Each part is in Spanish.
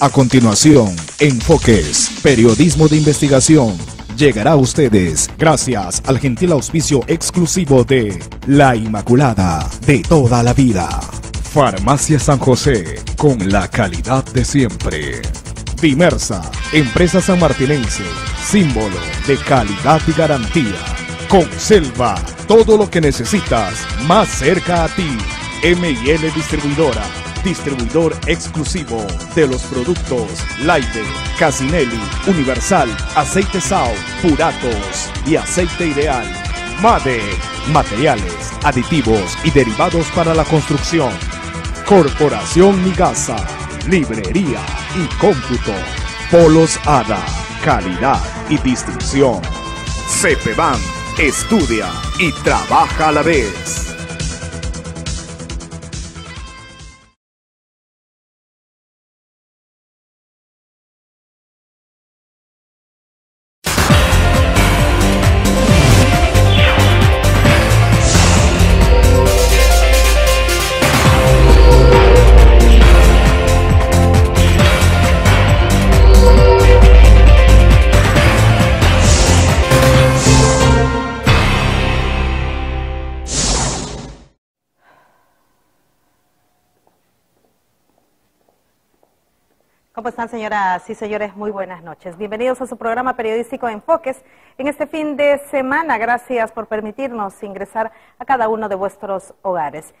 A continuación, Enfoques, periodismo de investigación, llegará a ustedes gracias al gentil auspicio exclusivo de La Inmaculada de toda la vida. Farmacia San José, con la calidad de siempre. Dimersa, empresa sanmartinense, símbolo de calidad y garantía. Conselva, todo lo que necesitas más cerca a ti. ML Distribuidora, distribuidor exclusivo de los productos Laide, Casinelli, Universal, Aceite Sao, Puratos y Aceite Ideal. MADE, materiales, aditivos y derivados para la construcción. Corporación Migasa, librería y cómputo. Polos Ada, calidad y distinción. Cepeban, estudia y trabaja a la vez. ¿Cómo están, señoras y señores? Muy buenas noches. Bienvenidos a su programa periodístico Enfoques en este fin de semana. Gracias por permitirnos ingresar a cada uno de vuestros hogares.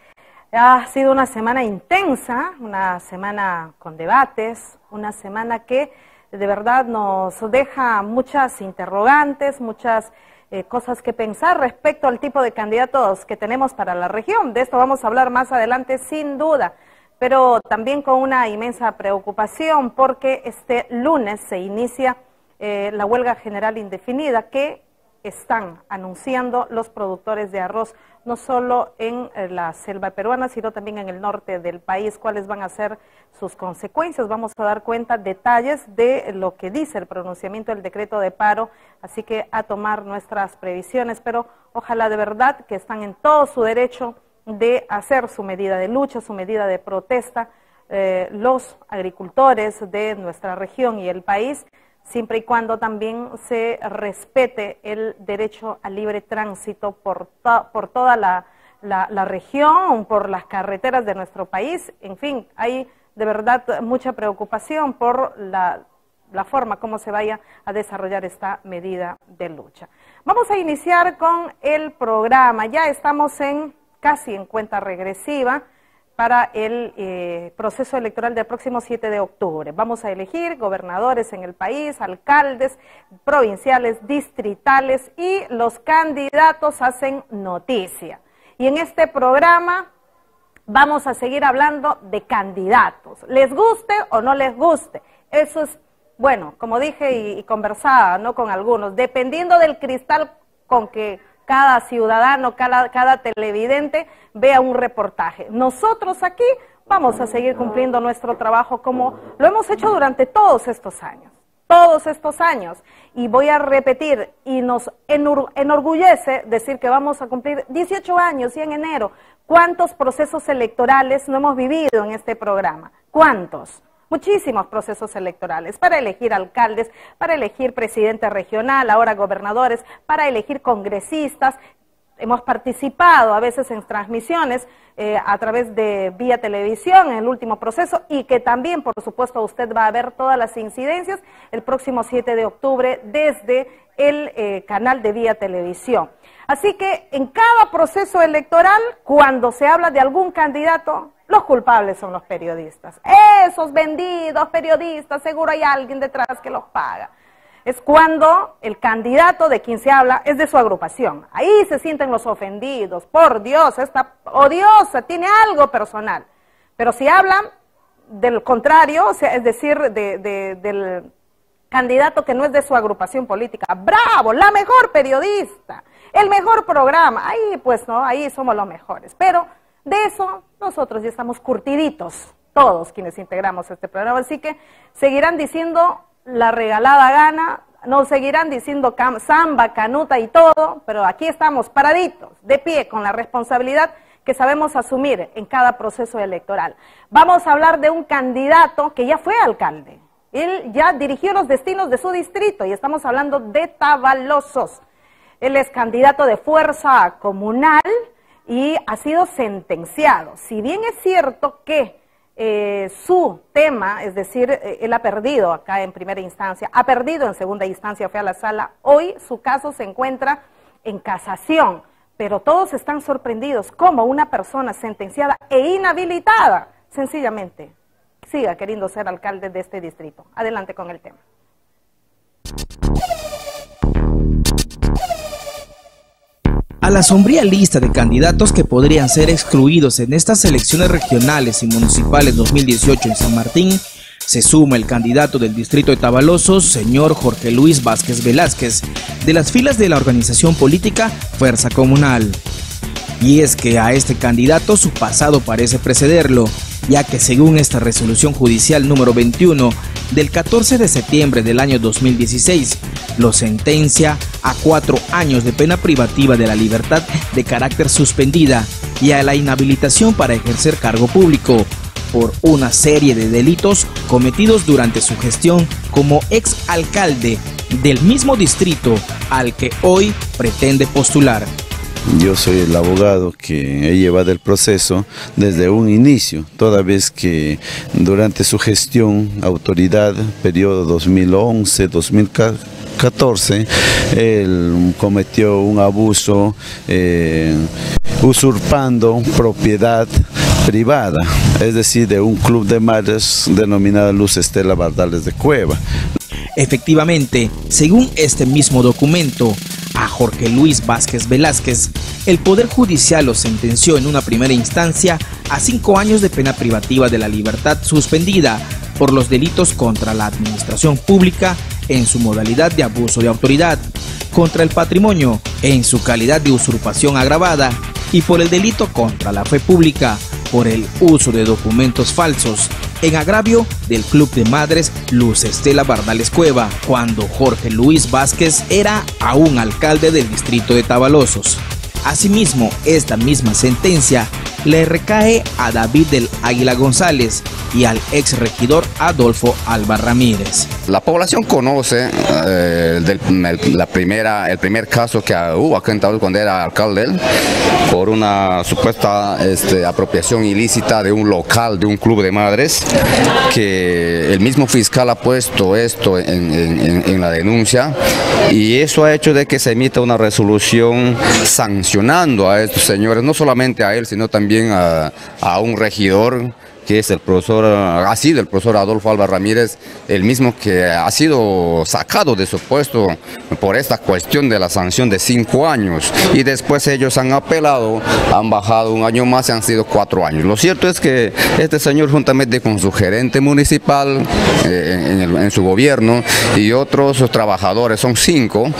Ha sido una semana intensa, una semana con debates, una semana que de verdad nos deja muchas interrogantes, muchas eh, cosas que pensar respecto al tipo de candidatos que tenemos para la región. De esto vamos a hablar más adelante, sin duda pero también con una inmensa preocupación porque este lunes se inicia eh, la huelga general indefinida que están anunciando los productores de arroz, no solo en eh, la selva peruana, sino también en el norte del país, cuáles van a ser sus consecuencias. Vamos a dar cuenta detalles de lo que dice el pronunciamiento del decreto de paro, así que a tomar nuestras previsiones, pero ojalá de verdad que están en todo su derecho de hacer su medida de lucha, su medida de protesta, eh, los agricultores de nuestra región y el país, siempre y cuando también se respete el derecho al libre tránsito por, por toda la, la, región, por las carreteras de nuestro país. En fin, hay de verdad mucha preocupación por la, la forma como se vaya a desarrollar esta medida de lucha. Vamos a iniciar con el programa. Ya estamos en casi en cuenta regresiva para el eh, proceso electoral del próximo 7 de octubre. Vamos a elegir gobernadores en el país, alcaldes provinciales, distritales y los candidatos hacen noticia. Y en este programa vamos a seguir hablando de candidatos, les guste o no les guste. Eso es, bueno, como dije y, y conversaba ¿no? con algunos, dependiendo del cristal con que cada ciudadano, cada, televidente vea un reportaje. Nosotros aquí vamos a seguir cumpliendo nuestro trabajo como lo hemos hecho durante todos estos años, todos estos años. Y voy a repetir, y nos enorgullece decir que vamos a cumplir 18 años y en enero. ¿Cuántos procesos electorales no hemos vivido en este programa? ¿Cuántos? Muchísimos procesos electorales para elegir alcaldes, para elegir presidente regional, ahora gobernadores, para elegir congresistas. Hemos participado a veces en transmisiones eh, a través de vía televisión en el último proceso y que también, por supuesto, usted va a ver todas las incidencias el próximo 7 de octubre desde el eh, canal de vía televisión. Así que en cada proceso electoral, cuando se habla de algún candidato, los culpables son los periodistas. Esos vendidos periodistas, seguro hay alguien detrás que los paga. Es cuando el candidato de quien se habla es de su agrupación. Ahí se sienten los ofendidos. Por Dios, esta odiosa tiene algo personal. Pero si hablan del contrario, es decir, del candidato que no es de su agrupación política, bravo, la mejor periodista, el mejor programa, ahí pues no, ahí somos los mejores. Pero de eso nosotros ya estamos curtiditos, todos quienes integramos este programa, así que seguirán diciendo la regalada gana, nos seguirán diciendo samba, canuta y todo, pero aquí estamos paraditos, de pie, con la responsabilidad que sabemos asumir en cada proceso electoral. Vamos a hablar de un candidato que ya fue alcalde. Él ya dirigió los destinos de su distrito y estamos hablando de Tabalosos. Él es candidato de fuerza comunal y ha sido sentenciado. Si bien es cierto que eh, su tema, es decir, eh, él ha perdido acá en primera instancia, ha perdido en segunda instancia, fue a la sala, hoy su caso se encuentra en casación, pero todos están sorprendidos como una persona sentenciada e inhabilitada, sencillamente, siga queriendo ser alcalde de este distrito. Adelante con el tema. A la sombría lista de candidatos que podrían ser excluidos en estas elecciones regionales y municipales 2018 en San Martín, se suma el candidato del distrito de Tabalosos, señor Jorge Luis Vázquez Velázquez, de las filas de la organización política Fuerza Comunal. Y es que a este candidato su pasado parece precederlo, ya que según esta resolución judicial número 21 del 14 de septiembre del año 2016, lo sentencia a cuatro años de pena privativa de la libertad de carácter suspendida y a la inhabilitación para ejercer cargo público por una serie de delitos cometidos durante su gestión como ex alcalde del mismo distrito al que hoy pretende postular. Yo soy el abogado que he llevado el proceso desde un inicio, toda vez que durante su gestión, autoridad, periodo 2011-2014, él cometió un abuso eh, usurpando propiedad privada, es decir, de un club de madres denominado Luz Estela Bardales de Cueva. Efectivamente, según este mismo documento, a Jorge Luis Vázquez Velázquez, el Poder Judicial lo sentenció en una primera instancia a cinco años de pena privativa de la libertad suspendida por los delitos contra la administración pública en su modalidad de abuso de autoridad, contra el patrimonio en su calidad de usurpación agravada y por el delito contra la fe pública por el uso de documentos falsos en agravio del Club de Madres Luz Estela Bardales Cueva, cuando Jorge Luis Vázquez era aún alcalde del distrito de Tabalosos. Asimismo, esta misma sentencia le recae a David del Águila González y al ex regidor Adolfo Alba Ramírez. La población conoce eh, el, la primera, el primer caso que hubo acá en Tabasco cuando era alcalde por una supuesta este, apropiación ilícita de un local, de un club de madres, que el mismo fiscal ha puesto esto en, la denuncia y eso ha hecho de que se emita una resolución a estos señores, no solamente a él, sino también a, a un regidor que es el profesor, ha sido el profesor Adolfo Alba Ramírez, el mismo que ha sido sacado de su puesto por esta cuestión de la sanción de cinco años. Y después ellos han apelado, han bajado un año más y han sido cuatro años. Lo cierto es que este señor juntamente con su gerente municipal eh, en, su gobierno y otros trabajadores, son cinco,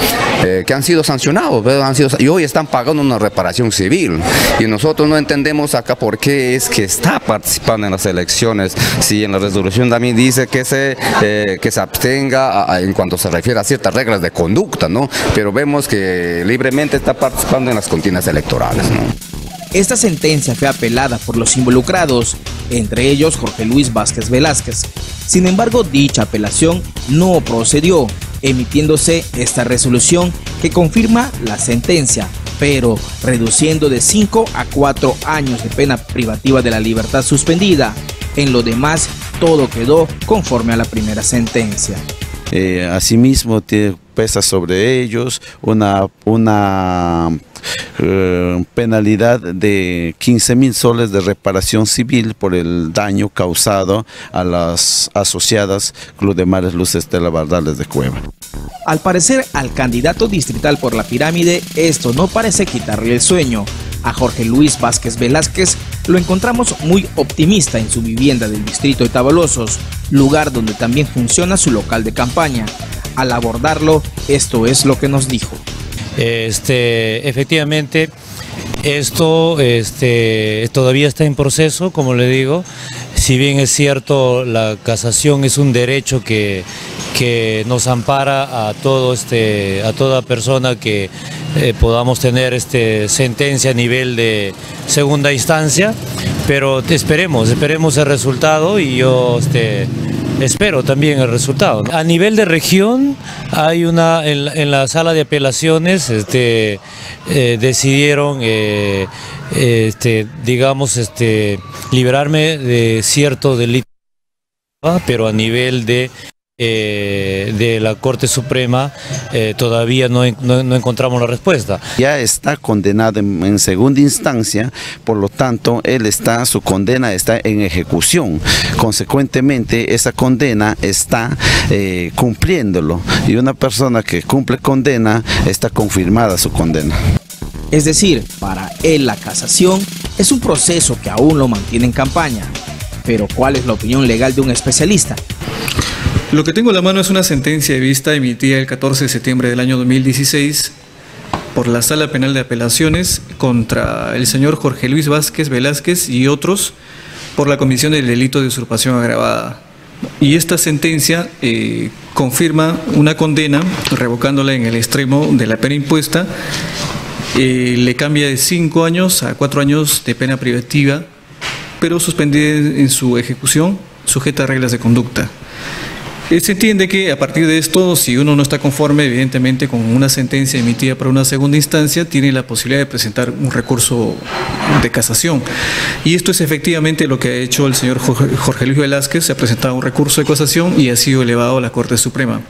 eh, que han sido sancionados Han sido, y hoy están pagando una reparación civil. Y nosotros no entendemos acá por qué es que está participando en la elecciones. Si en la resolución también dice que se, eh, que se abstenga en cuanto se refiere a ciertas reglas de conducta, ¿no? Pero vemos que libremente está participando en las continuas electorales, Esta sentencia fue apelada por los involucrados, entre ellos Jorge Luis Vázquez Velázquez. Sin embargo, dicha apelación no procedió, emitiéndose esta resolución que confirma la sentencia, pero reduciendo de 5 a 4 años de pena privativa de la libertad suspendida. En lo demás, todo quedó conforme a la primera sentencia. Eh, asimismo, pesa sobre ellos una, una eh, penalidad de 15 mil soles de reparación civil por el daño causado a las asociadas Club de Mares Luz Estela Bardales de Cueva. Al parecer, al candidato distrital por la pirámide, esto no parece quitarle el sueño. A Jorge Luis Vázquez Velázquez lo encontramos muy optimista en su vivienda del distrito de Tabalosos, lugar donde también funciona su local de campaña. Al abordarlo, esto es lo que nos dijo. Este, efectivamente, esto este, todavía está en proceso, como le digo. Si bien es cierto, la casación es un derecho que, que nos ampara a, todo este, a toda persona que eh, podamos tener este, sentencia a nivel de segunda instancia, pero esperemos, esperemos el resultado y yo este, espero también el resultado. A nivel de región, hay una en, la sala de apelaciones este, eh, decidieron, eh, este, digamos, este, liberarme de cierto delito, pero a nivel de eh, de la Corte Suprema eh, todavía no, encontramos la respuesta. Ya está condenado en, segunda instancia, por lo tanto, él está, su condena está en ejecución. Consecuentemente, esa condena está eh, cumpliéndolo y una persona que cumple condena está confirmada su condena. Es decir, para él la casación es un proceso que aún lo mantiene en campaña. Pero ¿cuál es la opinión legal de un especialista? Lo que tengo en la mano es una sentencia de vista emitida el 14 de septiembre del año 2016 por la Sala Penal de Apelaciones contra el señor Jorge Luis Vázquez Velázquez y otros por la comisión del delito de usurpación agravada. Y esta sentencia eh, confirma una condena, revocándola en el extremo de la pena impuesta, eh, le cambia de cinco años a cuatro años de pena privativa, pero suspendida en su ejecución, sujeta a reglas de conducta. Eh, se entiende que a partir de esto, si uno no está conforme, evidentemente, con una sentencia emitida por una segunda instancia, tiene la posibilidad de presentar un recurso de casación. Y esto es efectivamente lo que ha hecho el señor Jorge Luis Velázquez, se ha presentado un recurso de casación y ha sido elevado a la Corte Suprema.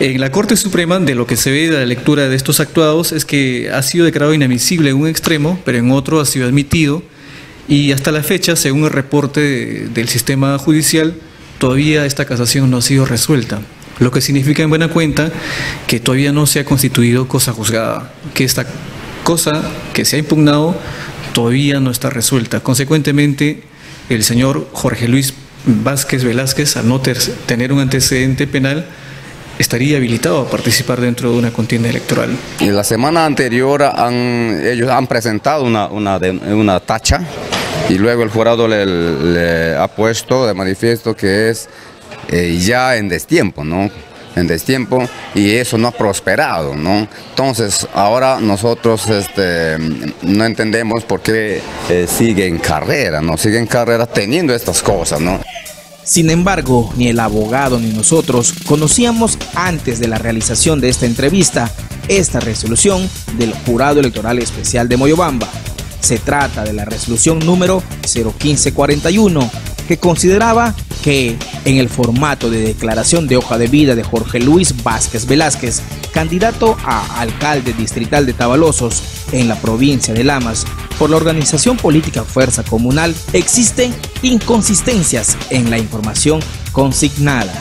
En la Corte Suprema, de lo que se ve de la lectura de estos actuados, es que ha sido declarado inadmisible en un extremo, pero en otro ha sido admitido. Y hasta la fecha, según el reporte del sistema judicial, todavía esta casación no ha sido resuelta, lo que significa en buena cuenta que todavía no se ha constituido cosa juzgada, que esta cosa que se ha impugnado todavía no está resuelta. Consecuentemente, el señor Jorge Luis Vázquez Velázquez, al no tener un antecedente penal, estaría habilitado a participar dentro de una contienda electoral. Y la semana anterior ellos han presentado una, una tacha y luego el jurado le, ha puesto de manifiesto que es eh, ya en destiempo, ¿no? En destiempo y eso no ha prosperado, ¿no? Entonces ahora nosotros este, no entendemos por qué eh, sigue en carrera, ¿no? Sigue en carrera teniendo estas cosas, ¿no? Sin embargo, ni el abogado ni nosotros conocíamos antes de la realización de esta entrevista esta resolución del Jurado Electoral Especial de Moyobamba, se trata de la resolución número 01541, que consideraba que en el formato de declaración de hoja de vida de Jorge Luis Vázquez Velázquez, candidato a alcalde distrital de Tabalosos en la provincia de Lamas, por la organización política Fuerza Comunal, existen inconsistencias en la información consignada.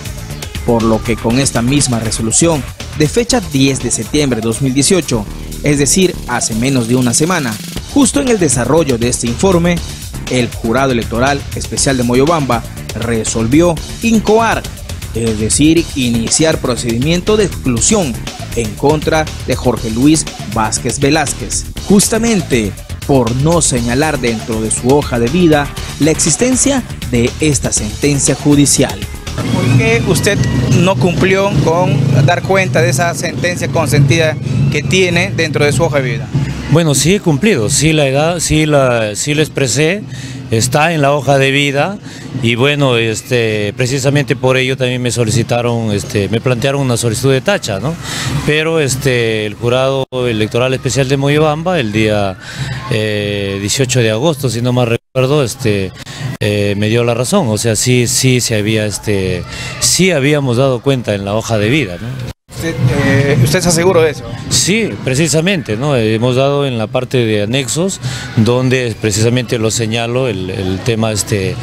Por lo que con esta misma resolución, de fecha 10 de septiembre de 2018, es decir, hace menos de una semana, Justo en el desarrollo de este informe, el Jurado Electoral Especial de Moyobamba resolvió incoar, es decir, iniciar procedimiento de exclusión en contra de Jorge Luis Vázquez Velázquez, justamente por no señalar dentro de su hoja de vida la existencia de esta sentencia judicial. ¿Por qué usted no cumplió con dar cuenta de esa sentencia consentida que tiene dentro de su hoja de vida? Bueno, sí he cumplido, sí la edad, sí la, sí expresé, está en la hoja de vida y bueno, este, precisamente por ello también me solicitaron, este, me plantearon una solicitud de tacha, ¿no? Pero este, el jurado electoral especial de Moyobamba, el día 18 eh, de agosto, si no más recuerdo, este, eh, me dio la razón, o sea, sí, sí se había, este, sí habíamos dado cuenta en la hoja de vida, ¿no? Eh, ¿Usted, está seguro de eso? Sí, precisamente, ¿no? Hemos dado en la parte de anexos, donde precisamente lo señalo el, tema este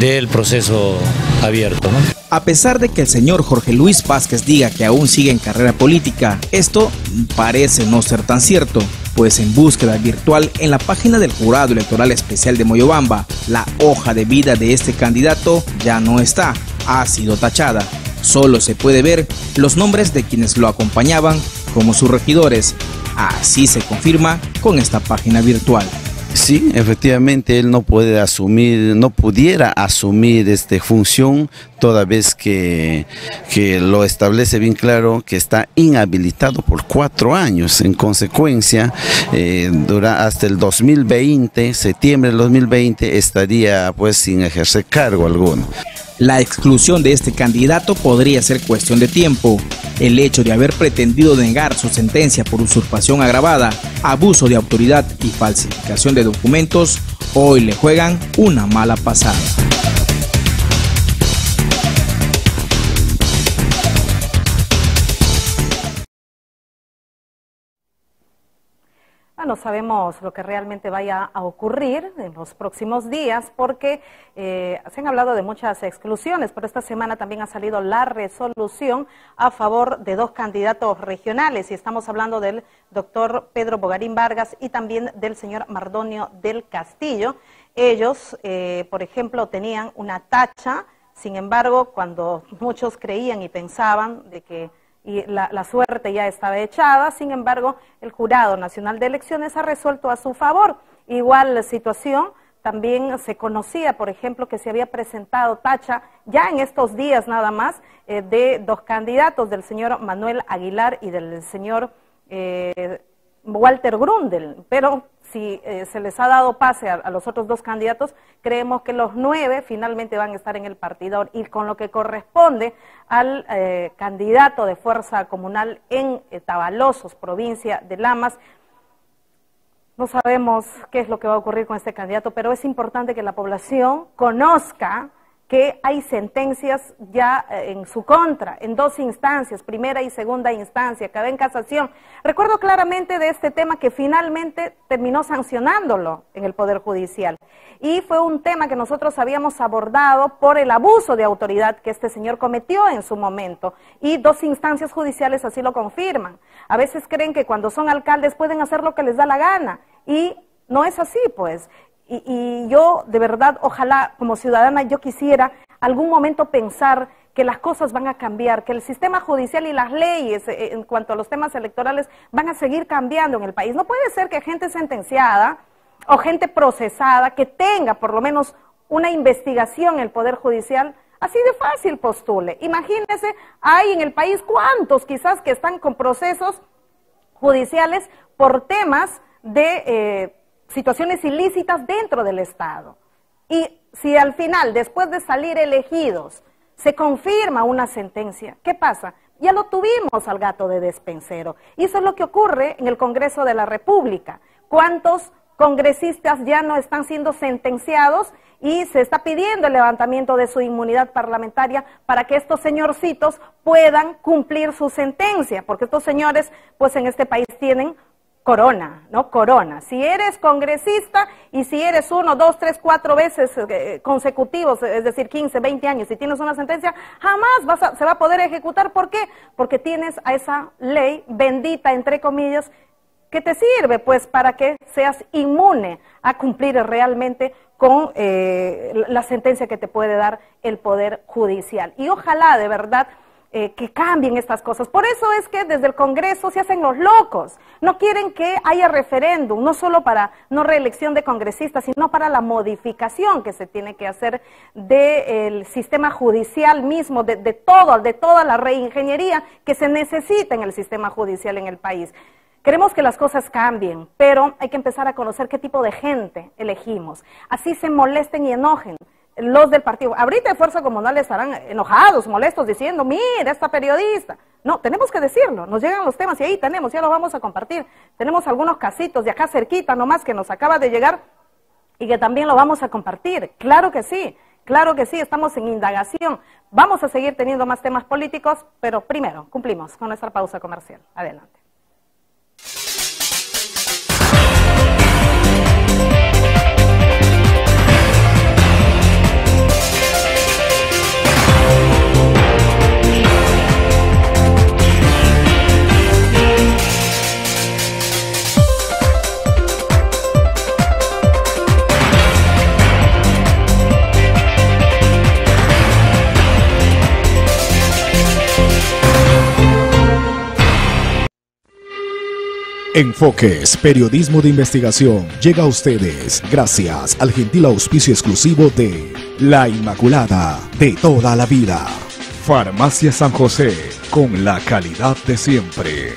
del proceso abierto, A pesar de que el señor Jorge Luis Vázquez diga que aún sigue en carrera política, esto parece no ser tan cierto, pues en búsqueda virtual en la página del Jurado Electoral Especial de Moyobamba, la hoja de vida de este candidato ya no está, ha sido tachada solo se puede ver los nombres de quienes lo acompañaban como sus regidores. Así se confirma con esta página virtual. Sí, efectivamente él no puede asumir, no pudiera asumir esta función toda vez que, que lo establece bien claro que está inhabilitado por cuatro años. En consecuencia, eh, dura, hasta el 2020, septiembre del 2020, estaría pues sin ejercer cargo alguno. La exclusión de este candidato podría ser cuestión de tiempo. El hecho de haber pretendido negar su sentencia por usurpación agravada, abuso de autoridad y falsificación de documentos, hoy le juegan una mala pasada. No sabemos lo que realmente vaya a ocurrir en los próximos días porque eh, se han hablado de muchas exclusiones, pero esta semana también ha salido la resolución a favor de dos candidatos regionales y estamos hablando del doctor Pedro Bogarín Vargas y también del señor Mardonio del Castillo. Ellos, eh, por ejemplo, tenían una tacha, sin embargo, cuando muchos creían y pensaban de que y la, suerte ya estaba echada, sin embargo, el Jurado Nacional de Elecciones ha resuelto a su favor. Igual situación, también se conocía, por ejemplo, que se había presentado tacha ya en estos días nada más eh, de dos candidatos, del señor Manuel Aguilar y del señor eh, Walter Grundel, pero si eh, se les ha dado pase a, los otros dos candidatos, creemos que los nueve finalmente van a estar en el partidor y con lo que corresponde al eh, candidato de fuerza comunal en eh, Tabalosos, provincia de Lamas. No sabemos qué es lo que va a ocurrir con este candidato, pero es importante que la población conozca que hay sentencias ya eh, en su contra, en dos instancias, primera y segunda instancia, que en casación. Recuerdo claramente de este tema que finalmente terminó sancionándolo en el Poder Judicial. Y fue un tema que nosotros habíamos abordado por el abuso de autoridad que este señor cometió en su momento. Y dos instancias judiciales así lo confirman. A veces creen que cuando son alcaldes pueden hacer lo que les da la gana. Y no es así, pues. Y, yo, de verdad, ojalá como ciudadana, yo quisiera algún momento pensar que las cosas van a cambiar, que el sistema judicial y las leyes eh, en cuanto a los temas electorales van a seguir cambiando en el país. No puede ser que gente sentenciada o gente procesada que tenga por lo menos una investigación en el Poder Judicial así de fácil postule. Imagínese, hay en el país cuántos quizás que están con procesos judiciales por temas de... Eh, situaciones ilícitas dentro del Estado. Y si al final, después de salir elegidos, se confirma una sentencia, ¿qué pasa? Ya lo tuvimos al gato de despensero. Y eso es lo que ocurre en el Congreso de la República. ¿Cuántos congresistas ya no están siendo sentenciados y se está pidiendo el levantamiento de su inmunidad parlamentaria para que estos señorcitos puedan cumplir su sentencia? Porque estos señores, pues en este país tienen corona, ¿no? Corona. Si eres congresista y si eres uno, dos, tres, cuatro veces eh, consecutivos, es decir, 15, 20 años, y tienes una sentencia, jamás se va a poder ejecutar. ¿Por qué? Porque tienes a esa ley bendita, entre comillas, que te sirve, pues, para que seas inmune a cumplir realmente con eh, la sentencia que te puede dar el Poder Judicial. Y ojalá, de verdad, eh, que cambien estas cosas. Por eso es que desde el Congreso se hacen los locos. No quieren que haya referéndum, no solo para no reelección de congresistas, sino para la modificación que se tiene que hacer del sistema judicial mismo, de, de todo, de toda la reingeniería que se necesita en el sistema judicial en el país. Queremos que las cosas cambien, pero hay que empezar a conocer qué tipo de gente elegimos. Así se molesten y enojen los del partido. Ahorita de Fuerza Comunal estarán enojados, molestos, diciendo, mira, esta periodista. No, tenemos que decirlo, nos llegan los temas y ahí tenemos, ya lo vamos a compartir. Tenemos algunos casitos de acá cerquita nomás que nos acaba de llegar y que también lo vamos a compartir. Claro que sí, claro que sí, estamos en indagación. Vamos a seguir teniendo más temas políticos, pero primero cumplimos con nuestra pausa comercial. Adelante. Enfoques, periodismo de investigación, llega a ustedes gracias al gentil auspicio exclusivo de La Inmaculada de toda la vida. Farmacia San José, con la calidad de siempre.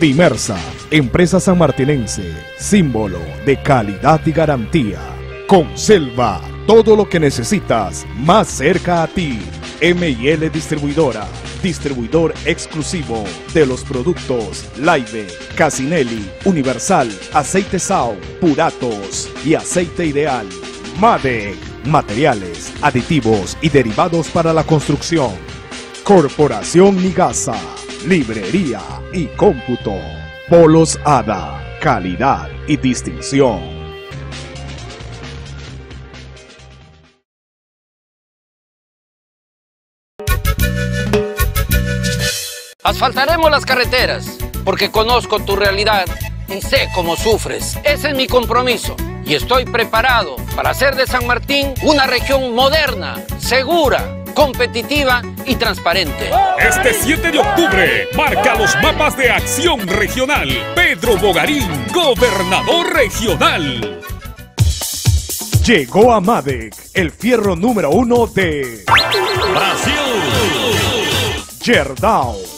Dimersa, empresa sanmartinense, símbolo de calidad y garantía. Conselva, todo lo que necesitas más cerca a ti. ML Distribuidora, distribuidor exclusivo de los productos Laive, Casinelli, Universal, Aceite Sao, Puratos y Aceite Ideal. MADEC, materiales, aditivos y derivados para la construcción. Corporación Nigasa, librería y cómputo. Polos Hada, calidad y distinción. Asfaltaremos las carreteras porque conozco tu realidad y sé cómo sufres. Ese es mi compromiso y estoy preparado para hacer de San Martín una región moderna, segura, competitiva y transparente. Este 7 de octubre marca los mapas de acción regional. Pedro Bogarín, gobernador regional. Llegó a MADEC, el fierro número uno de Brasil. Yerdao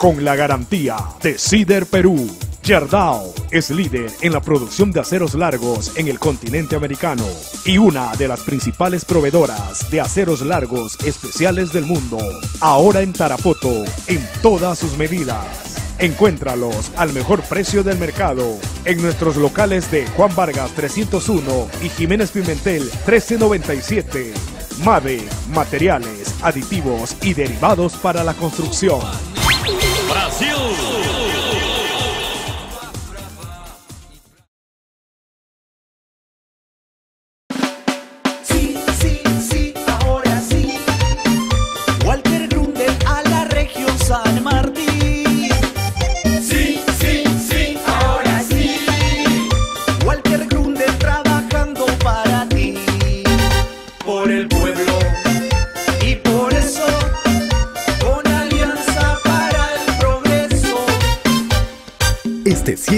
con la garantía de Cider Perú. Yerdao es líder en la producción de aceros largos en el continente americano y una de las principales proveedoras de aceros largos especiales del mundo. Ahora en Tarapoto, en todas sus medidas. Encuéntralos al mejor precio del mercado en nuestros locales de Juan Vargas 301 y Jiménez Pimentel 1397. MAVE, materiales, aditivos y derivados para la construcción. Brasil.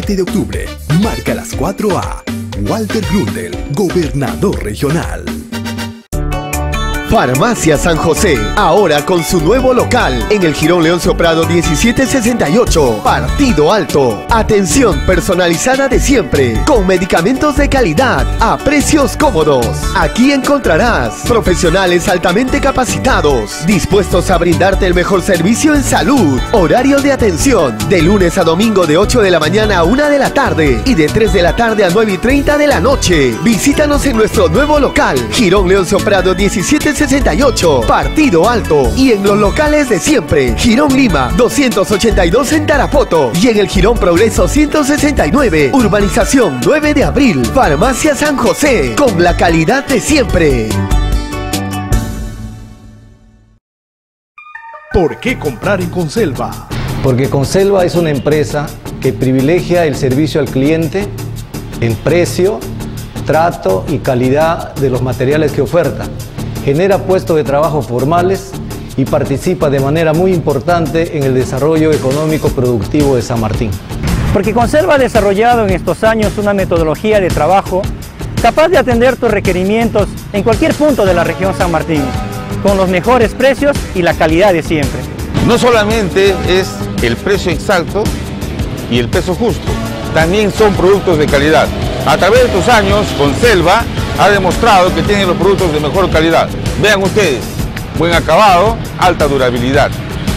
7 de octubre, marca las 4A. Walter Grundel, gobernador regional. Farmacia San José, ahora con su nuevo local en el Girón León Soprado 1768, Partido Alto. Atención personalizada de siempre, con medicamentos de calidad a precios cómodos. Aquí encontrarás profesionales altamente capacitados, dispuestos a brindarte el mejor servicio en salud. Horario de atención, de lunes a domingo de 8 de la mañana a 1 de la tarde y de 3 de la tarde a 9 y 30 de la noche. Visítanos en nuestro nuevo local, Girón León Soprado 1768. 68, Partido Alto. Y en los locales de siempre, Girón Lima, 282 en Tarapoto. Y en el Girón Progreso 169, Urbanización 9 de Abril, Farmacia San José, con la calidad de siempre. ¿Por qué comprar en Conselva? Porque Conselva es una empresa que privilegia el servicio al cliente en precio, trato y calidad de los materiales que oferta. Genera puestos de trabajo formales y participa de manera muy importante en el desarrollo económico productivo de San Martín. Porque Conserva ha desarrollado en estos años una metodología de trabajo capaz de atender tus requerimientos en cualquier punto de la región San Martín, con los mejores precios y la calidad de siempre. No solamente es el precio exacto y el peso justo, también son productos de calidad. A través de estos años, Conselva ha demostrado que tiene los productos de mejor calidad. Vean ustedes, buen acabado, alta durabilidad.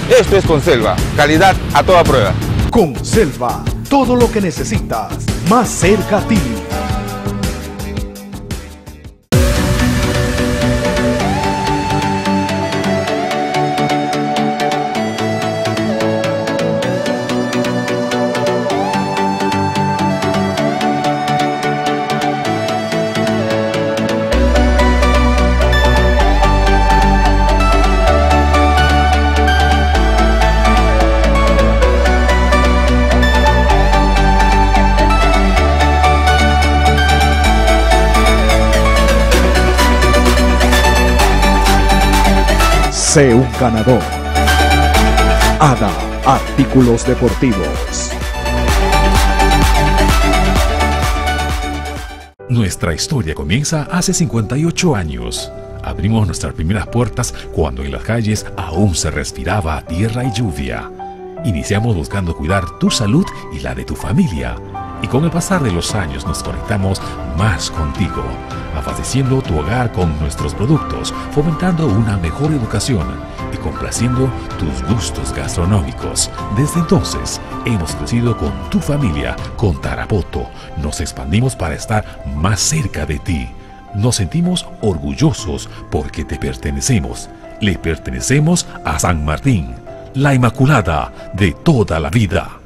Esto es Conselva, calidad a toda prueba. Conselva, todo lo que necesitas, más cerca a ti. Sé un ganador. Ada, artículos deportivos. Nuestra historia comienza hace 58 años. Abrimos nuestras primeras puertas cuando en las calles aún se respiraba tierra y lluvia. Iniciamos buscando cuidar tu salud y la de tu familia. Y con el pasar de los años nos conectamos más contigo abasteciendo tu hogar con nuestros productos, fomentando una mejor educación y complaciendo tus gustos gastronómicos. Desde entonces, hemos crecido con tu familia, con Tarapoto. Nos expandimos para estar más cerca de ti. Nos sentimos orgullosos porque te pertenecemos. Le pertenecemos a San Martín, la Inmaculada de toda la vida.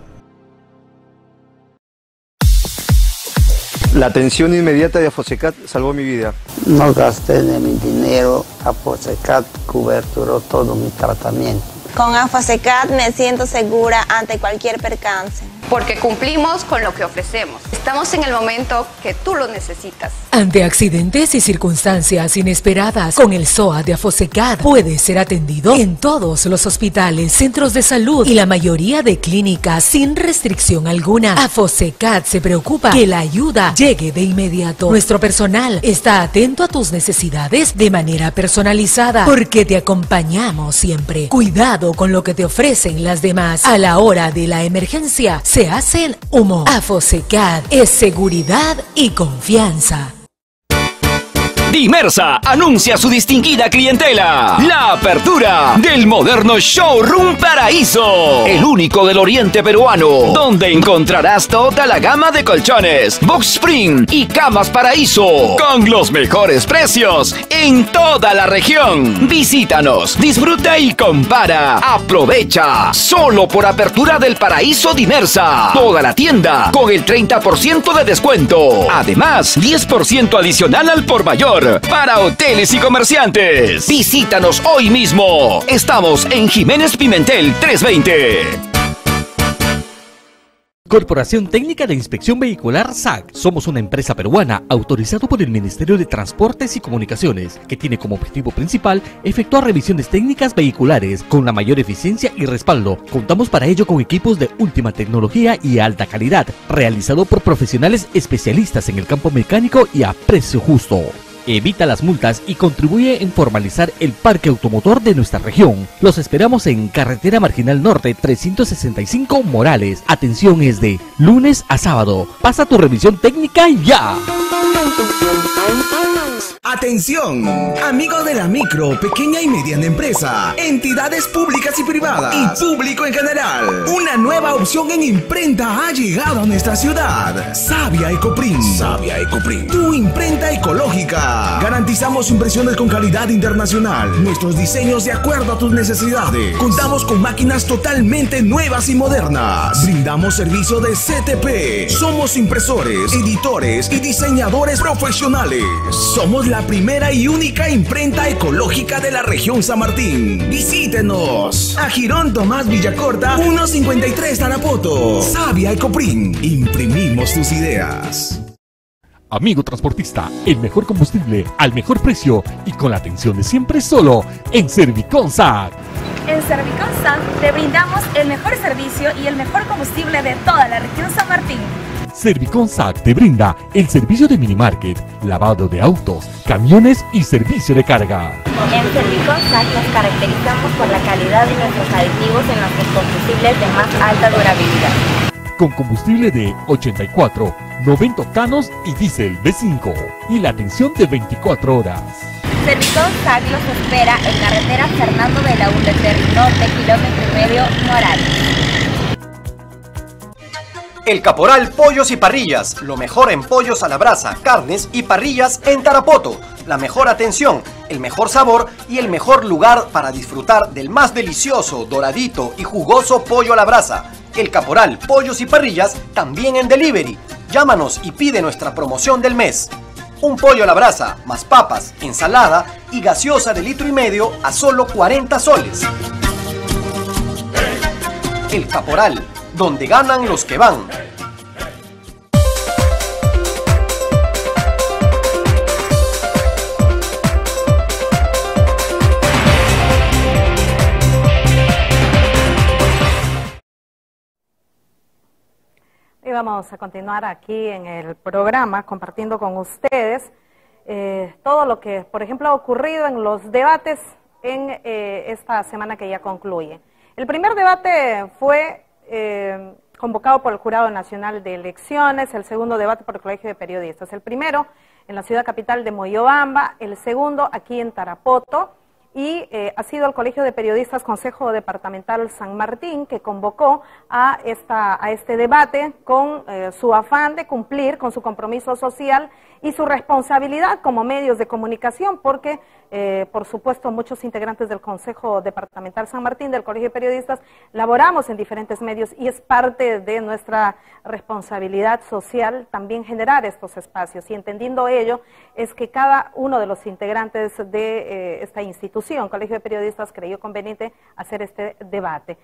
La atención inmediata de Afosecat salvó mi vida. No gasté de mi dinero, Aposecat coberturó todo mi tratamiento. Con Afosecat me siento segura ante cualquier percance. Porque cumplimos con lo que ofrecemos. Estamos en el momento que tú lo necesitas. Ante accidentes y circunstancias inesperadas, con el SOA de Afosecat puedes ser atendido en todos los hospitales, centros de salud y la mayoría de clínicas sin restricción alguna. Afosecat se preocupa que la ayuda llegue de inmediato. Nuestro personal está atento a tus necesidades de manera personalizada porque te acompañamos siempre. Cuidado con lo que te ofrecen las demás. A la hora de la emergencia se hacen humo. Afosecat es seguridad y confianza. Dimersa anuncia su distinguida clientela la apertura del moderno Showroom Paraíso, el único del oriente peruano, donde encontrarás toda la gama de colchones, box spring y camas Paraíso con los mejores precios en toda la región. Visítanos, disfruta y compara. Aprovecha solo por apertura del Paraíso Dimersa. Toda la tienda con el 30% de descuento. Además, 10% adicional al por mayor para hoteles y comerciantes. Visítanos hoy mismo. Estamos en Jiménez Pimentel 320. Corporación Técnica de Inspección Vehicular SAC. Somos una empresa peruana autorizado por el Ministerio de Transportes y Comunicaciones, que tiene como objetivo principal efectuar revisiones técnicas vehiculares con la mayor eficiencia y respaldo. Contamos para ello con equipos de última tecnología y alta calidad, realizado por profesionales especialistas en el campo mecánico y a precio justo evita las multas y contribuye en formalizar el parque automotor de nuestra región. Los esperamos en Carretera Marginal Norte 365 Morales. Atención es de lunes a sábado. Pasa tu revisión técnica ya. Atención, amigos de la micro, pequeña y mediana empresa, entidades públicas y privadas y público en general. Una nueva opción en imprenta ha llegado a nuestra ciudad. Sabia Ecoprint. Sabia Ecoprint. Tu imprenta ecológica. Garantizamos impresiones con calidad internacional. Nuestros diseños de acuerdo a tus necesidades. Contamos con máquinas totalmente nuevas y modernas. Brindamos servicio de CTP. Somos impresores, editores y diseñadores profesionales. Somos la primera y única imprenta ecológica de la región San Martín. Visítenos a Girón Tomás Villacorta, 153 Tarapoto. Sabia Ecoprint. Imprimimos tus ideas. Amigo transportista, el mejor combustible al mejor precio y con la atención de siempre solo en Serviconsac. En Serviconsac te brindamos el mejor servicio y el mejor combustible de toda la región San Martín. Serviconsac te brinda el servicio de minimarket, lavado de autos, camiones y servicio de carga. En Serviconsac nos caracterizamos por la calidad de nuestros aditivos en nuestros combustibles de más alta durabilidad. Con combustible de 84, 90 octanos y diésel B5 y la atención de 24 horas. Serviconsac los espera en carretera Fernando de la Norte, kilómetro y medio, Morales. El Caporal Pollos y Parrillas, lo mejor en pollos a la brasa, carnes y parrillas en Tarapoto. La mejor atención, el mejor sabor y el mejor lugar para disfrutar del más delicioso, doradito y jugoso pollo a la brasa. El Caporal Pollos y Parrillas también en delivery. Llámanos y pide nuestra promoción del mes. Un pollo a la brasa, más papas, ensalada y gaseosa de litro y medio a solo 40 soles. El Caporal, donde ganan los que van. íbamos a continuar aquí en el programa compartiendo con ustedes eh, todo lo que, por ejemplo, ha ocurrido en los debates en eh, esta semana que ya concluye. El primer debate fue eh, convocado por el Jurado Nacional de Elecciones, el segundo debate por el Colegio de Periodistas. El primero en la ciudad capital de Moyobamba, el segundo aquí en Tarapoto y eh, ha sido el Colegio de Periodistas Consejo Departamental San Martín que convocó a, esta, a este debate con eh, su afán de cumplir con su compromiso social y su responsabilidad como medios de comunicación, porque, eh, por supuesto, muchos integrantes del Consejo Departamental San Martín, del Colegio de Periodistas, laboramos en diferentes medios y es parte de nuestra responsabilidad social también generar estos espacios. Y entendiendo ello, es que cada uno de los integrantes de esta institución, Colegio de Periodistas, creyó conveniente hacer este debate.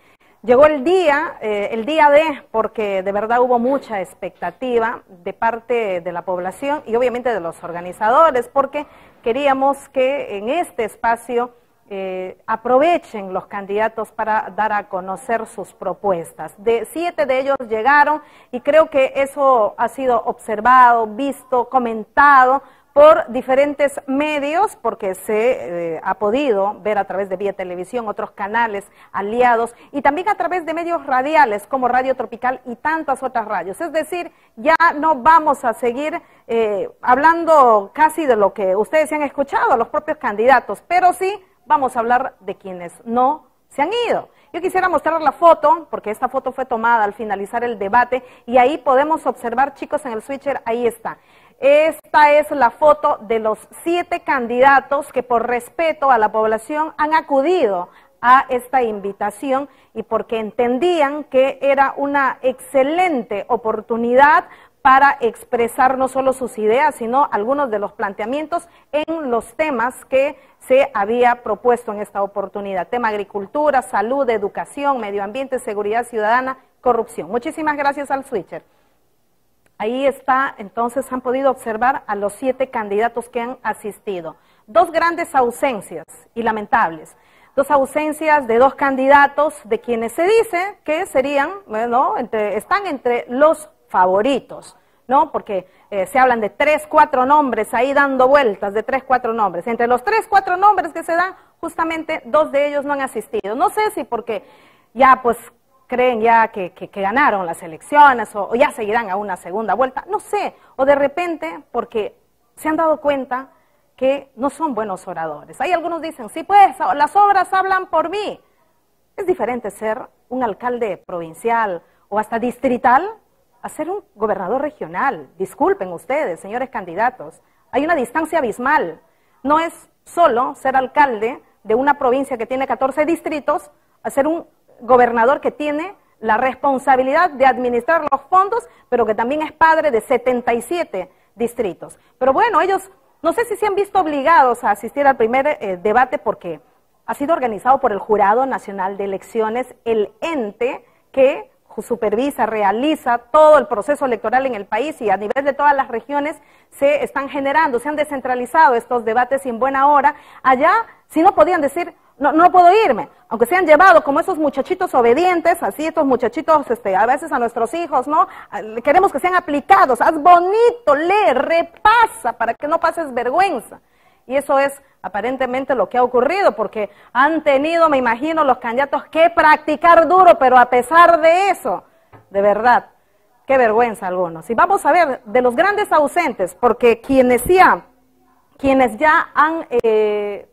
Llegó el día, eh, el día de, porque de verdad hubo mucha expectativa de parte de la población y obviamente de los organizadores, porque queríamos que en este espacio eh, aprovechen los candidatos para dar a conocer sus propuestas. De siete de ellos llegaron y creo que eso ha sido observado, visto, comentado por diferentes medios, porque se eh, ha podido ver a través de vía televisión, otros canales aliados, y también a través de medios radiales como Radio Tropical y tantas otras radios. Es decir, ya no vamos a seguir eh, hablando casi de lo que ustedes han escuchado, los propios candidatos, pero sí vamos a hablar de quienes no se han ido. Yo quisiera mostrar la foto, porque esta foto fue tomada al finalizar el debate, y ahí podemos observar, chicos, en el switcher, ahí está. Esta es la foto de los siete candidatos que por respeto a la población han acudido a esta invitación y porque entendían que era una excelente oportunidad para expresar no solo sus ideas, sino algunos de los planteamientos en los temas que se había propuesto en esta oportunidad. Tema agricultura, salud, educación, medio ambiente, seguridad ciudadana, corrupción. Muchísimas gracias al Switcher. Ahí está, entonces han podido observar a los siete candidatos que han asistido. Dos grandes ausencias y lamentables. Dos ausencias de dos candidatos de quienes se dice que serían, bueno, entre, están entre los favoritos, ¿no? Porque eh, se hablan de tres, cuatro nombres ahí dando vueltas, de tres, cuatro nombres. Entre los tres, cuatro nombres que se dan, justamente dos de ellos no han asistido. No sé si porque ya pues creen ya que, ganaron las elecciones o, ya seguirán a una segunda vuelta, no sé, o de repente porque se han dado cuenta que no son buenos oradores. Hay algunos dicen, sí, pues las obras hablan por mí. Es diferente ser un alcalde provincial o hasta distrital a ser un gobernador regional. Disculpen ustedes, señores candidatos. Hay una distancia abismal. No es solo ser alcalde de una provincia que tiene 14 distritos a ser un gobernador que tiene la responsabilidad de administrar los fondos, pero que también es padre de 77 distritos. Pero bueno, ellos no sé si se han visto obligados a asistir al primer eh, debate porque ha sido organizado por el Jurado Nacional de Elecciones, el ente que supervisa, realiza todo el proceso electoral en el país y a nivel de todas las regiones se están generando, se han descentralizado estos debates sin buena hora. Allá, si no podían decir, no, no puedo irme, aunque se han llevado como esos muchachitos obedientes, así estos muchachitos, este, a veces a nuestros hijos, ¿no? Queremos que sean aplicados, haz bonito, lee, repasa, para que no pases vergüenza. Y eso es aparentemente lo que ha ocurrido, porque han tenido, me imagino, los candidatos que practicar duro, pero a pesar de eso, de verdad, qué vergüenza algunos. Y vamos a ver, de los grandes ausentes, porque quienes ya, quienes ya han eh,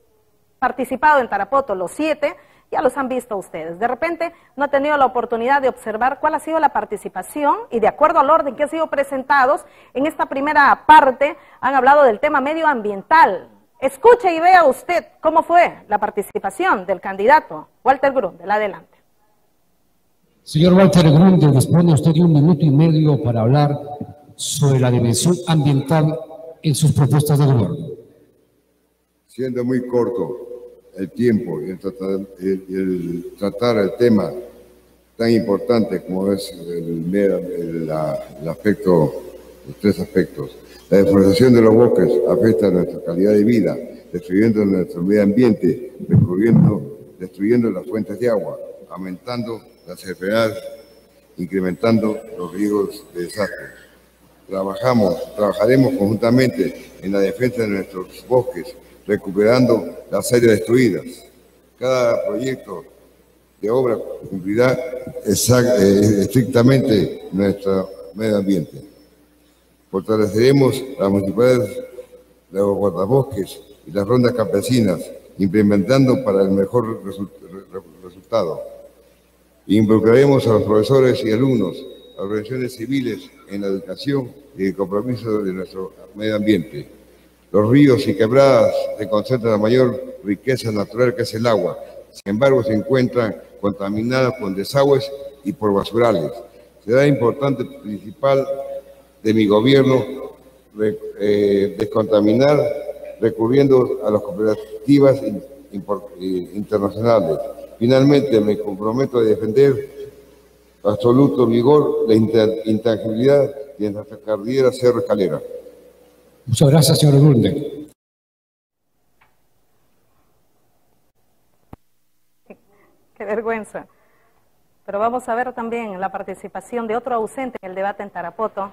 participado en Tarapoto, los siete, ya los han visto ustedes. De repente no ha tenido la oportunidad de observar cuál ha sido la participación y de acuerdo al orden que han sido presentados, en esta primera parte han hablado del tema medioambiental. Escuche y vea usted cómo fue la participación del candidato Walter Grundel. Adelante. Señor Walter Grundel, dispone usted de un minuto y medio para hablar sobre la dimensión ambiental en sus propuestas de gobierno. Siendo muy corto, el tiempo y el tratar el, tema tan importante como es el, el, aspecto, los tres aspectos. La deforestación de los bosques afecta a nuestra calidad de vida, destruyendo nuestro medio ambiente, destruyendo, destruyendo las fuentes de agua, aumentando las enfermedades incrementando los riesgos de desastre. Trabajamos, trabajaremos conjuntamente en la defensa de nuestros bosques, recuperando las áreas destruidas. Cada proyecto de obra cumplirá eh, estrictamente nuestro medio ambiente. Fortaleceremos las municipalidades, los guardabosques y las rondas campesinas, implementando para el mejor resultado. Involucraremos a los profesores y alumnos, a organizaciones civiles en la educación y el compromiso de nuestro medio ambiente. Los ríos y quebradas se concentran la mayor riqueza natural que es el agua. Sin embargo, se encuentran contaminadas con desagües y por basurales. Será importante principal de mi gobierno eh, descontaminar recurriendo a las cooperativas internacionales. Finalmente, me comprometo a defender absoluto vigor la intangibilidad de nuestra carrera Cerro Escalera. Muchas gracias, señor Lunde. Qué vergüenza. Pero vamos a ver también la participación de otro ausente en el debate en Tarapoto,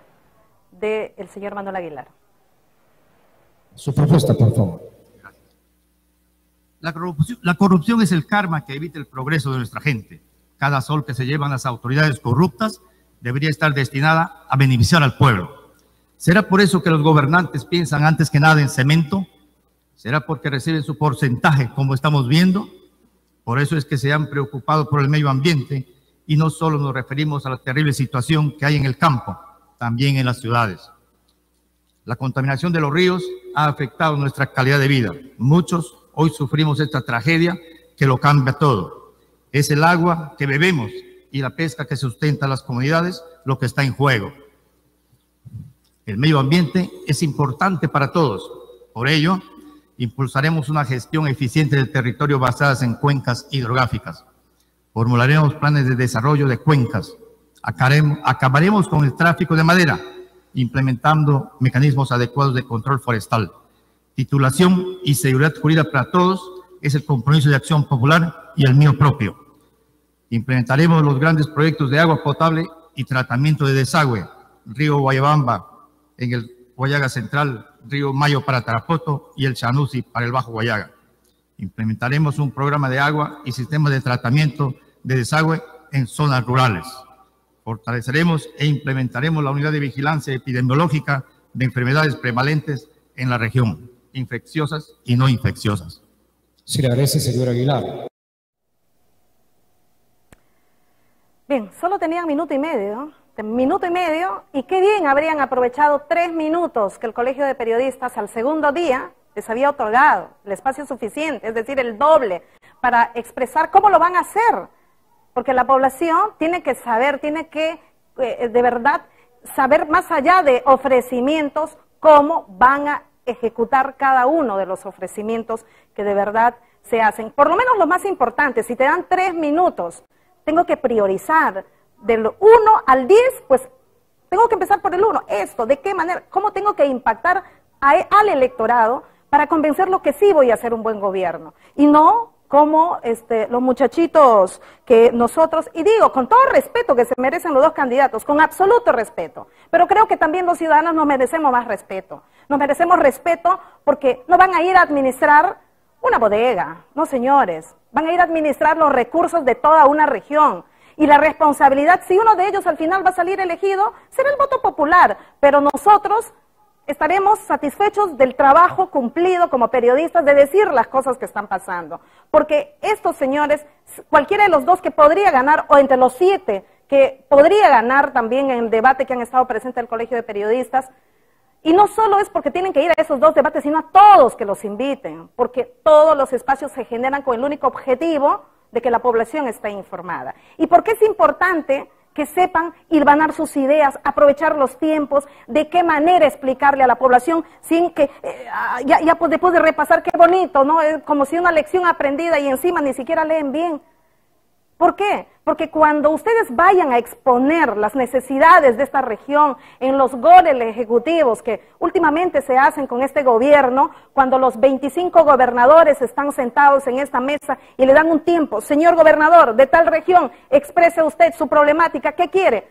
del señor Manuel Aguilar. Su propuesta, por favor. La corrupción, la corrupción es el karma que evita el progreso de nuestra gente. Cada sol que se llevan las autoridades corruptas debería estar destinada a beneficiar al pueblo. ¿Será por eso que los gobernantes piensan antes que nada en cemento? ¿Será porque reciben su porcentaje, como estamos viendo? Por eso es que se han preocupado por el medio ambiente y no solo nos referimos a la terrible situación que hay en el campo, también en las ciudades. La contaminación de los ríos ha afectado nuestra calidad de vida. Muchos hoy sufrimos esta tragedia que lo cambia todo. Es el agua que bebemos y la pesca que sustenta a las comunidades lo que está en juego. El medio ambiente es importante para todos. Por ello, impulsaremos una gestión eficiente del territorio basadas en cuencas hidrográficas. Formularemos planes de desarrollo de cuencas, acabaremos con el tráfico de madera, implementando mecanismos adecuados de control forestal. Titulación y seguridad jurídica para todos es el compromiso de acción popular y el mío propio. Implementaremos los grandes proyectos de agua potable y tratamiento de desagüe, río Guayabamba en el Guayaga Central, río Mayo para Tarapoto y el Chanusi para el Bajo Guayaga. Implementaremos un programa de agua y sistema de tratamiento de desagüe en zonas rurales. Fortaleceremos e implementaremos la unidad de vigilancia epidemiológica de enfermedades prevalentes en la región, infecciosas y no infecciosas. Se le agradece, señor Aguilar. Bien, solo tenían minuto y medio, minuto y medio, y qué bien habrían aprovechado tres minutos que el Colegio de Periodistas al segundo día les había otorgado, el espacio suficiente, es decir, el doble, para expresar cómo lo van a hacer porque la población tiene que saber, tiene que eh, de verdad saber más allá de ofrecimientos cómo van a ejecutar cada uno de los ofrecimientos que de verdad se hacen. Por lo menos lo más importante, si te dan tres minutos, tengo que priorizar del 1 al 10, pues tengo que empezar por el 1. Esto, ¿de qué manera? ¿Cómo tengo que impactar al electorado para convencerlo que sí voy a hacer un buen gobierno? Y no como este, los muchachitos que nosotros, y digo con todo respeto que se merecen los dos candidatos, con absoluto respeto, pero creo que también los ciudadanos nos merecemos más respeto. Nos merecemos respeto porque no van a ir a administrar una bodega, no señores, van a ir a administrar los recursos de toda una región. Y la responsabilidad, si uno de ellos al final va a salir elegido, será el voto popular, pero nosotros estaremos satisfechos del trabajo cumplido como periodistas de decir las cosas que están pasando. Porque estos señores, cualquiera de los dos que podría ganar, o entre los siete que podría ganar también en el debate que han estado presentes en el Colegio de Periodistas, y no solo es porque tienen que ir a esos dos debates, sino a todos que los inviten, porque todos los espacios se generan con el único objetivo de que la población esté informada. ¿Y por qué es importante que sepan ir sus ideas, aprovechar los tiempos, de qué manera explicarle a la población sin que, eh, ah, ya, ya pues, después de repasar, qué bonito, ¿no? Es como si una lección aprendida y encima ni siquiera leen bien. ¿Por qué? Porque cuando ustedes vayan a exponer las necesidades de esta región en los goles ejecutivos que últimamente se hacen con este gobierno, cuando los 25 gobernadores están sentados en esta mesa y le dan un tiempo, señor gobernador de tal región, exprese usted su problemática, ¿qué quiere?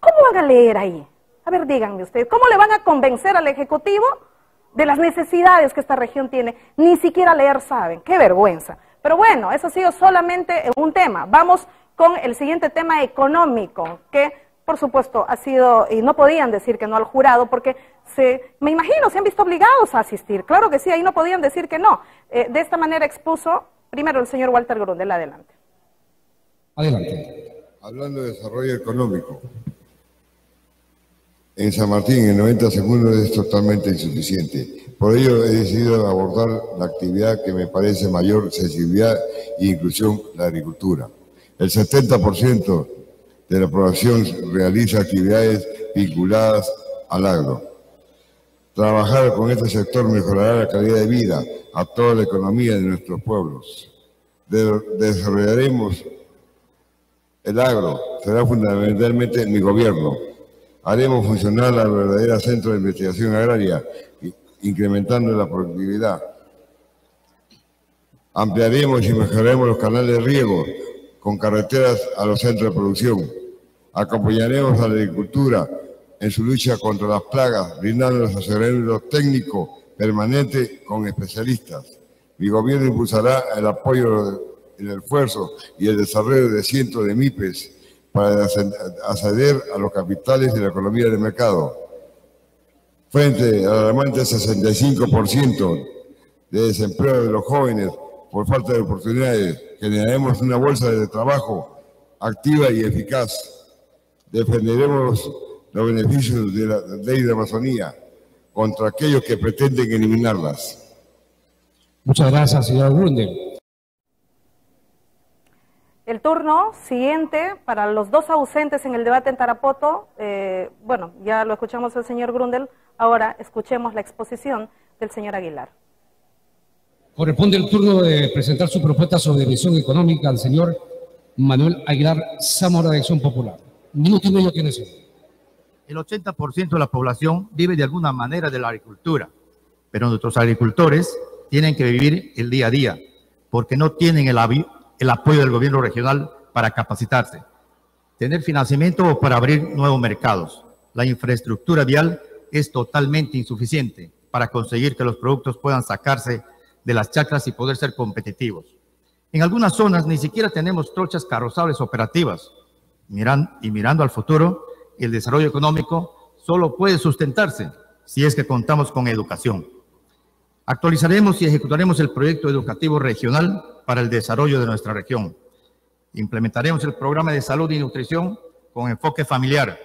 ¿Cómo van a leer ahí? A ver, díganme ustedes, ¿cómo le van a convencer al Ejecutivo de las necesidades que esta región tiene? Ni siquiera leer saben, qué vergüenza. Pero bueno, eso ha sido solamente un tema. Vamos con el siguiente tema económico, que por supuesto ha sido, y no podían decir que no al jurado, porque se, me imagino se han visto obligados a asistir. Claro que sí, ahí no podían decir que no. Eh, de esta manera expuso primero el señor Walter Grundel. Adelante. Adelante. Hablando de desarrollo económico, en San Martín en 90 segundos es totalmente insuficiente. Por ello he decidido abordar la actividad que me parece mayor sensibilidad e inclusión, la agricultura. El 70% de la población realiza actividades vinculadas al agro. Trabajar con este sector mejorará la calidad de vida a toda la economía de nuestros pueblos. desarrollaremos el agro, será fundamentalmente mi gobierno. Haremos funcionar la verdadera centro de investigación agraria incrementando la productividad. Ampliaremos y mejoraremos los canales de riego con carreteras a los centros de producción. Acompañaremos a la agricultura en su lucha contra las plagas, brindando asesoramiento técnico permanente con especialistas. Mi gobierno impulsará el apoyo, el esfuerzo y el desarrollo de cientos de MIPES para acceder a los capitales de la economía de mercado frente al alarmante 65% de desempleo de los jóvenes por falta de oportunidades, generaremos una bolsa de trabajo activa y eficaz. Defenderemos los beneficios de la ley de Amazonía contra aquellos que pretenden eliminarlas. Muchas gracias, señor Grundel. El turno siguiente para los dos ausentes en el debate en Tarapoto, eh, bueno, ya lo escuchamos el señor Grundel, ahora escuchemos la exposición del señor Aguilar. Corresponde el turno de presentar su propuesta sobre visión económica al señor Manuel Aguilar Zamora de Acción Popular. minuto y medio tiene señor. El 80% de la población vive de alguna manera de la agricultura, pero nuestros agricultores tienen que vivir el día a día porque no tienen el, el apoyo del gobierno regional para capacitarse, tener financiamiento para abrir nuevos mercados. La infraestructura vial es totalmente insuficiente para conseguir que los productos puedan sacarse de las chacras y poder ser competitivos. En algunas zonas ni siquiera tenemos trochas carrozables operativas. Y mirando al futuro, el desarrollo económico solo puede sustentarse si es que contamos con educación. Actualizaremos y ejecutaremos el proyecto educativo regional para el desarrollo de nuestra región. Implementaremos el programa de salud y nutrición con enfoque familiar.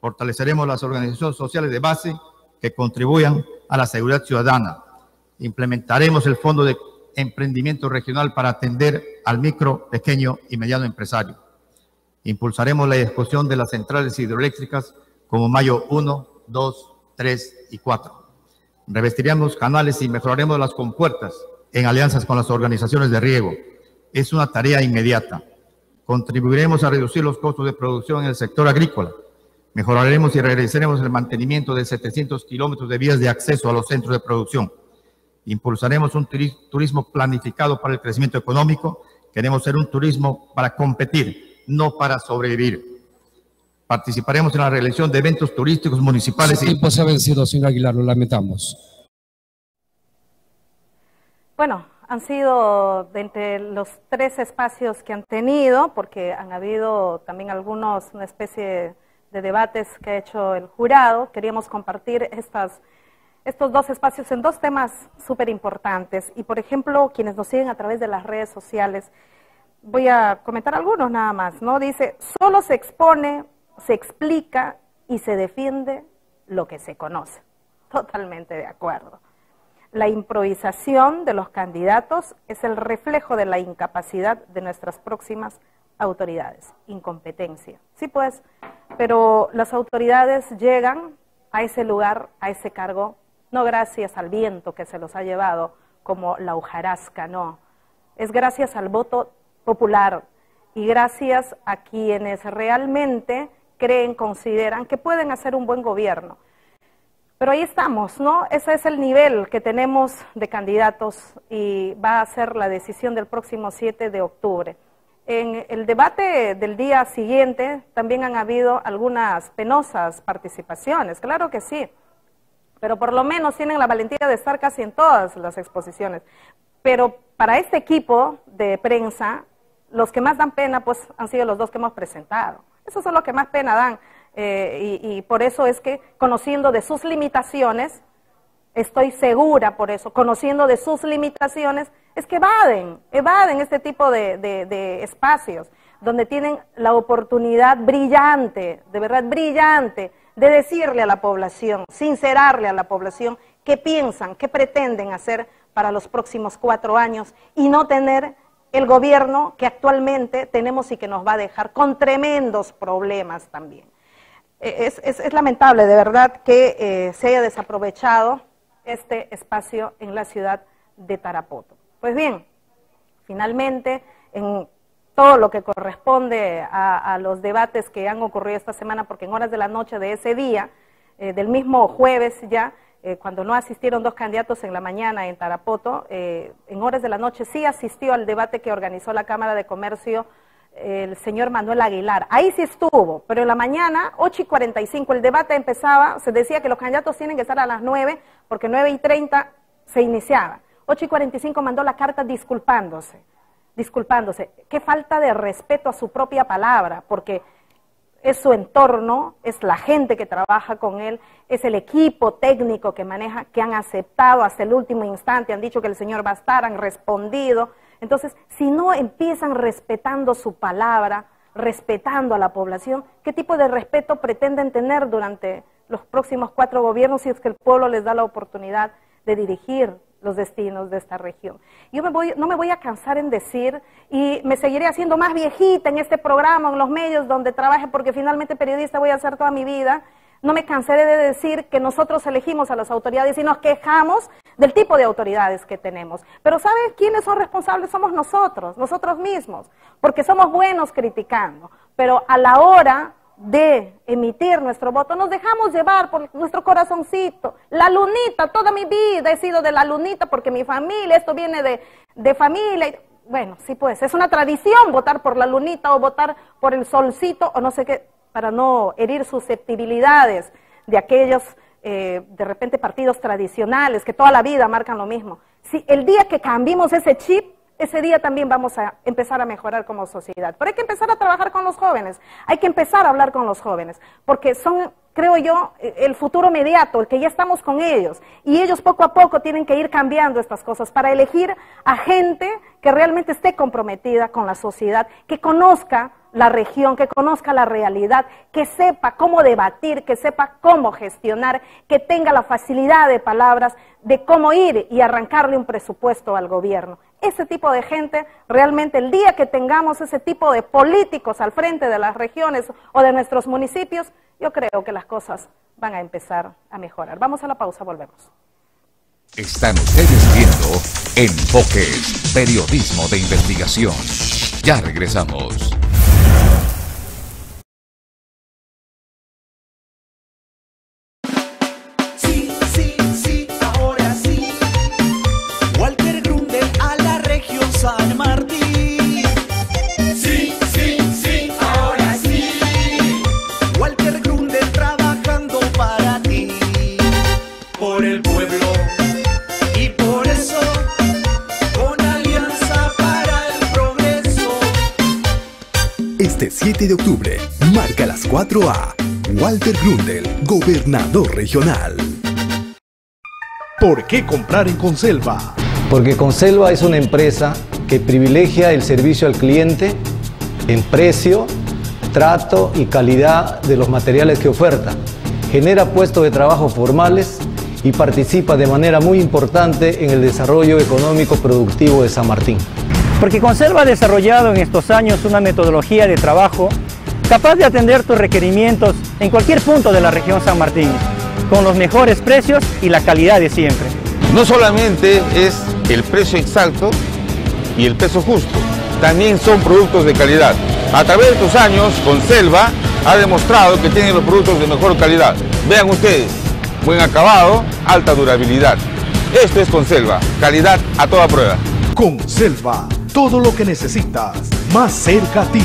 Fortaleceremos las organizaciones sociales de base que contribuyan a la seguridad ciudadana. Implementaremos el Fondo de Emprendimiento Regional para atender al micro, pequeño y mediano empresario. Impulsaremos la ejecución de las centrales hidroeléctricas como Mayo 1, 2, 3 y 4. Revestiremos canales y mejoraremos las compuertas en alianzas con las organizaciones de riego. Es una tarea inmediata. Contribuiremos a reducir los costos de producción en el sector agrícola. Mejoraremos y regresaremos el mantenimiento de 700 kilómetros de vías de acceso a los centros de producción. Impulsaremos un turismo planificado para el crecimiento económico. Queremos ser un turismo para competir, no para sobrevivir. Participaremos en la realización de eventos turísticos municipales. El tiempo se ha vencido, señor Aguilar, lo lamentamos. Bueno, han sido de entre los tres espacios que han tenido, porque han habido también algunos, una especie de debates que ha hecho el jurado. Queríamos compartir estas, estos dos espacios en dos temas súper importantes. Y, por ejemplo, quienes nos siguen a través de las redes sociales, voy a comentar algunos nada más, ¿no? Dice, solo se expone, se explica y se defiende lo que se conoce. Totalmente de acuerdo. La improvisación de los candidatos es el reflejo de la incapacidad de nuestras próximas autoridades, incompetencia. Sí, pues, pero las autoridades llegan a ese lugar, a ese cargo, no gracias al viento que se los ha llevado como la hojarasca, no. Es gracias al voto popular, y gracias a quienes realmente creen, consideran que pueden hacer un buen gobierno. Pero ahí estamos, ¿no? Ese es el nivel que tenemos de candidatos y va a ser la decisión del próximo 7 de octubre. En el debate del día siguiente también han habido algunas penosas participaciones, claro que sí, pero por lo menos tienen la valentía de estar casi en todas las exposiciones. Pero para este equipo de prensa, los que más dan pena pues han sido los dos que hemos presentado. Esos son los que más pena dan. Eh, y, por eso es que conociendo de sus limitaciones, estoy segura por eso, conociendo de sus limitaciones, es que evaden, evaden este tipo de, espacios donde tienen la oportunidad brillante, de verdad brillante, de decirle a la población, sincerarle a la población qué piensan, qué pretenden hacer para los próximos cuatro años y no tener el gobierno que actualmente tenemos y que nos va a dejar con tremendos problemas también. Eh, es, lamentable, de verdad, que eh, se haya desaprovechado este espacio en la ciudad de Tarapoto. Pues bien, finalmente, en todo lo que corresponde a, los debates que han ocurrido esta semana, porque en horas de la noche de ese día, eh, del mismo jueves ya, cuando no asistieron dos candidatos en la mañana en Tarapoto, en horas de la noche sí asistió al debate que organizó la Cámara de Comercio el señor Manuel Aguilar. Ahí sí estuvo, pero en la mañana, 8 y 45, el debate empezaba, se decía que los candidatos tienen que estar a las 9, porque 9 y 30 se iniciaba. 8 y 45 mandó la carta disculpándose, disculpándose. Qué falta de respeto a su propia palabra, porque es su entorno, es la gente que trabaja con él, es el equipo técnico que maneja, que han aceptado hasta el último instante, han dicho que el señor va a estar, han respondido. Entonces, si no empiezan respetando su palabra, respetando a la población, ¿qué tipo de respeto pretenden tener durante los próximos cuatro gobiernos si es que el pueblo les da la oportunidad de dirigir los destinos de esta región? Yo no me voy a cansar en decir, y me seguiré haciendo más viejita en este programa, en los medios donde trabaje, porque finalmente periodista voy a ser toda mi vida, no me cansaré de decir que nosotros elegimos a las autoridades y nos quejamos del tipo de autoridades que tenemos. Pero ¿saben quiénes son responsables? Somos nosotros, nosotros mismos, porque somos buenos criticando. Pero a la hora de emitir nuestro voto, nos dejamos llevar por nuestro corazoncito. La lunita, toda mi vida he sido de la lunita porque mi familia, esto viene de, de familia. Bueno, sí pues, es una tradición votar por la lunita o votar por el solcito o no sé qué para no herir susceptibilidades de aquellos, eh, de repente, partidos tradicionales que toda la vida marcan lo mismo. Si el día que cambiemos ese chip, ese día también vamos a empezar a mejorar como sociedad. Pero hay que empezar a trabajar con los jóvenes, hay que empezar a hablar con los jóvenes, porque son, creo yo, el futuro inmediato, el que ya estamos con ellos. Y ellos poco a poco tienen que ir cambiando estas cosas para elegir a gente que realmente esté comprometida con la sociedad, que conozca la región, que conozca la realidad, que sepa cómo debatir, que sepa cómo gestionar, que tenga la facilidad de palabras de cómo ir y arrancarle un presupuesto al gobierno. Ese tipo de gente, realmente el día que tengamos ese tipo de políticos al frente de las regiones o de nuestros municipios, yo creo que las cosas van a empezar a mejorar. Vamos a la pausa, volvemos. Están ustedes viendo Enfoques, periodismo de investigación. Ya regresamos. 7 de octubre, marca las 4A. Walter Grundel, gobernador regional. ¿Por qué comprar en Conselva? Porque Conselva es una empresa que privilegia el servicio al cliente en precio, trato y calidad de los materiales que oferta. Genera puestos de trabajo formales y participa de manera muy importante en el desarrollo económico productivo de San Martín porque Conserva ha desarrollado en estos años una metodología de trabajo capaz de atender tus requerimientos en cualquier punto de la región San Martín, con los mejores precios y la calidad de siempre. No solamente es el precio exacto y el peso justo, también son productos de calidad. A través de estos años, con Selva, ha demostrado que tiene los productos de mejor calidad. Vean ustedes, buen acabado, alta durabilidad. Esto es Conselva, calidad a toda prueba. Conselva, todo lo que necesitas, más cerca a ti.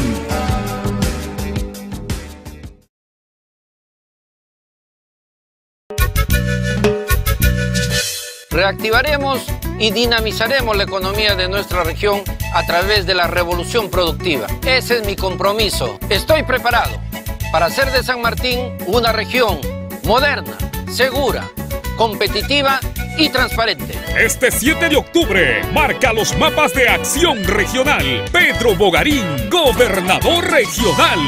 Reactivaremos y dinamizaremos la economía de nuestra región a través de la revolución productiva. Ese es mi compromiso. Estoy preparado para hacer de San Martín una región moderna, segura, competitiva y transparente. Este 7 de octubre marca los mapas de acción regional. Pedro Bogarín, gobernador regional.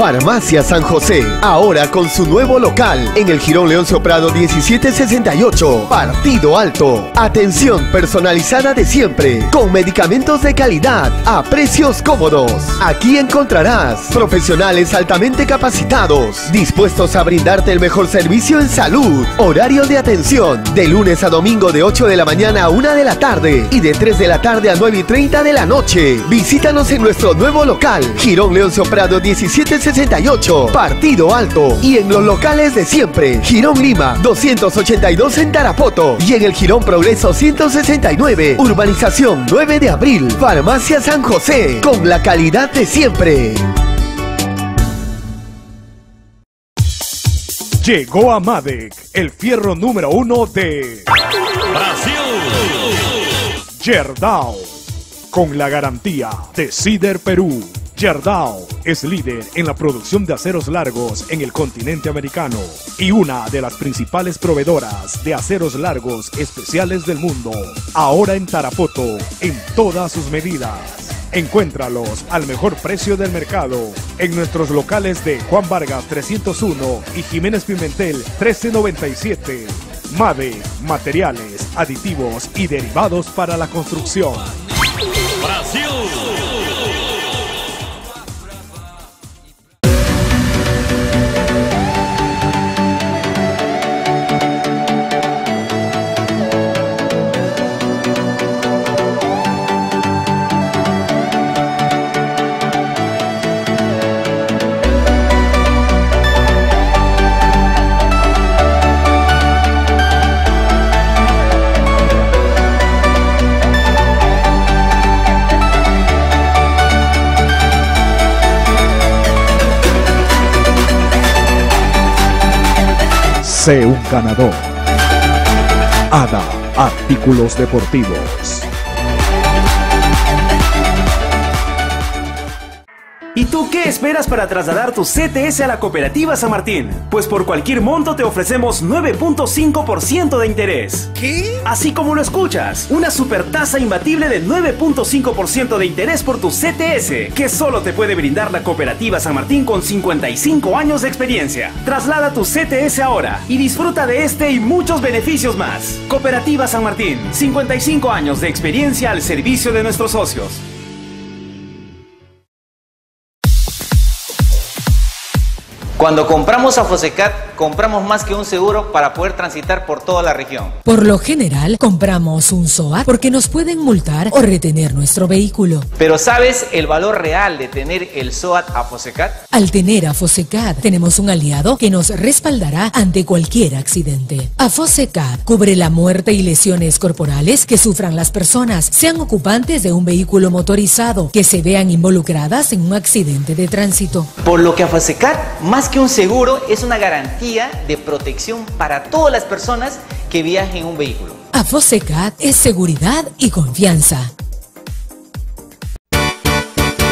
Farmacia San José, ahora con su nuevo local en el Girón Leoncio Prado 1768, Partido Alto. Atención personalizada de siempre, con medicamentos de calidad a precios cómodos. Aquí encontrarás profesionales altamente capacitados, dispuestos a brindarte el mejor servicio en salud. Horario de atención, de lunes a domingo de 8 de la mañana a 1 de la tarde y de 3 de la tarde a 9 y 30 de la noche. Visítanos en nuestro nuevo local, Girón Leoncio Prado 1768. 68, Partido Alto. Y en los locales de siempre, Girón Lima, 282 en Tarapoto. Y en el Girón Progreso 169, Urbanización 9 de Abril, Farmacia San José, con la calidad de siempre. Llegó a Madec, el fierro número uno de Brasil. Yerdao, con la garantía de Cider Perú. Yerdao es líder en la producción de aceros largos en el continente americano y una de las principales proveedoras de aceros largos especiales del mundo. Ahora en Tarapoto, en todas sus medidas. Encuéntralos al mejor precio del mercado en nuestros locales de Juan Vargas 301 y Jiménez Pimentel 1397. MADE, materiales, aditivos y derivados para la construcción. Brasil. Sé un ganador. Ada, artículos deportivos. Qué esperas para trasladar tu CTS a la cooperativa San Martín? Pues por cualquier monto te ofrecemos 9.5% de interés. ¿Qué? Así como lo escuchas, una super tasa imbatible de 9.5% de interés por tu CTS, que solo te puede brindar la cooperativa San Martín con 55 años de experiencia. Traslada tu CTS ahora y disfruta de este y muchos beneficios más. Cooperativa San Martín, 55 años de experiencia al servicio de nuestros socios. Cuando compramos a Fosecat, compramos más que un seguro para poder transitar por toda la región. Por lo general, compramos un SOAT porque nos pueden multar o retener nuestro vehículo. Pero ¿sabes el valor real de tener el SOAT a Fosecat? Al tener a Fosecat, tenemos un aliado que nos respaldará ante cualquier accidente. A Fosecat cubre la muerte y lesiones corporales que sufran las personas, sean ocupantes de un vehículo motorizado, que se vean involucradas en un accidente de tránsito. Por lo que a Fosecat, más que un seguro, es una garantía de protección para todas las personas que viajen en un vehículo. Afosecat es seguridad y confianza.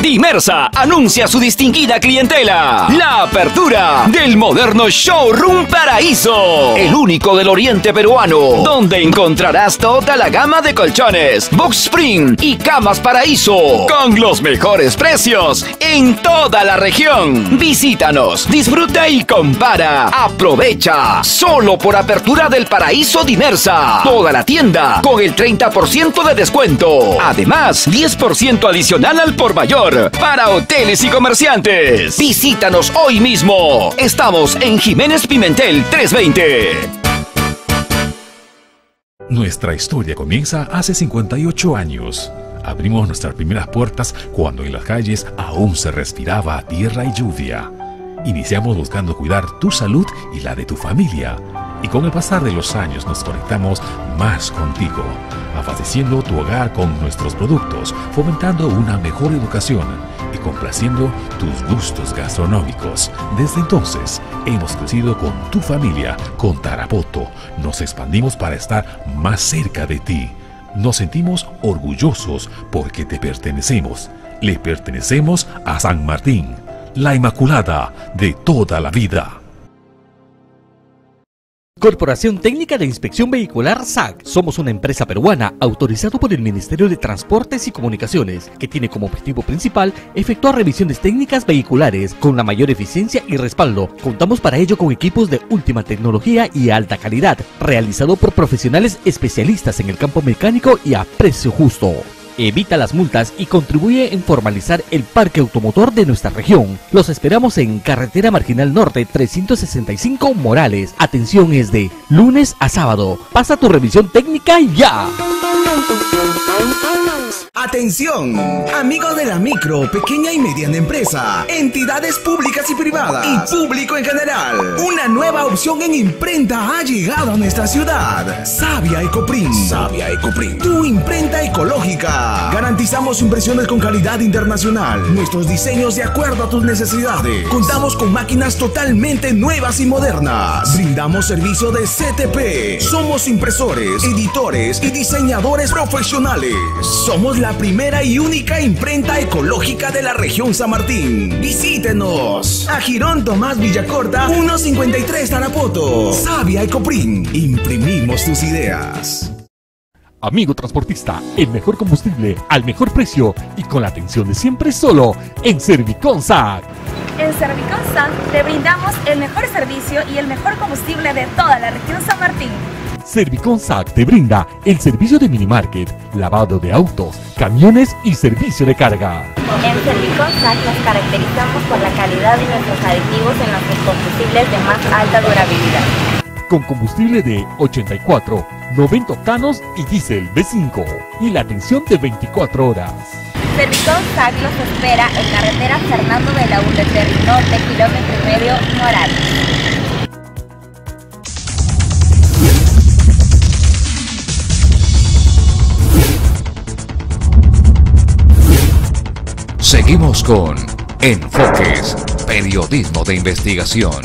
Dimersa anuncia su distinguida clientela. La apertura del moderno Showroom Paraíso. El único del oriente peruano. Donde encontrarás toda la gama de colchones, box spring y camas Paraíso. Con los mejores precios en toda la región. Visítanos, disfruta y compara. Aprovecha. Solo por apertura del Paraíso Dimersa. Toda la tienda con el 30% de descuento. Además, 10% adicional al por mayor para hoteles y comerciantes. Visítanos hoy mismo. Estamos en Jiménez Pimentel 320. Nuestra historia comienza hace 58 años. Abrimos nuestras primeras puertas cuando en las calles aún se respiraba tierra y lluvia. Iniciamos buscando cuidar tu salud y la de tu familia. Y con el pasar de los años nos conectamos más contigo, abasteciendo tu hogar con nuestros productos, fomentando una mejor educación y complaciendo tus gustos gastronómicos. Desde entonces, hemos crecido con tu familia, con Tarapoto. Nos expandimos para estar más cerca de ti. Nos sentimos orgullosos porque te pertenecemos. Le pertenecemos a San Martín, la Inmaculada de toda la vida. Corporación Técnica de Inspección Vehicular SAC. Somos una empresa peruana autorizada por el Ministerio de Transportes y Comunicaciones, que tiene como objetivo principal efectuar revisiones técnicas vehiculares con la mayor eficiencia y respaldo. Contamos para ello con equipos de última tecnología y alta calidad, realizado por profesionales especialistas en el campo mecánico y a precio justo evita las multas y contribuye en formalizar el parque automotor de nuestra región. Los esperamos en Carretera Marginal Norte 365 Morales. Atención es de lunes a sábado. Pasa tu revisión técnica ya. Atención, amigos de la micro, pequeña y mediana empresa, entidades públicas y privadas y público en general. Una nueva opción en imprenta ha llegado a nuestra ciudad. Sabia Ecoprint. Sabia Ecoprint. Tu imprenta ecológica. Garantizamos impresiones con calidad internacional. Nuestros diseños de acuerdo a tus necesidades. Contamos con máquinas totalmente nuevas y modernas. Brindamos servicio de CTP. Somos impresores, editores y diseñadores profesionales. Somos la primera y única imprenta ecológica de la región San Martín. Visítenos a Girón Tomás Villacorta, 153 Tarapoto. Sabia Ecoprint. Imprimimos tus ideas. Amigo transportista, el mejor combustible al mejor precio y con la atención de siempre solo en Serviconsac. En Serviconsac te brindamos el mejor servicio y el mejor combustible de toda la región San Martín. Serviconsac te brinda el servicio de minimarket, lavado de autos, camiones y servicio de carga. En Serviconsac nos caracterizamos por la calidad de nuestros aditivos en nuestros combustibles de más alta durabilidad. Con combustible de 84, 90 octanos y diésel B5 y la atención de 24 horas. Serviconsac los espera en carretera Fernando de la Urdeterri Norte, kilómetro y medio, Morales. Seguimos con Enfoques, periodismo de investigación.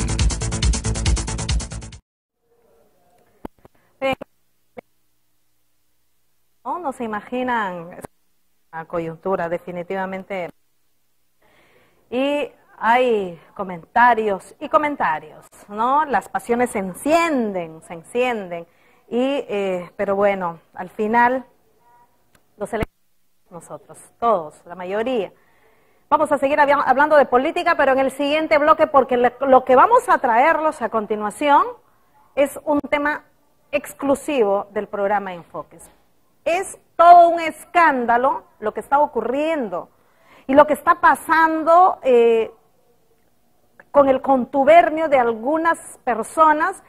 No, no se imaginan la coyuntura, definitivamente. Y hay comentarios y comentarios, ¿no? Las pasiones se encienden, se encienden. Y, eh, pero bueno, al final los elegimos nosotros, todos, la mayoría. Vamos a seguir hablando de política, pero en el siguiente bloque, porque lo que vamos a traerlos a continuación es un tema exclusivo del programa Enfoques. Es todo un escándalo lo que está ocurriendo y lo que está pasando eh, con el contubernio de algunas personas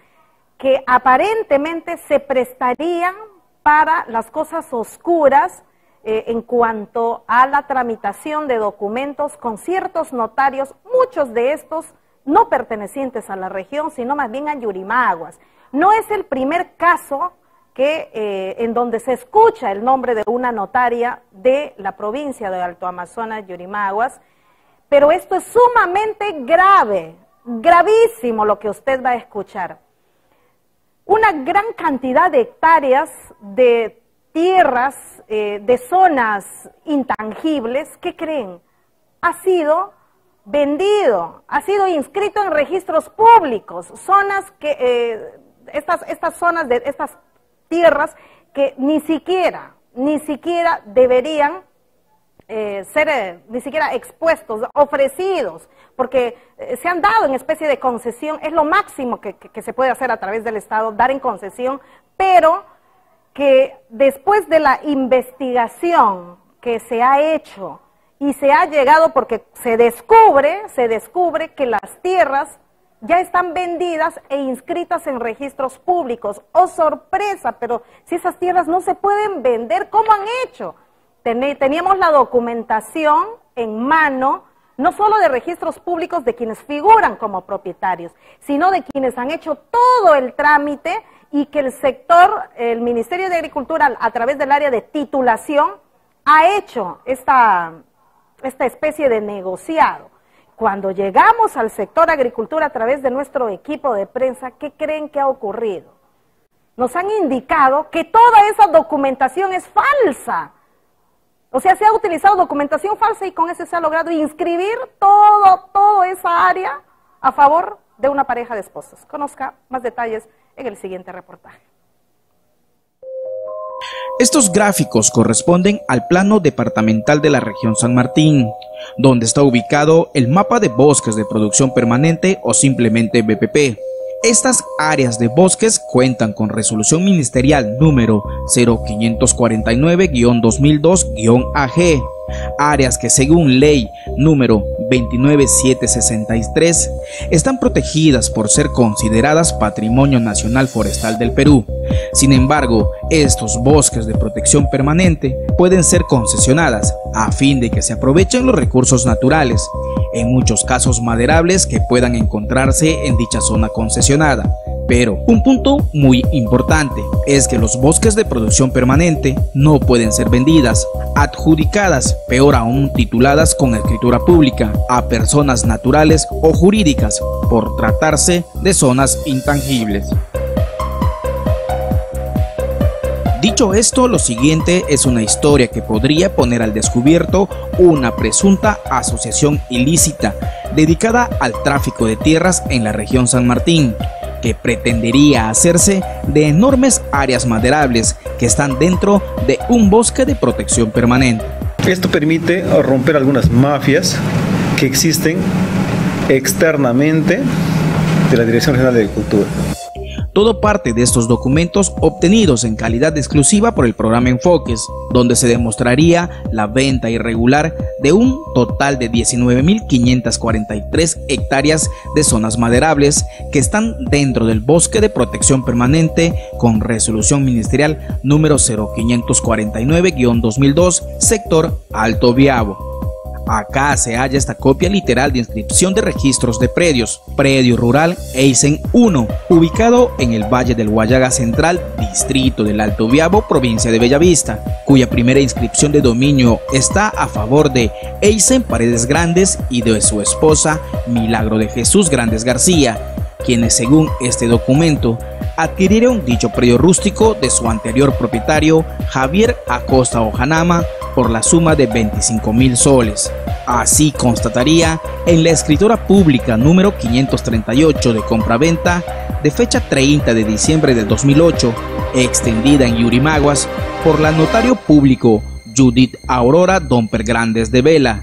que aparentemente se prestarían para las cosas oscuras eh, en cuanto a la tramitación de documentos con ciertos notarios, muchos de estos no pertenecientes a la región, sino más bien a Yurimaguas. No es el primer caso que, eh, en donde se escucha el nombre de una notaria de la provincia de Alto Amazonas, Yurimaguas, pero esto es sumamente grave, gravísimo lo que usted va a escuchar. Una gran cantidad de hectáreas de tierras, eh, de zonas intangibles, ¿qué creen? Ha sido vendido, ha sido inscrito en registros públicos, zonas que, eh, estas, estas zonas de estas tierras que ni siquiera, ni siquiera deberían eh, ser ni siquiera expuestos, ofrecidos, porque se han dado en especie de concesión, es lo máximo que, se puede hacer a través del Estado, dar en concesión, pero que después de la investigación que se ha hecho y se ha llegado porque se descubre, se descubre que las tierras ya están vendidas e inscritas en registros públicos. ¡Oh, sorpresa! Pero si esas tierras no se pueden vender, ¿cómo han hecho? teníamos la documentación en mano, no solo de registros públicos de quienes figuran como propietarios, sino de quienes han hecho todo el trámite y que el sector, el Ministerio de Agricultura, a través del área de titulación, ha hecho esta, esta especie de negociado. Cuando llegamos al sector agricultura a través de nuestro equipo de prensa, ¿qué creen que ha ocurrido? Nos han indicado que toda esa documentación es falsa. O sea, se ha utilizado documentación falsa y con eso se ha logrado inscribir todo, toda esa área a favor de una pareja de esposos. Conozca más detalles en el siguiente reportaje. Estos gráficos corresponden al plano departamental de la región San Martín, donde está ubicado el mapa de bosques de producción permanente o simplemente BPP. Estas áreas de bosques cuentan con resolución ministerial número 0549-2002-AG, áreas que según ley número 29763 están protegidas por ser consideradas Patrimonio Nacional Forestal del Perú. Sin embargo, estos bosques de protección permanente pueden ser concesionadas a fin de que se aprovechen los recursos naturales, en muchos casos maderables que puedan encontrarse en dicha zona concesionada. Pero un punto muy importante es que los bosques de producción permanente no pueden ser vendidas, adjudicadas, peor aún tituladas con escritura pública a personas naturales o jurídicas por tratarse de zonas intangibles. Dicho esto, lo siguiente es una historia que podría poner al descubierto una presunta asociación ilícita dedicada al tráfico de tierras en la región San Martín, que pretendería hacerse de enormes áreas maderables que están dentro de un bosque de protección permanente. Esto permite romper algunas mafias que existen externamente de la Dirección General de Agricultura. Todo parte de estos documentos obtenidos en calidad exclusiva por el programa Enfoques, donde se demostraría la venta irregular de un total de 19.543 hectáreas de zonas maderables que están dentro del bosque de protección permanente con resolución ministerial número 0549-2002, sector Alto Viabo. Acá se halla esta copia literal de inscripción de registros de predios. Predio rural Eisen 1, ubicado en el Valle del Guayaga Central, distrito del Alto Viabo, provincia de Bellavista, cuya primera inscripción de dominio está a favor de Eisen Paredes Grandes y de su esposa Milagro de Jesús Grandes García, quienes según este documento adquirieron dicho predio rústico de su anterior propietario Javier Acosta Ojanama por la suma de 25 mil soles. Así constataría en la escritura pública número 538 de compraventa de fecha 30 de diciembre del 2008, extendida en Yurimaguas por la notario público Judith Aurora Domper Grandes de Vela,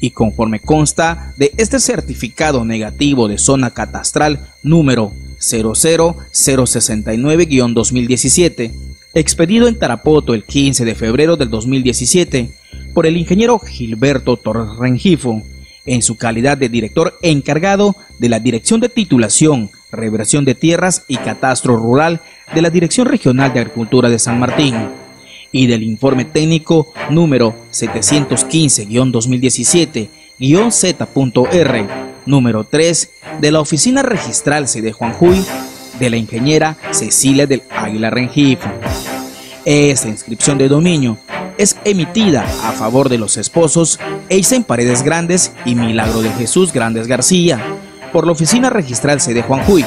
y conforme consta de este certificado negativo de zona catastral número 00069-2017, expedido en Tarapoto el 15 de febrero del 2017 por el ingeniero Gilberto Torres Rengifo, en su calidad de director encargado de la Dirección de Titulación, Reversión de Tierras y Catastro Rural de la Dirección Regional de Agricultura de San Martín, y del informe técnico número 715-2017-Z.R, número 3 de la Oficina Registral de Juan Juy de la ingeniera Cecilia del Águila Rengifo. Esta inscripción de dominio es emitida a favor de los esposos Eisen Paredes Grandes y Milagro de Jesús Grandes García por la Oficina Registral de Juan Juy.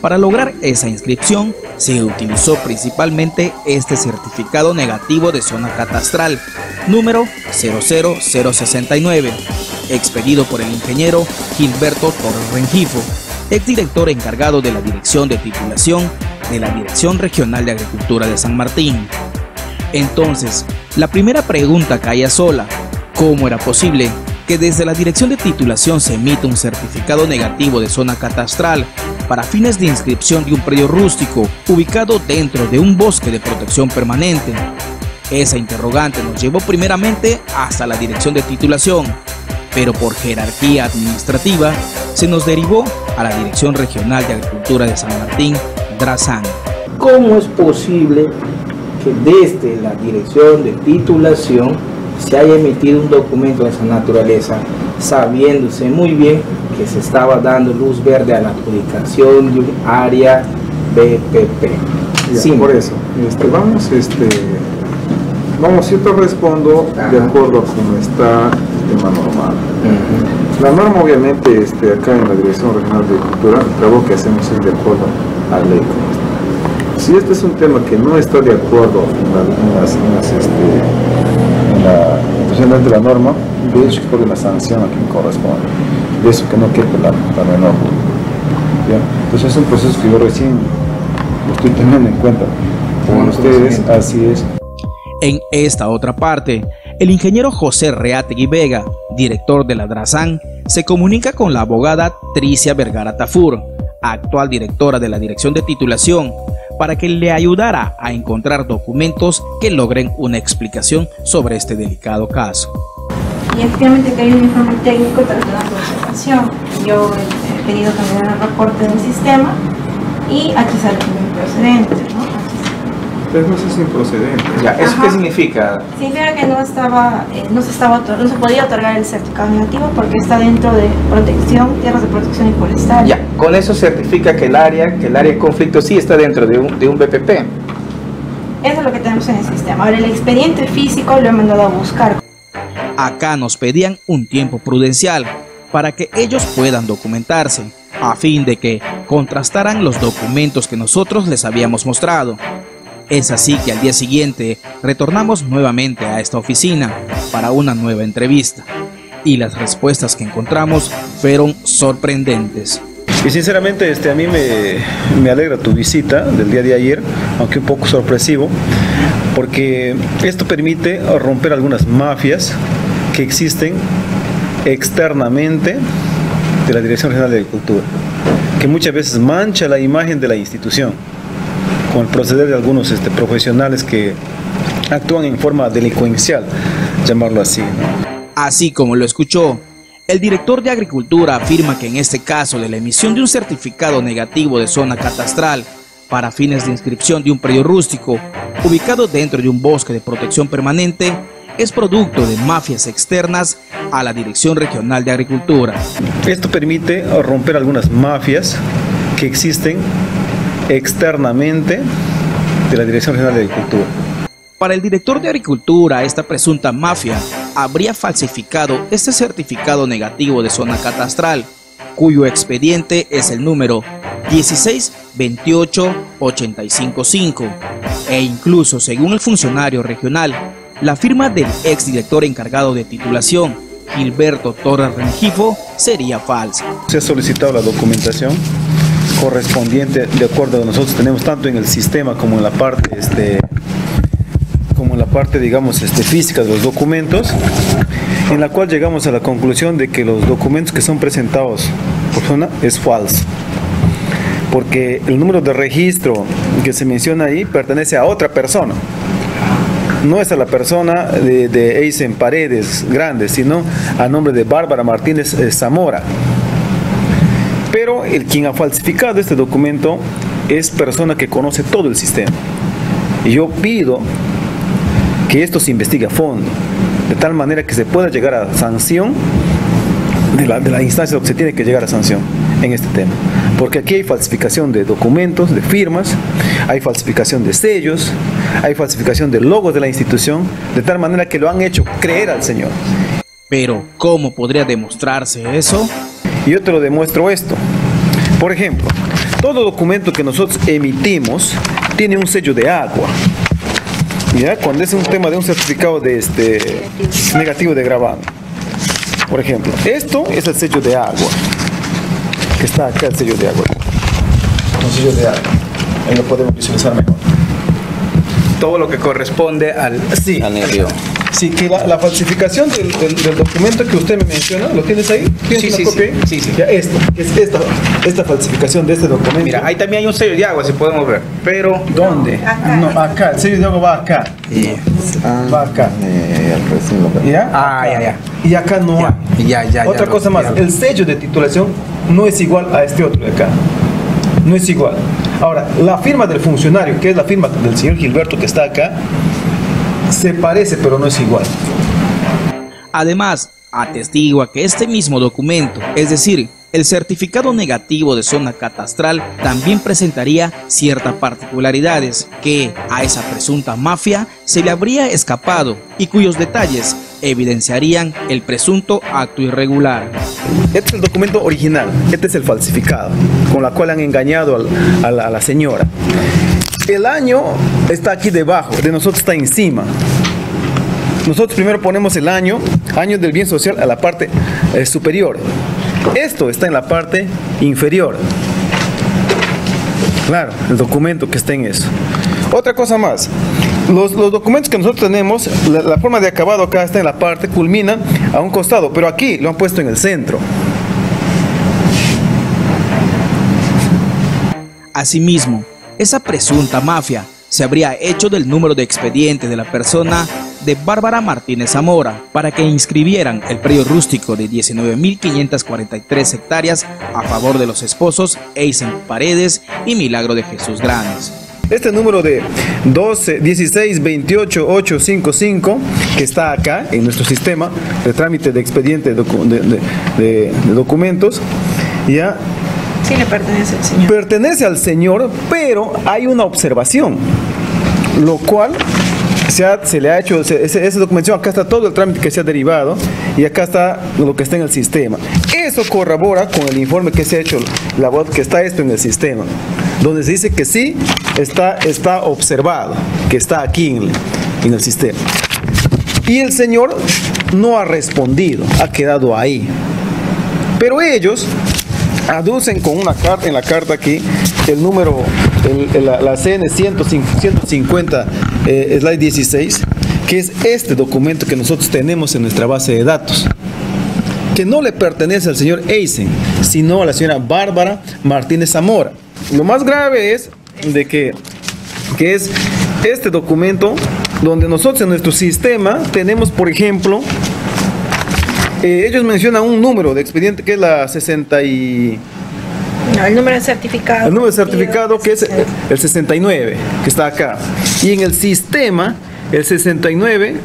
Para lograr esa inscripción se utilizó principalmente este certificado negativo de zona catastral número 00069, expedido por el ingeniero Gilberto Torres Rengifo director encargado de la Dirección de Titulación de la Dirección Regional de Agricultura de San Martín. Entonces, la primera pregunta caía sola, ¿cómo era posible que desde la Dirección de Titulación se emita un certificado negativo de zona catastral para fines de inscripción de un predio rústico ubicado dentro de un bosque de protección permanente? Esa interrogante nos llevó primeramente hasta la Dirección de Titulación, pero por jerarquía administrativa se nos derivó a la Dirección Regional de Agricultura de San Martín, DRASAN. ¿Cómo es posible que desde la dirección de titulación se haya emitido un documento de esa naturaleza, sabiéndose muy bien que se estaba dando luz verde a la adjudicación de un área BPP. Sí, por eso. Este, vamos, este, vamos, yo te respondo de acuerdo a cómo está. La norma obviamente este, acá en la Dirección Regional de Cultura, el trabajo que hacemos es de acuerdo a la ley. Si este es un tema que no está de acuerdo en, la, en las, en las, este, en la de la norma, de hecho por una sanción a quien corresponde. De eso que no quepa la, la menor. ¿ya? Entonces es un proceso que yo recién lo estoy teniendo en cuenta. Con ustedes, así es. En esta otra parte, el ingeniero José Reategui Vega, director de la DRASAN, se comunica con la abogada Tricia Vergara Tafur, actual directora de la Dirección de Titulación, para que le ayudara a encontrar documentos que logren una explicación sobre este delicado caso. Y efectivamente que hay un informe técnico tratando la observación. Yo he pedido cambiar el reporte del sistema y aquí sale como improcedente, ¿no? Entonces no es improcedente. Ya, ¿eso Ajá. qué significa? Significa que no estaba, eh, no se estaba, no se podía otorgar el certificado negativo porque está dentro de protección, tierras de protección y forestal. Ya, con eso certifica que el área, que el área de conflicto sí está dentro de un, de un BPP. Eso es lo que tenemos en el sistema. Ahora el expediente físico lo he mandado a buscar. Acá nos pedían un tiempo prudencial para que ellos puedan documentarse, a fin de que contrastaran los documentos que nosotros les habíamos mostrado. Es así que al día siguiente retornamos nuevamente a esta oficina para una nueva entrevista. Y las respuestas que encontramos fueron sorprendentes. Y sinceramente este, a mí me, me alegra tu visita del día de ayer, aunque un poco sorpresivo, porque esto permite romper algunas mafias que existen externamente de la Dirección Regional de Agricultura, que muchas veces mancha la imagen de la institución, con el proceder de algunos este, profesionales que actúan en forma delincuencial, llamarlo así. ¿no? Así como lo escuchó, el director de Agricultura afirma que en este caso de la emisión de un certificado negativo de zona catastral para fines de inscripción de un predio rústico ubicado dentro de un bosque de protección permanente es producto de mafias externas a la Dirección Regional de Agricultura. Esto permite romper algunas mafias que existen externamente de la Dirección Regional de Agricultura. Para el director de Agricultura, esta presunta mafia habría falsificado este certificado negativo de zona catastral, cuyo expediente es el número 1628855. E incluso, según el funcionario regional, la firma del exdirector encargado de titulación, Gilberto Torres Rengifo, sería falsa. Se ha solicitado la documentación correspondiente de acuerdo a que nosotros tenemos tanto en el sistema como en la parte este como en la parte digamos este física de los documentos en la cual llegamos a la conclusión de que los documentos que son presentados por persona es falso porque el número de registro que se menciona ahí pertenece a otra persona no es a la persona de, de Eisen Paredes Grandes, sino a nombre de Bárbara Martínez eh, Zamora. Pero el quien ha falsificado este documento es persona que conoce todo el sistema. Yo pido que esto se investigue a fondo, de tal manera que se pueda llegar a sanción de la, de la instancia que se tiene que llegar a sanción en este tema. Porque aquí hay falsificación de documentos, de firmas, hay falsificación de sellos, hay falsificación de logos de la institución, de tal manera que lo han hecho creer al Señor. Pero, ¿cómo podría demostrarse eso? Y yo te lo demuestro esto. Por ejemplo, todo documento que nosotros emitimos tiene un sello de agua. ¿Ya? Cuando es un tema de un certificado de este negativo de grabado. Por ejemplo, esto es el sello de agua. Que está acá el sello de agua. Un sello de agua. Ahí lo podemos visualizar mejor. Todo lo que corresponde al, sí. al. Sí, que la, la falsificación del, del- del documento que usted me menciona, ¿lo tienes ahí? ¿Tienes Sí, una sí, copia sí. Sí, sí. Ya, esto, es esta, esta falsificación de este documento. Mira, ahí también hay un sello de agua, si podemos ver. Pero. ¿Dónde? No, acá, el sello de agua va acá. Va acá. ¿Ya? Ah, ya, ya. Y acá no hay. Ya, ya, ya. Otra cosa más, ya. el sello de titulación no es igual a este otro de acá. No es igual. Ahora, la firma del funcionario, que es la firma del señor Gilberto que está acá, se parece pero no es igual. Además, atestigua que este mismo documento, es decir, el certificado negativo de zona catastral también presentaría ciertas particularidades que a esa presunta mafia se le habría escapado y cuyos detalles evidenciarían el presunto acto irregular. Este es el documento original, este es el falsificado, con la cual han engañado al- a, la, a la señora. El año está aquí debajo, de nosotros está encima. Nosotros primero ponemos el año, año del bien social, a la parte eh, superior. Esto está en la parte inferior. Claro, el documento que está en eso. Otra cosa más. Los, documentos que nosotros tenemos, la, la forma de acabado acá está en la parte, culmina a un costado, pero aquí lo han puesto en el centro. Asimismo, esa presunta mafia se habría hecho del número de expediente de la persona de Bárbara Martínez Zamora para que inscribieran el predio rústico de 19.543 hectáreas a favor de los esposos Eisen Paredes y Milagro de Jesús Grandes. Este número de 12, 16, 28, 855, que está acá en nuestro sistema de trámite de expediente de, docu- de- de- de- de documentos, ya Sí le pertenece al señor. pertenece al señor, pero hay una observación, lo cual se, le ha hecho, se- ese- esa documentación, acá está todo el trámite que se ha derivado y acá está lo que está en el sistema. Eso corrobora con el informe que se ha hecho, la voz que está esto en el sistema, donde se dice que sí está, está observado, que está aquí en el, sistema. Y el señor no ha respondido, ha quedado ahí. Pero ellos aducen con una carta, en la carta aquí, el número, la, CN 150, 150 eh, slide 16, que es este documento que nosotros tenemos en nuestra base de datos, que no le pertenece al señor Eisen, sino a la señora Bárbara Martínez Zamora. Lo más grave es de que, que es este documento donde nosotros en nuestro sistema tenemos, por ejemplo, eh, ellos mencionan un número de expediente que es la 60 y... No, el número de certificado. El número de certificado que es el 69, que está acá. Y en el sistema, el 69,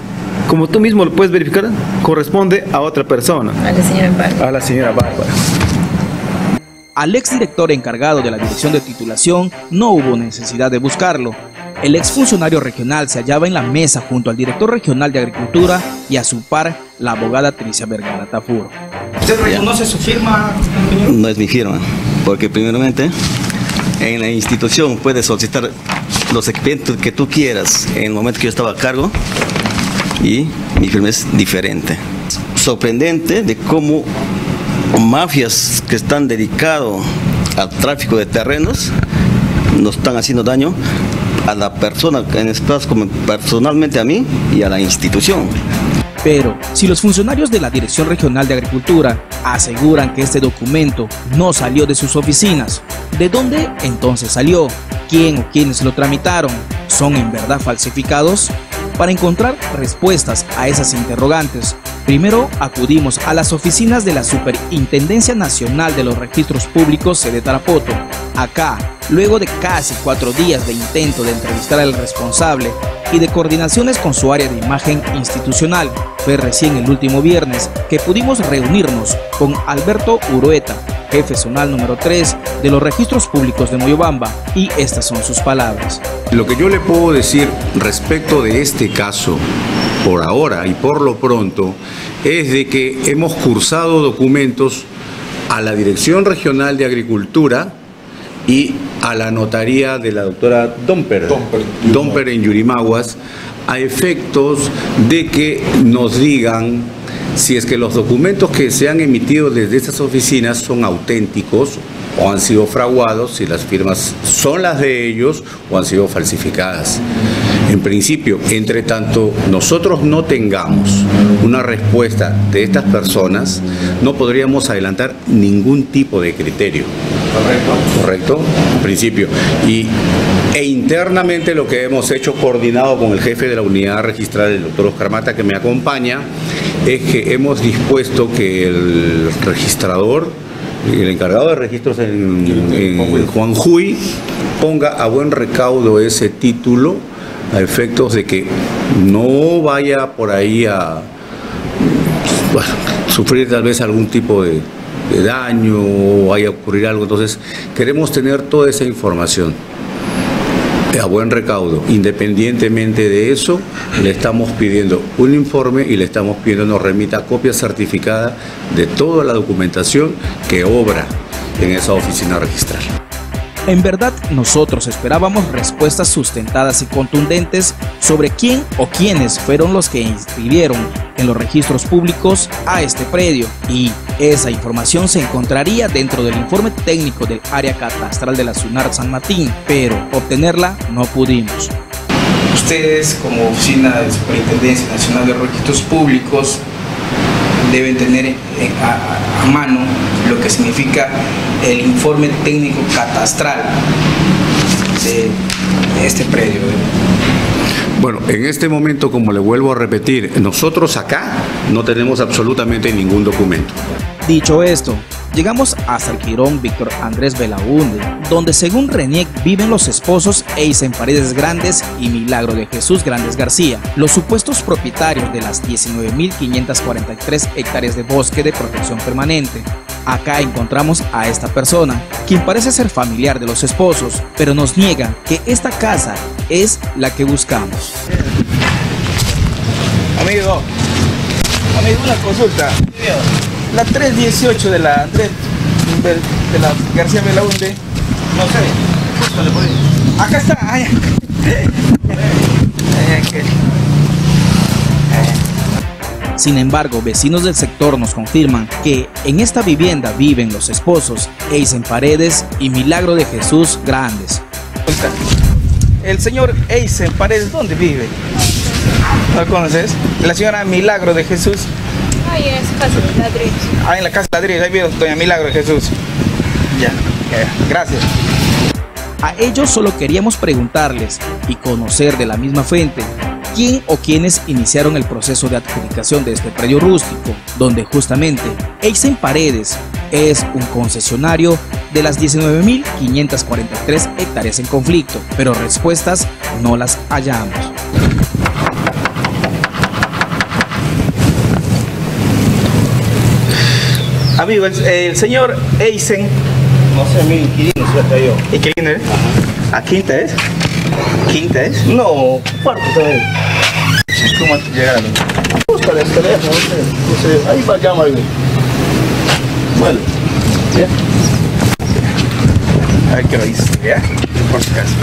como tú mismo lo puedes verificar, corresponde a otra persona. A la señora Bárbara. A la señora Bárbara. Al exdirector encargado de la dirección de titulación no hubo necesidad de buscarlo. El exfuncionario regional se hallaba en la mesa junto al director regional de Agricultura y a su par la abogada Tricia Vergara Tafuro. ¿Usted reconoce su firma? No es mi firma, porque primeramente en la institución puedes solicitar los expedientes que tú quieras en el momento que yo estaba a cargo y mi firma es diferente. Sorprendente de cómo mafias que están dedicados al tráfico de terrenos nos están haciendo daño a la persona, en este caso como personalmente a mí y a la institución. Pero si los funcionarios de la Dirección Regional de Agricultura aseguran que este documento no salió de sus oficinas, ¿de dónde entonces salió? ¿Quién o quiénes lo tramitaron? ¿Son en verdad falsificados? Para encontrar respuestas a esas interrogantes, primero acudimos a las oficinas de la Superintendencia Nacional de los Registros Públicos sede Tarapoto. Acá, luego de casi cuatro días de intento de entrevistar al responsable y de coordinaciones con su área de imagen institucional, fue recién el último viernes que pudimos reunirnos con Alberto Urueta, jefe zonal número 3 de los registros públicos de Moyobamba, y estas son sus palabras. Lo que yo le puedo decir respecto de este caso, por ahora y por lo pronto, es de que hemos cursado documentos a la Dirección Regional de Agricultura y a la notaría de la doctora Domper, Domper en Yurimaguas, a efectos de que nos digan si es que los documentos que se han emitido desde esas oficinas son auténticos o han sido fraguados, si las firmas son las de ellos o han sido falsificadas. En principio, entre tanto nosotros no tengamos una respuesta de estas personas, no podríamos adelantar ningún tipo de criterio. Correcto. Correcto, principio. Y, e internamente lo que hemos hecho, coordinado con el jefe de la unidad registral, el doctor Oscar Mata, que me acompaña, es que hemos dispuesto que el registrador, el encargado de registros en, en Juan Juy, ponga a buen recaudo ese título a efectos de que no vaya por ahí a sufrir tal vez algún tipo de, de daño o vaya a ocurrir algo. Entonces, queremos tener toda esa información a buen recaudo. Independientemente de eso, le estamos pidiendo un informe y le estamos pidiendo nos remita copia certificada de toda la documentación que obra en esa oficina registral. En verdad, nosotros esperábamos respuestas sustentadas y contundentes sobre quién o quiénes fueron los que inscribieron en los registros públicos a este predio y esa información se encontraría dentro del informe técnico del área catastral de la SUNAR San Martín, pero obtenerla no pudimos. Ustedes como Oficina de Superintendencia Nacional de Registros Públicos deben tener a, mano lo que significa el informe técnico catastral de este predio. Bueno, en este momento, como le vuelvo a repetir, nosotros acá no tenemos absolutamente ningún documento. Dicho esto, llegamos hasta el Quirón Víctor Andrés Belaunde, donde según Reniec viven los esposos Eisen Paredes Grandes y Milagro de Jesús Grandes García, los supuestos propietarios de las 19.543 hectáreas de bosque de protección permanente. Acá encontramos a esta persona, quien parece ser familiar de los esposos, pero nos niega que esta casa es la que buscamos. Amigo, amigo, una consulta la 318 de la Andrés de, la García Belaunde. No sé. Acá está. Sin embargo, vecinos del sector nos confirman que en esta vivienda viven los esposos Eisen Paredes y Milagro de Jesús Grandes. El señor Eisen Paredes, ¿dónde vive? ¿No conoces? La señora Milagro de Jesús Ahí en su casa de ladrillos. Ah, en la casa de ladrillos, ahí vio Doña Milagro Jesús. Ya, gracias. A ellos solo queríamos preguntarles y conocer de la misma fuente quién o quiénes iniciaron el proceso de adjudicación de este predio rústico, donde justamente Eisen Paredes es un concesionario de las 19.543 hectáreas en conflicto, pero respuestas no las hallamos. Amigo, el, señor Eisen. No sé, mi inquilino se yo. ¿Inquilino es? Ajá. ¿A quinta es? ¿Quinta es? No, cuarto también. ¿Cómo llegar a mí? Búscale el teléfono, no sé. Ahí va, llama ahí. Bueno, ¿ya? A ver qué lo hice, ¿ya? Por si acaso.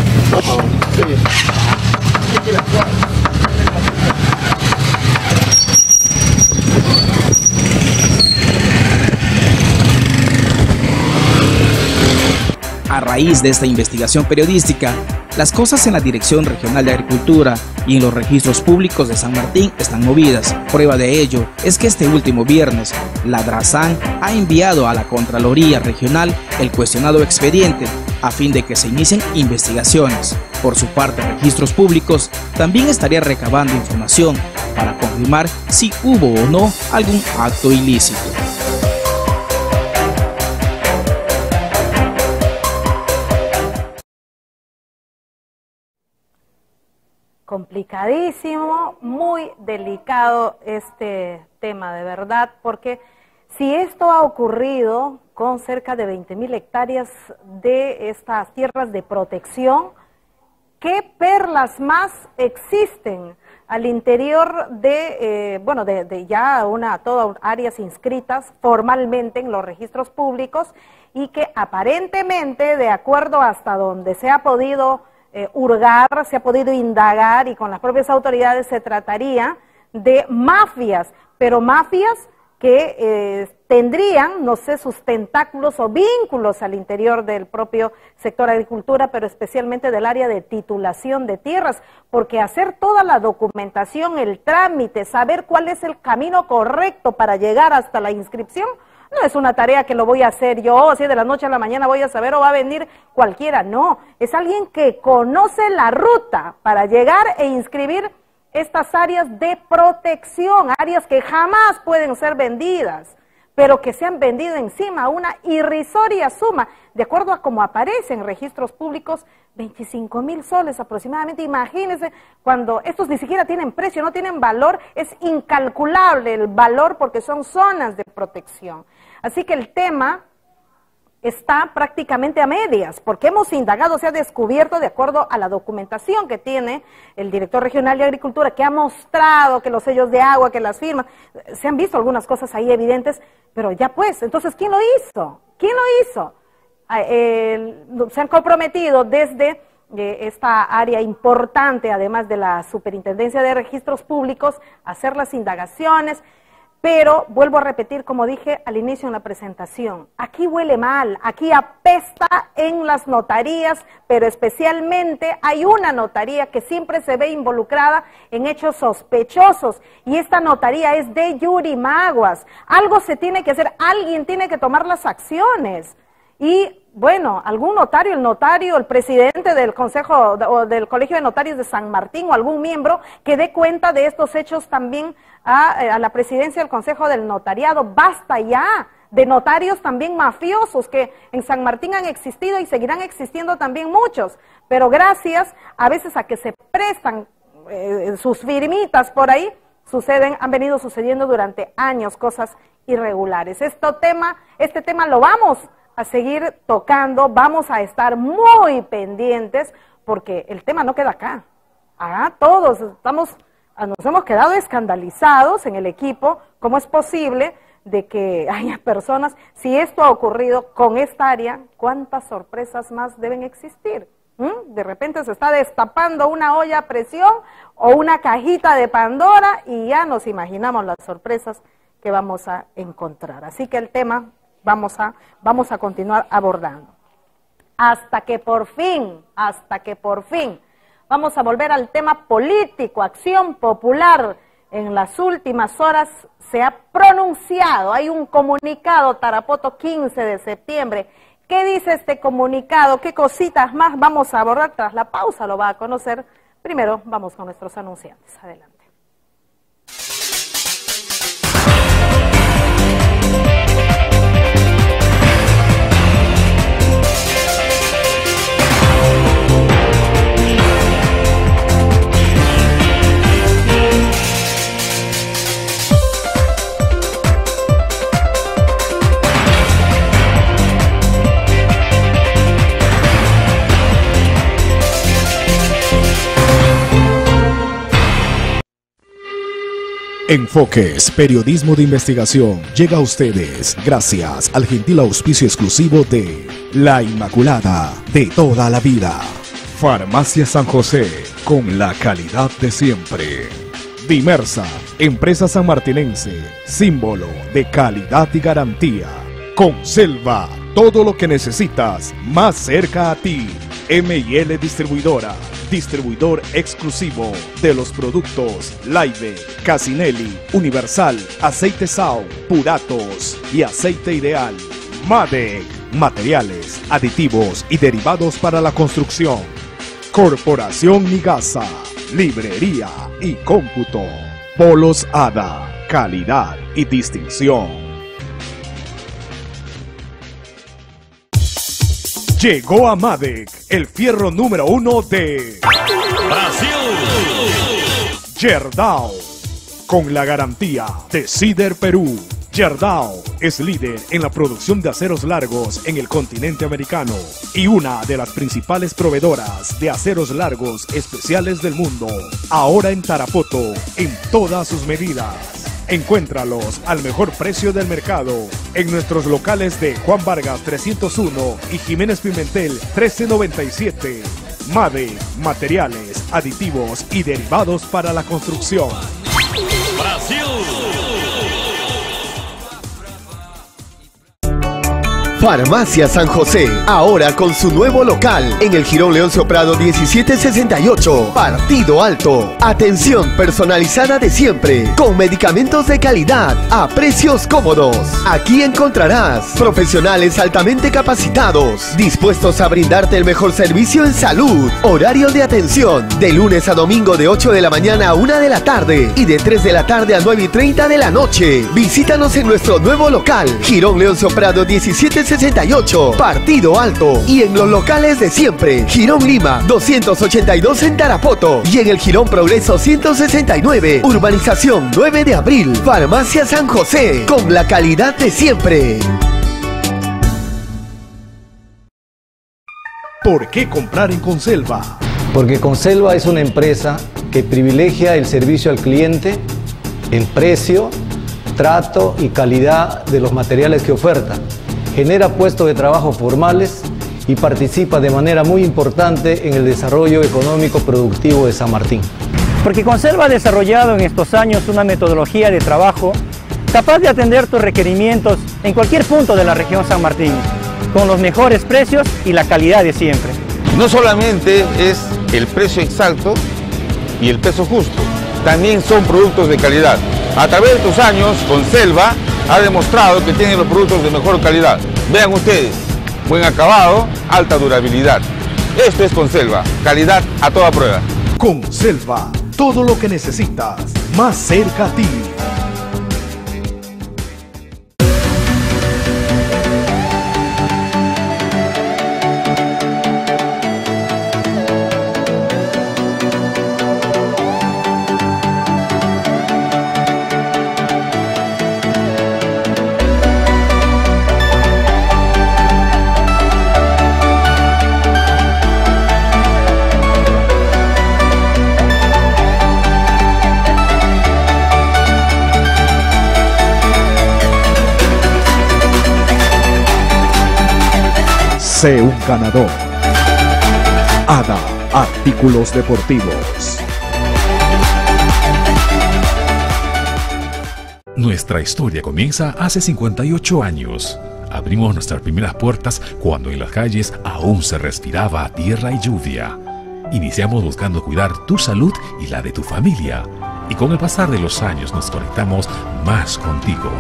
A raíz de esta investigación periodística, las cosas en la Dirección Regional de Agricultura y en los registros públicos de San Martín están movidas. Prueba de ello es que este último viernes, la DRASAN ha enviado a la Contraloría Regional el cuestionado expediente a fin de que se inicien investigaciones. Por su parte, Registros Públicos también estaría recabando información para confirmar si hubo o no algún acto ilícito. Complicadísimo, muy delicado este tema de verdad, porque si esto ha ocurrido con cerca de 20 mil hectáreas de estas tierras de protección, ¿qué perlas más existen al interior de, eh, bueno, de, ya una, todas áreas inscritas formalmente en los registros públicos y que aparentemente, de acuerdo hasta donde se ha podido eh, hurgar, se ha podido indagar y con las propias autoridades se trataría de mafias, pero mafias que eh, tendrían, no sé, sus tentáculos o vínculos al interior del propio sector agricultura, pero especialmente del área de titulación de tierras, porque hacer toda la documentación, el trámite, saber cuál es el camino correcto para llegar hasta la inscripción, no es una tarea que lo voy a hacer yo, si de la noche a la mañana voy a saber o va a venir cualquiera. No, es alguien que conoce la ruta para llegar e inscribir estas áreas de protección, áreas que jamás pueden ser vendidas. Pero que se han vendido encima una irrisoria suma, de acuerdo a cómo aparece en registros públicos, 25 mil soles aproximadamente. Imagínense, cuando estos ni siquiera tienen precio, no tienen valor, es incalculable el valor porque son zonas de protección. Así que el tema está prácticamente a medias, porque hemos indagado, se ha descubierto de acuerdo a la documentación que tiene el director regional de Agricultura, que ha mostrado que los sellos de agua, que las firmas, se han visto algunas cosas ahí evidentes, pero ya pues, entonces, ¿quién lo hizo? ¿Quién lo hizo? Ah, se han comprometido desde eh, esta área importante, además de la Superintendencia de Registros Públicos, a hacer las indagaciones, pero vuelvo a repetir, como dije al inicio en la presentación, aquí huele mal, aquí apesta en las notarías, pero especialmente hay una notaría que siempre se ve involucrada en hechos sospechosos y esta notaría es de Yurimaguas. Algo se tiene que hacer, alguien tiene que tomar las acciones. Y bueno, algún notario, el notario, el presidente del Consejo o del Colegio de Notarios de San Martín o algún miembro que dé cuenta de estos hechos también a, eh, a la presidencia del Consejo del Notariado. Basta ya de notarios también mafiosos que en San Martín han existido y seguirán existiendo también muchos, pero gracias a veces a que se prestan eh, sus firmitas por ahí, suceden, han venido sucediendo durante años cosas irregulares. Este tema, este tema lo vamos a seguir tocando, vamos a estar muy pendientes porque el tema no queda acá. Ah, todos estamos, ah, nos hemos quedado escandalizados en el equipo, ¿cómo es posible de que haya personas, si esto ha ocurrido con esta área, cuántas sorpresas más deben existir? ¿Mm? De repente se está destapando una olla a presión o una cajita de Pandora y ya nos imaginamos las sorpresas que vamos a encontrar. Así que el tema vamos a, vamos a continuar abordando. Hasta que por fin, hasta que por fin, vamos a volver al tema político, acción popular. En las últimas horas se ha pronunciado, hay un comunicado, Tarapoto 15 de septiembre. ¿Qué dice este comunicado? ¿Qué cositas más vamos a abordar tras la pausa? Lo va a conocer. Primero vamos con nuestros anunciantes. Adelante. Enfoques, periodismo de investigación, llega a ustedes gracias al gentil auspicio exclusivo de La Inmaculada de toda la vida. Farmacia San José, con la calidad de siempre. Dimersa, empresa sanmartinense, símbolo de calidad y garantía. Conselva, todo lo que necesitas más cerca a ti. ML Distribuidora distribuidor exclusivo de los productos Live, Casinelli, Universal, Aceite Sao, Puratos y Aceite Ideal. MADEC, materiales, aditivos y derivados para la construcción. Corporación Migasa, librería y cómputo. Polos Hada, calidad y distinción. Llegó a Madec, el fierro número uno de Brasil. Yerdao, con la garantía de Cider Perú. Yerdao es líder en la producción de aceros largos en el continente americano y una de las principales proveedoras de aceros largos especiales del mundo. Ahora en Tarapoto, en todas sus medidas. Encuéntralos al mejor precio del mercado en nuestros locales de Juan Vargas 301 y Jiménez Pimentel 1397. MADE, materiales, aditivos y derivados para la construcción. Brasil. Farmacia San José, ahora con su nuevo local en el Girón Leoncio Prado 1768, Partido Alto. Atención personalizada de siempre, con medicamentos de calidad a precios cómodos. Aquí encontrarás profesionales altamente capacitados, dispuestos a brindarte el mejor servicio en salud. Horario de atención, de lunes a domingo de 8 de la mañana a 1 de la tarde y de 3 de la tarde a 9 y 30 de la noche. Visítanos en nuestro nuevo local, Girón Leoncio Prado 1768 68, Partido Alto. Y en los locales de siempre, Girón Lima, 282 en Tarapoto. Y en el Girón Progreso 169, Urbanización 9 de Abril, Farmacia San José, con la calidad de siempre. ¿Por qué comprar en Conselva? Porque Conselva es una empresa que privilegia el servicio al cliente en precio, trato y calidad de los materiales que oferta genera puestos de trabajo formales y participa de manera muy importante en el desarrollo económico productivo de San Martín. Porque Conserva ha desarrollado en estos años una metodología de trabajo capaz de atender tus requerimientos en cualquier punto de la región San Martín, con los mejores precios y la calidad de siempre. No solamente es el precio exacto y el peso justo, también son productos de calidad. A través de tus años, Conselva ha demostrado que tiene los productos de mejor calidad. Vean ustedes, buen acabado, alta durabilidad. Esto es Conselva, calidad a toda prueba. Conselva, todo lo que necesitas, más cerca a ti. Sé un ganador. Ada, artículos deportivos. Nuestra historia comienza hace 58 años. Abrimos nuestras primeras puertas cuando en las calles aún se respiraba tierra y lluvia. Iniciamos buscando cuidar tu salud y la de tu familia. Y con el pasar de los años nos conectamos más contigo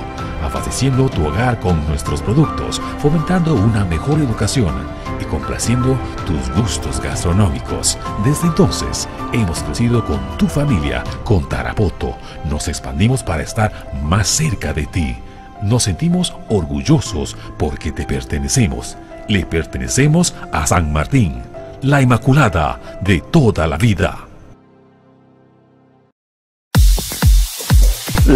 tu hogar con nuestros productos, fomentando una mejor educación y complaciendo tus gustos gastronómicos. Desde entonces, hemos crecido con tu familia, con Tarapoto. Nos expandimos para estar más cerca de ti. Nos sentimos orgullosos porque te pertenecemos. Le pertenecemos a San Martín, la Inmaculada de toda la vida.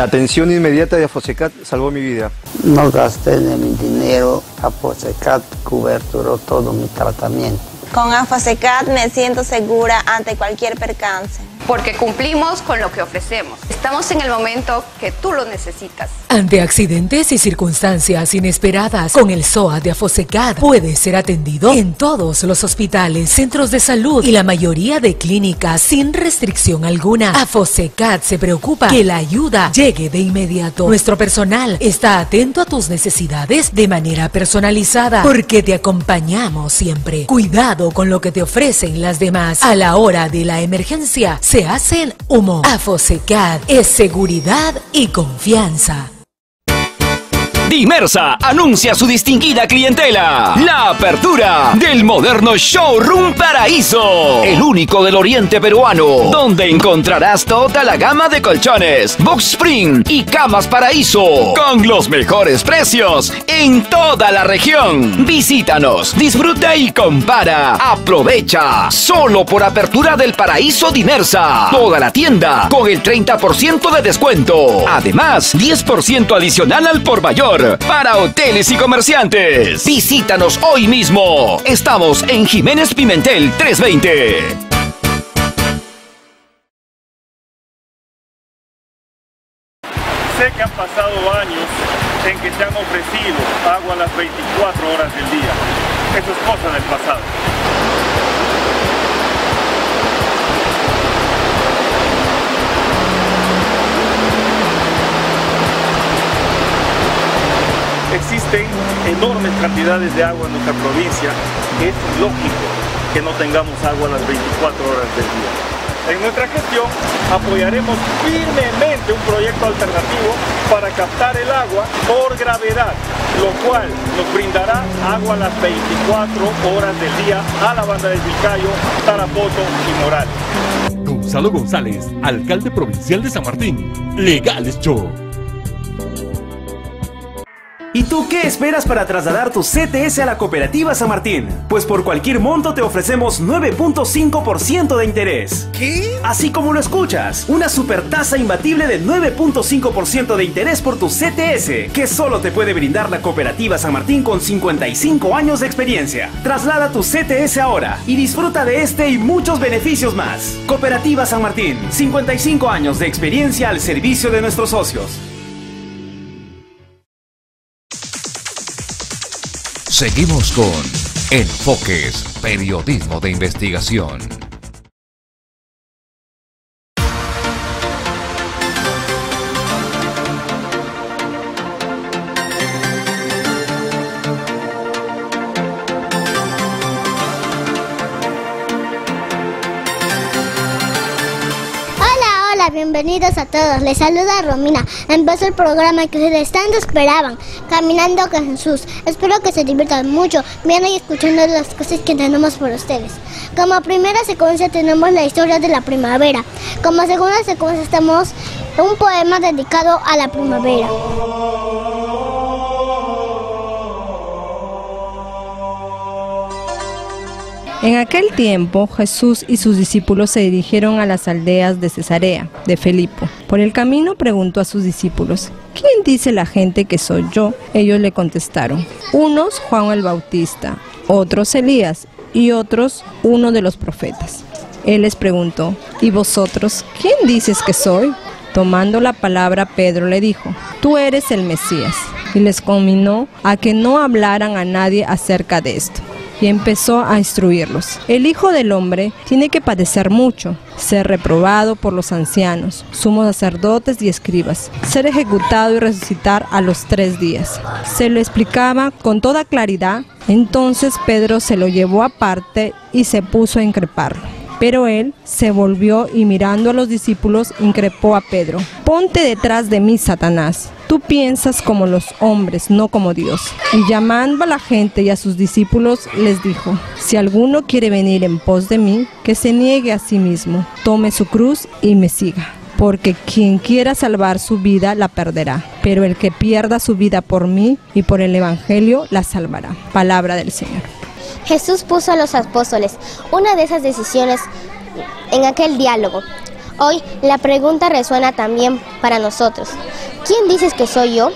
La atención inmediata de Afosecat salvó mi vida. No gasté ni mi dinero, Afosecat coberturó todo mi tratamiento. Con Afosecat me siento segura ante cualquier percance porque cumplimos con lo que ofrecemos. Estamos en el momento que tú lo necesitas. Ante accidentes y circunstancias inesperadas, con el SOA de Afosecat puede ser atendido en todos los hospitales, centros de salud y la mayoría de clínicas sin restricción alguna. Afosecat se preocupa que la ayuda llegue de inmediato. Nuestro personal está atento a tus necesidades de manera personalizada porque te acompañamos siempre. Cuidado con lo que te ofrecen las demás. A la hora de la emergencia, hacen humo. Afosecat es seguridad y confianza. Dimersa anuncia su distinguida clientela. La apertura del moderno Showroom Paraíso. El único del oriente peruano. Donde encontrarás toda la gama de colchones, box spring y camas Paraíso. Con los mejores precios en toda la región. Visítanos, disfruta y compara. Aprovecha. Solo por apertura del Paraíso Dimersa. Toda la tienda con el 30% de descuento. Además, 10% adicional al por mayor para hoteles y comerciantes. Visítanos hoy mismo. Estamos en Jiménez Pimentel 320. De agua en nuestra provincia, es lógico que no tengamos agua las 24 horas del día. En nuestra gestión apoyaremos firmemente un proyecto alternativo para captar el agua por gravedad, lo cual nos brindará agua las 24 horas del día a la banda del Vilcayo, Tarapoto y Morales. Gonzalo González, alcalde provincial de San Martín. Legales Show. ¿Y tú qué esperas para trasladar tu CTS a la cooperativa San Martín? Pues por cualquier monto te ofrecemos 9.5% de interés. ¿Qué? Así como lo escuchas, una super tasa imbatible de 9.5% de interés por tu CTS, que solo te puede brindar la cooperativa San Martín con 55 años de experiencia. Traslada tu CTS ahora y disfruta de este y muchos beneficios más. Cooperativa San Martín, 55 años de experiencia al servicio de nuestros socios. Seguimos con Enfoques, Periodismo de Investigación. Bienvenidos a todos. Les saluda Romina. Empezó el programa que ustedes tanto esperaban, Caminando con Jesús. Espero que se diviertan mucho viendo y escuchando las cosas que tenemos por ustedes. Como primera secuencia tenemos la historia de la primavera. Como segunda secuencia tenemos un poema dedicado a la primavera. En aquel tiempo Jesús y sus discípulos se dirigieron a las aldeas de Cesarea, de Felipo. Por el camino preguntó a sus discípulos, ¿quién dice la gente que soy yo? Ellos le contestaron, unos Juan el Bautista, otros Elías y otros uno de los profetas. Él les preguntó, ¿y vosotros quién dices que soy? Tomando la palabra, Pedro le dijo, tú eres el Mesías. Y les conminó a que no hablaran a nadie acerca de esto y empezó a instruirlos. El Hijo del Hombre tiene que padecer mucho, ser reprobado por los ancianos, sumos sacerdotes y escribas, ser ejecutado y resucitar a los tres días. Se lo explicaba con toda claridad, entonces Pedro se lo llevó aparte y se puso a increparlo. Pero él se volvió y mirando a los discípulos increpó a Pedro, ponte detrás de mí, Satanás. Tú piensas como los hombres, no como Dios. Y llamando a la gente y a sus discípulos, les dijo, si alguno quiere venir en pos de mí, que se niegue a sí mismo, tome su cruz y me siga. Porque quien quiera salvar su vida la perderá, pero el que pierda su vida por mí y por el Evangelio la salvará. Palabra del Señor. Jesús puso a los apóstoles una de esas decisiones en aquel diálogo. Hoy la pregunta resuena también para nosotros. ¿Quién dices que soy yo?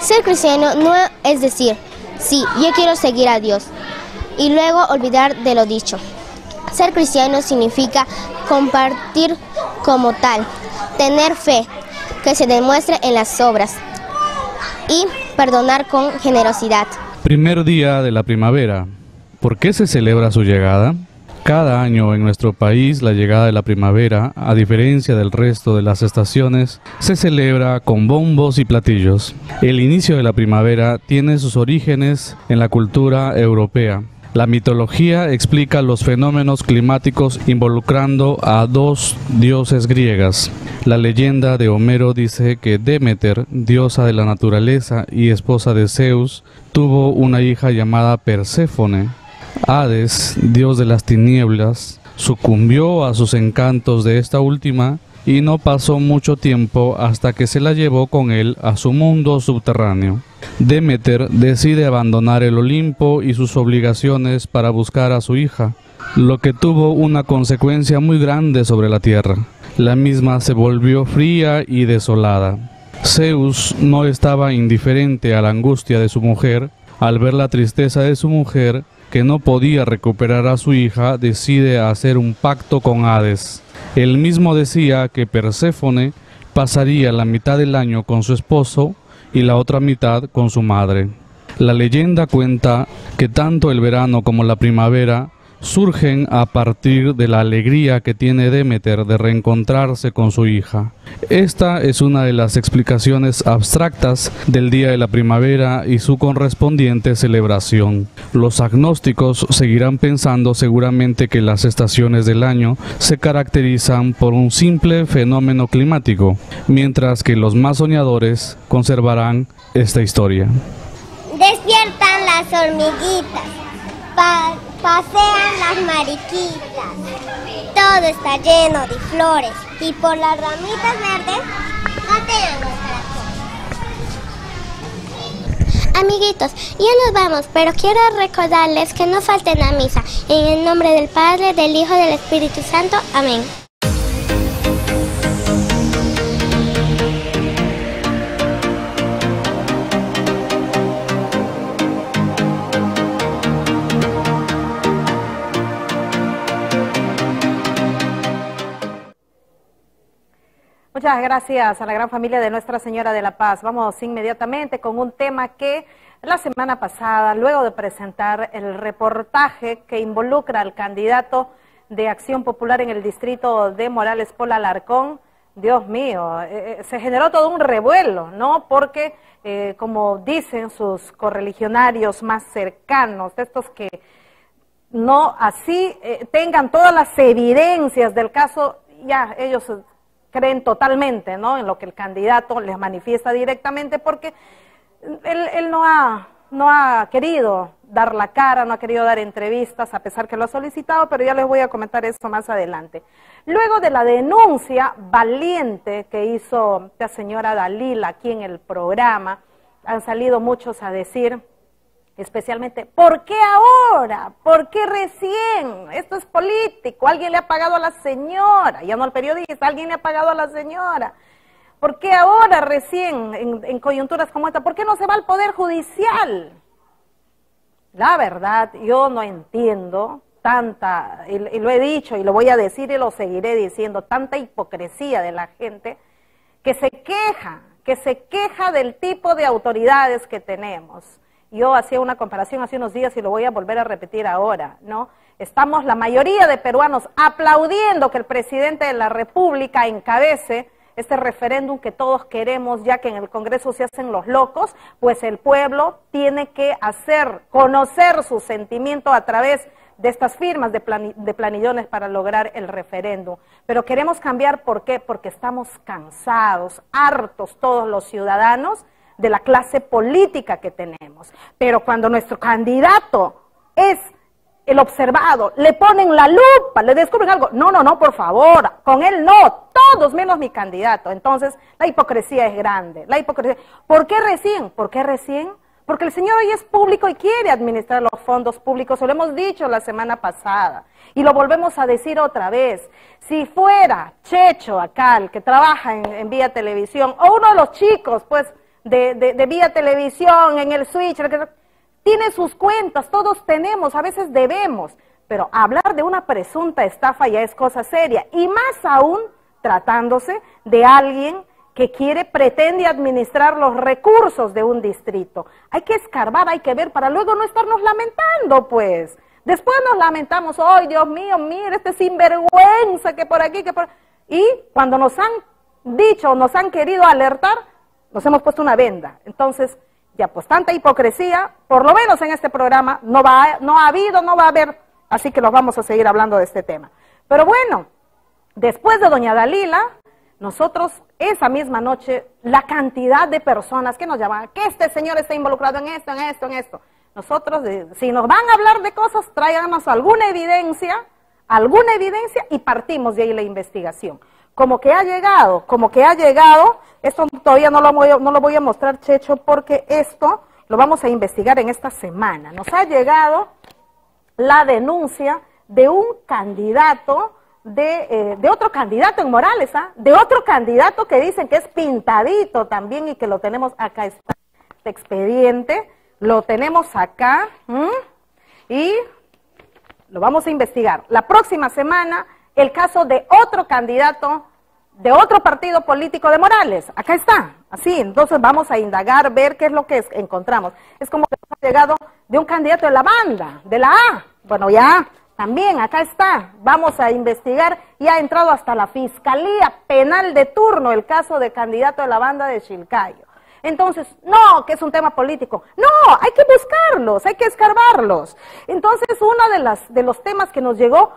Ser cristiano no es decir, sí, yo quiero seguir a Dios y luego olvidar de lo dicho. Ser cristiano significa compartir como tal, tener fe que se demuestre en las obras y perdonar con generosidad. Primer día de la primavera. ¿Por qué se celebra su llegada? Cada año en nuestro país la llegada de la primavera, a diferencia del resto de las estaciones, se celebra con bombos y platillos. El inicio de la primavera tiene sus orígenes en la cultura europea. La mitología explica los fenómenos climáticos involucrando a dos dioses griegas. La leyenda de Homero dice que Demeter, diosa de la naturaleza y esposa de Zeus, tuvo una hija llamada Perséfone. Hades, dios de las tinieblas, sucumbió a sus encantos de esta última y no pasó mucho tiempo hasta que se la llevó con él a su mundo subterráneo. Demeter decide abandonar el Olimpo y sus obligaciones para buscar a su hija, lo que tuvo una consecuencia muy grande sobre la tierra. La misma se volvió fría y desolada. Zeus no estaba indiferente a la angustia de su mujer. Al ver la tristeza de su mujer, que no podía recuperar a su hija, decide hacer un pacto con Hades. Él mismo decía que Perséfone pasaría la mitad del año con su esposo y la otra mitad con su madre. La leyenda cuenta que tanto el verano como la primavera surgen a partir de la alegría que tiene Demeter de reencontrarse con su hija. Esta es una de las explicaciones abstractas del Día de la Primavera y su correspondiente celebración. Los agnósticos seguirán pensando seguramente que las estaciones del año se caracterizan por un simple fenómeno climático, mientras que los más soñadores conservarán esta historia. Despiertan las hormiguitas, pasean las mariquitas, todo está lleno de flores y por las ramitas verdes gatean los caracoles. Amiguitos, ya nos vamos, pero quiero recordarles que no falten a misa. En el nombre del Padre, del Hijo y del Espíritu Santo. Amén. Muchas gracias a la gran familia de Nuestra Señora de la Paz. Vamos inmediatamente con un tema que la semana pasada, luego de presentar el reportaje que involucra al candidato de Acción Popular en el distrito de Morales Pola Alarcón, Dios mío, eh, eh, se generó todo un revuelo, ¿no? Porque, eh, como dicen sus correligionarios más cercanos, estos que no así tengan todas las evidencias del caso, ya ellos creen totalmente ¿no? en lo que el candidato les manifiesta directamente porque él, no, ha, no ha querido dar la cara, no ha querido dar entrevistas a pesar que lo ha solicitado, pero ya les voy a comentar eso más adelante. Luego de la denuncia valiente que hizo la señora Dalila aquí en el programa, han salido muchos a decir especialmente, ¿por qué ahora? ¿Por qué recién? Esto es político, alguien le ha pagado a la señora, ya no al periodista, alguien le ha pagado a la señora. ¿Por qué ahora recién, en, coyunturas como esta? ¿Por qué no se va al Poder Judicial? La verdad, yo no entiendo tanta, y, y lo he dicho y lo voy a decir y lo seguiré diciendo, tanta hipocresía de la gente que se queja, que se queja del tipo de autoridades que tenemos yo hacía una comparación hace unos días y lo voy a volver a repetir ahora, ¿no? Estamos la mayoría de peruanos aplaudiendo que el presidente de la República encabece este referéndum que todos queremos, ya que en el Congreso se hacen los locos, pues el pueblo tiene que hacer conocer su sentimiento a través de estas firmas de, de planillones para lograr el referéndum. Pero queremos cambiar, ¿por qué? Porque estamos cansados, hartos todos los ciudadanos de la clase política que tenemos. Pero cuando nuestro candidato es el observado, le ponen la lupa, le descubren algo, no, no, no, por favor, con él no, todos menos mi candidato. Entonces, la hipocresía es grande. La hipocresía. ¿Por qué recién? ¿Por qué recién? Porque el señor hoy es público y quiere administrar los fondos públicos, lo hemos dicho la semana pasada y lo volvemos a decir otra vez. Si fuera Checho acá, el que trabaja en vía televisión, o uno de los chicos, pues, de, vía televisión, en el switch, tiene sus cuentas, todos tenemos, a veces debemos, pero hablar de una presunta estafa ya es cosa seria, y más aún tratándose de alguien que quiere, pretende administrar los recursos de un distrito. Hay que escarbar, hay que ver para luego no estarnos lamentando, pues. Después nos lamentamos, ¡ay, Dios mío, mire, este sinvergüenza que por aquí, que por... Y cuando nos han dicho, nos han querido alertar, nos hemos puesto una venda. Entonces, ya pues tanta hipocresía, por lo menos en este programa, no, va, no ha habido, no va a haber, así que los vamos a seguir hablando de este tema. Pero bueno, después de Doña Dalila, nosotros esa misma noche, la cantidad de personas que nos llamaban, que este señor está involucrado en esto, en esto, en esto. Nosotros, si nos van a hablar de cosas, tráiganos alguna evidencia, alguna evidencia y partimos de ahí la investigación como que ha llegado, como que ha llegado, esto todavía no lo, voy a, no lo voy a mostrar, Checho, porque esto lo vamos a investigar en esta semana. Nos ha llegado la denuncia de un candidato, de, eh, de otro candidato en Morales, ¿ah? de otro candidato que dicen que es pintadito también y que lo tenemos acá, está este expediente, lo tenemos acá y lo vamos a investigar. La próxima semana el caso de otro candidato de otro partido político de Morales. Acá está, así. Entonces vamos a indagar, ver qué es lo que encontramos. Es como que ha llegado de un candidato de la banda, de la A. Bueno, ya También acá está, vamos a investigar y ha entrado hasta la Fiscalía Penal de turno el caso de candidato de la banda de Chilcayo. Entonces, no, que es un tema político. No, hay que buscarlos, hay que escarbarlos. Entonces, uno de, las, de los temas que nos llegó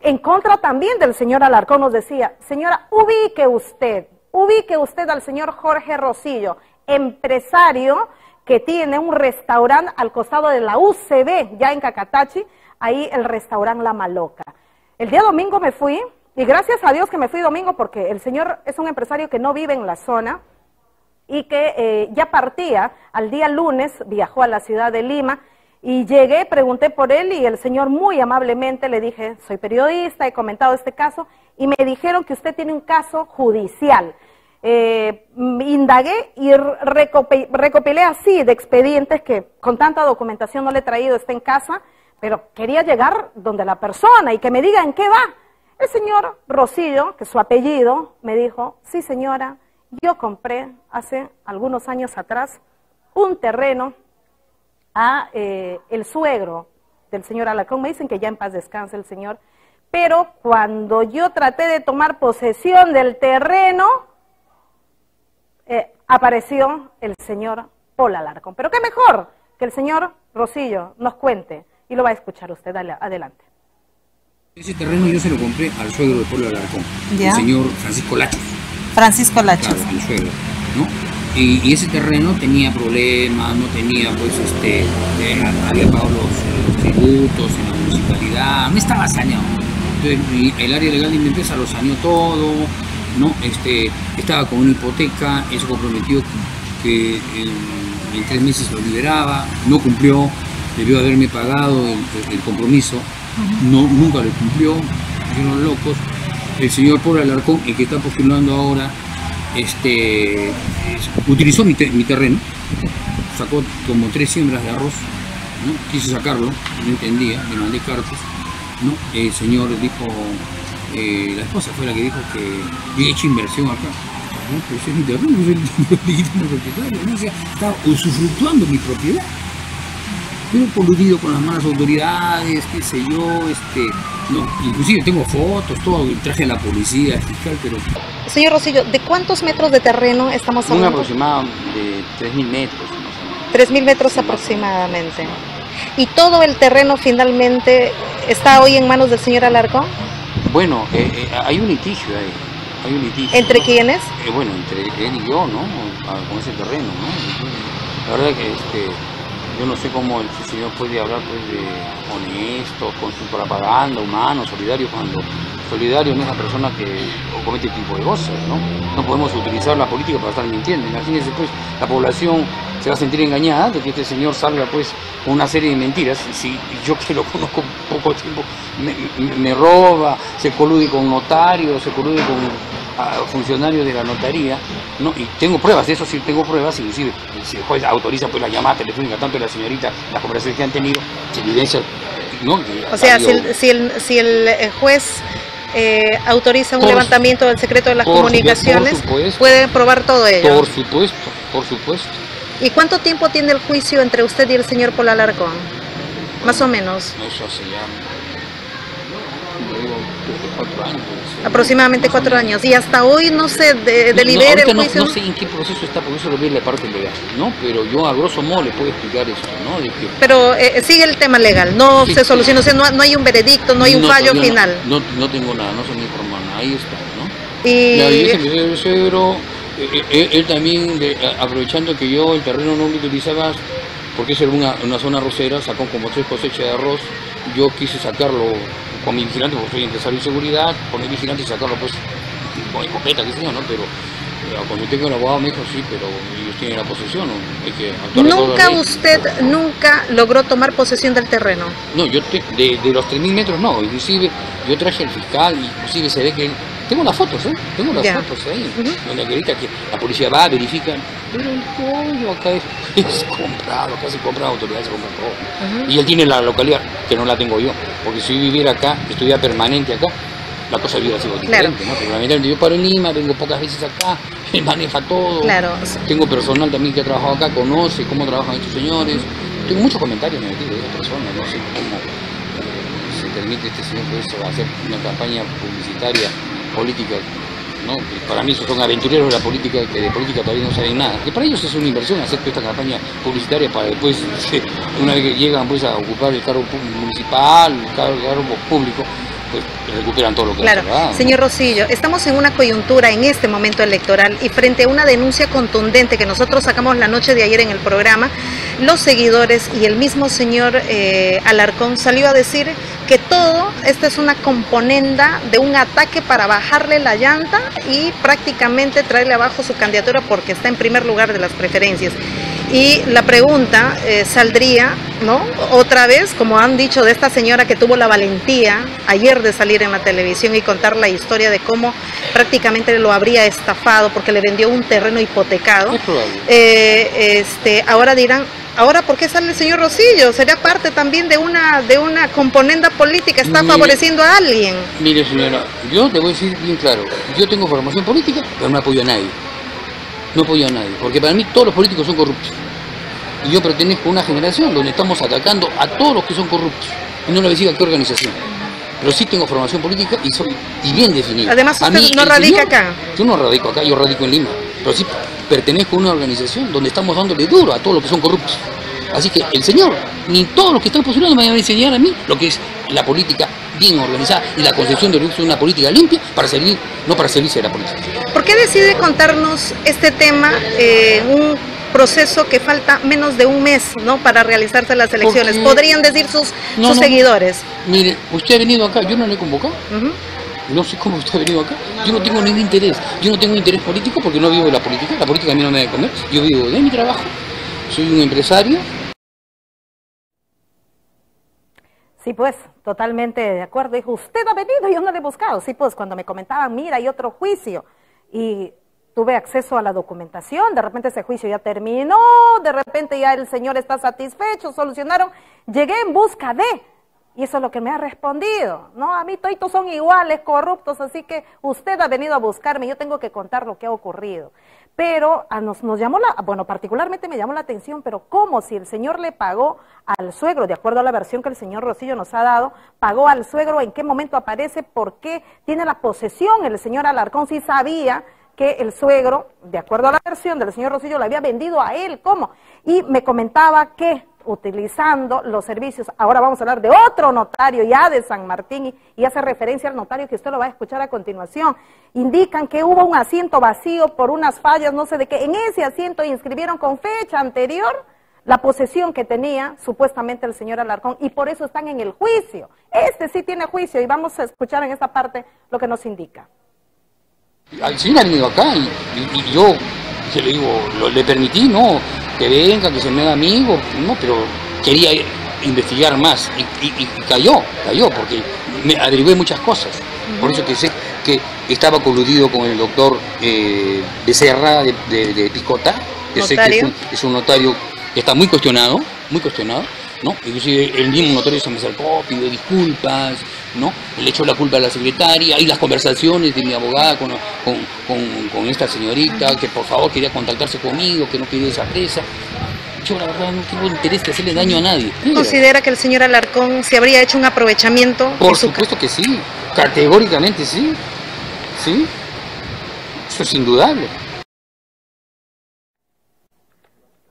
en contra también del señor Alarcón nos decía, señora, ubique usted, ubique usted al señor Jorge Rosillo, empresario que tiene un restaurante al costado de la UCB, ya en Cacatachi, ahí el restaurante La Maloca. El día domingo me fui, y gracias a Dios que me fui domingo porque el señor es un empresario que no vive en la zona, y que eh, ya partía al día lunes, viajó a la ciudad de Lima y llegué, pregunté por él y el señor muy amablemente le dije, soy periodista, he comentado este caso y me dijeron que usted tiene un caso judicial. Eh, indagué y recopilé así de expedientes que con tanta documentación no le he traído, está en casa, pero quería llegar donde la persona y que me diga en qué va. El señor Rosillo, que es su apellido, me dijo, sí señora, yo compré hace algunos años atrás un terreno a eh, el suegro del señor Alacrón. Me dicen que ya en paz descanse el señor. Pero cuando yo traté de tomar posesión del terreno, eh, apareció el señor Paul Alarcón. Pero qué mejor que el señor Rosillo nos cuente. Y lo va a escuchar usted. adelante. Ese terreno yo se lo compré al suegro de Paul Alarcón, el señor Francisco Lacho. Francisco Lacho. Claro, suegro, ¿no? Y, ese terreno tenía problemas, no tenía, pues, este, eh, había pagado los tributos en la municipalidad, no estaba saneado. Entonces, el área legal de mi empresa lo saneó todo, ¿no? Este, estaba con una hipoteca, eso comprometió que en, tres meses lo liberaba, no cumplió, debió haberme pagado el, compromiso, no, nunca lo cumplió, fueron locos el señor Pablo Alarcón, el que está postulando ahora, este, utilizó mi, terreno, sacó como tres siembras de arroz, ¿no? quise sacarlo, no entendía, me mandé cartas, ¿no? el señor dijo, eh, la esposa fue la que dijo que he hecho inversión acá. ¿no? Pero ese es mi terreno, es el estaba usufructuando mi propiedad pero coludido con las malas autoridades, qué sé yo, este, no, inclusive tengo fotos, todo, traje a la policía, fiscal, pero... Señor Rosillo, ¿de cuántos metros de terreno estamos hablando? Un aproximado de 3.000 metros. Más 3.000 metros aproximadamente. ¿Y todo el terreno finalmente está hoy en manos del señor Alarcón? Bueno, eh, eh, hay un litigio ahí. Hay un litigio. ¿Entre quiénes? Eh, bueno, entre él y yo, ¿no? Con ese terreno, ¿no? La verdad que este, yo no sé cómo el señor puede hablar pues, de honesto, con su propaganda, humano, solidario, cuando solidario no es la persona que comete tipo de cosas, ¿no? No podemos utilizar la política para estar mintiendo. Imagínense, pues, la población se va a sentir engañada de que este señor salga, pues, con una serie de mentiras. Si yo que lo conozco poco tiempo, me, roba, se colude con notarios, se colude con funcionarios de la notaría, ¿no? y tengo pruebas, de eso sí tengo pruebas, inclusive si el juez autoriza pues la llamada telefónica tanto de la señorita, las conversaciones que han tenido, se evidencia, ¿no? o sea, si, el, si, el, si el eh, juez eh, autoriza un levantamiento del secreto de las comunicaciones, puede probar todo ello. Por supuesto, por supuesto. ¿Y cuánto tiempo tiene el juicio entre usted y el señor Polalarcón? Más o menos. Eso se llama. Cuatro años. Aproximadamente cuatro años. Y hasta hoy no se delibera el juicio. No, sé en qué proceso está, porque eso lo ve la parte legal, ¿no? Pero yo a grosso modo le puedo explicar eso, ¿no? Pero eh, sigue el tema legal, no se soluciona, o sea, no, hay un veredicto, no hay un fallo final. No, no, tengo nada, no soy informado, ahí está, ¿no? Y... eh, eh, él, también, aprovechando que yo el terreno no lo utilizaba, porque es una, una zona arrocera, sacó como tres cosechas de arroz, yo quise sacarlo con mi vigilante, porque soy empresario de seguridad, con mi vigilante y sacarlo pues con escopeta, qué sé yo, ¿no? Pero cuando tengo el abogado me dijo sí, pero ellos tienen la posesión, hay que ¿Nunca usted, nunca logró tomar posesión del terreno? No, yo de, de, los 3.000 metros no, inclusive yo traje al fiscal, inclusive se ve que tengo las fotos, ¿eh? Tengo las fotos ahí, donde acredita que la policía va, verifica, pero el pollo acá es, comprado, casi comprado, autoridades se compra todo. Y él tiene la localidad, que no la tengo yo, porque si yo viviera acá, estuviera permanente acá, la cosa hubiera sido diferente, ¿no? Pero yo paro en Lima, vengo pocas veces acá, maneja todo. Claro. Tengo personal también que ha trabajado acá, conoce cómo trabajan estos señores. Tengo muchos comentarios negativos de esas personas, no sé cómo permite este señor pues, hacer una campaña publicitaria, política, ¿no? Que para mí esos son aventureros de la política, que de política todavía no saben nada. Que para ellos es una inversión hacer toda esta campaña publicitaria para después, una vez que llegan pues, a ocupar el cargo municipal, el cargo, el cargo público, pues recuperan todo lo que Claro, han señor Rosillo, estamos en una coyuntura en este momento electoral y frente a una denuncia contundente que nosotros sacamos la noche de ayer en el programa, los seguidores y el mismo señor eh, Alarcón salió a decir que todo, esta es una componenda de un ataque para bajarle la llanta y prácticamente traerle abajo su candidatura porque está en primer lugar de las preferencias. Y la pregunta eh, saldría, ¿no? Otra vez, como han dicho de esta señora que tuvo la valentía ayer de salir en la televisión y contar la historia de cómo prácticamente lo habría estafado porque le vendió un terreno hipotecado. Eh, este, ahora dirán, ahora por qué sale el señor Rosillo? Sería parte también de una de una componenda política, está Mire. favoreciendo a alguien. Mire señora, yo te voy a decir bien claro, yo tengo formación política, pero no apoyo a nadie. No apoyo a nadie, porque para mí todos los políticos son corruptos. Y yo pertenezco a una generación donde estamos atacando a todos los que son corruptos. Y no le voy a qué organización. Pero sí tengo formación política y soy y bien definida. Además, A usted mí, no radica señor- acá. Yo no radico acá, yo radico en Lima. Pero sí pertenezco a una organización donde estamos dándole duro a todos los que son corruptos. Así que el señor, ni todos los que están postulando me van a enseñar a mí lo que es la política bien organizada y la concepción de es una política limpia para servir, no para servirse de la política. ¿Por qué decide contarnos este tema en un proceso que falta menos de un mes ¿no? para realizarse las elecciones? Porque- Podrían decir sus, No, sus no. seguidores. Mire, usted ha venido acá, yo no le he convocado. No sé cómo usted ha venido acá. Yo no tengo ningún interés. Yo no tengo interés político porque no vivo de la política. La política a mí no me da de comer. Yo vivo de mi trabajo. Soy un empresario. Sí, pues, totalmente de acuerdo. Dijo, usted ha venido, yo no le he buscado. Sí, pues, cuando me comentaban, mira, hay otro juicio. Y tuve acceso a la documentación, de repente ese juicio ya terminó, de repente ya el señor está satisfecho, solucionaron. Llegué en busca de, y eso es lo que me ha respondido. No, a mí todos son iguales, corruptos, así que usted ha venido a buscarme, yo tengo que contar lo que ha ocurrido. Pero a nos, nos llamó la, bueno, particularmente me llamó la atención, pero ¿cómo si el señor le pagó al suegro, de acuerdo a la versión que el señor Rosillo nos ha dado, pagó al suegro, en qué momento aparece, por qué tiene la posesión el señor Alarcón, si sabía que el suegro, de acuerdo a la versión del señor Rosillo, le había vendido a él, ¿cómo? Y me comentaba que utilizando los servicios, ahora vamos a hablar de otro notario ya de San Martín y, hace referencia al notario que usted lo va a escuchar a continuación, indican que hubo un asiento vacío por unas fallas, no sé de qué, en ese asiento inscribieron con fecha anterior la posesión que tenía supuestamente el señor Alarcón y por eso están en el juicio. Este sí tiene juicio y vamos a escuchar en esta parte lo que nos indica. El señor ha venido acá y, yo que le digo, le permití, no, que venga, que se me haga amigo, no, pero quería investigar más y, y- y cayó, cayó, porque me averigué muchas cosas. Por eso que sé que estaba coludido con el doctor eh, Becerra de, de- de Picota, que sé que es Notario. un, es un notario que está muy cuestionado, muy cuestionado, ¿no? Inclusive el mismo notario se me acercó, pidió disculpas, ¿no? Le echó la culpa a la secretaria y las conversaciones de mi abogada con, con, con- con esta señorita, que por favor quería contactarse conmigo, que no quería esa presa. Yo la verdad no tengo interés de hacerle daño a nadie. ¿Considera que el señor Alarcón se habría hecho un aprovechamiento? Por su supuesto que sí, categóricamente sí, sí, eso es indudable.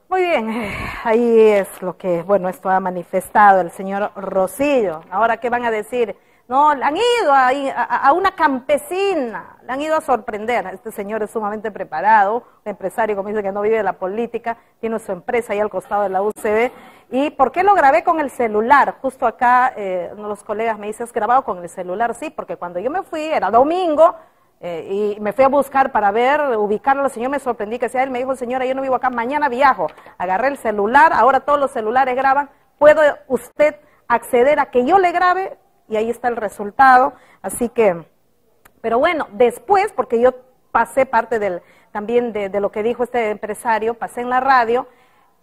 Muy bien, eh, ahí es lo que, bueno, esto ha manifestado el señor Rosillo. Ahora, ¿qué van a decir? No, han ido a, a- una campesina, le han ido a sorprender. Este señor es sumamente preparado, un empresario, como dice, que no vive de la política, tiene su empresa ahí al costado de la UCB. ¿Y por qué lo grabé con el celular? Justo acá, eh, uno de los colegas me dice, ¿has grabado con el celular? Sí, porque cuando yo me fui, era domingo, eh, y me fui a buscar para ver, ubicarlo, el señor me sorprendí que sea él, me dijo, señora, yo no vivo acá, mañana viajo. Agarré el celular, ahora todos los celulares graban, puede usted acceder a que yo le grabe y ahí está el resultado. Así que, pero bueno, después, porque yo pasé parte del, también de, de lo que dijo este empresario, pasé en la radio,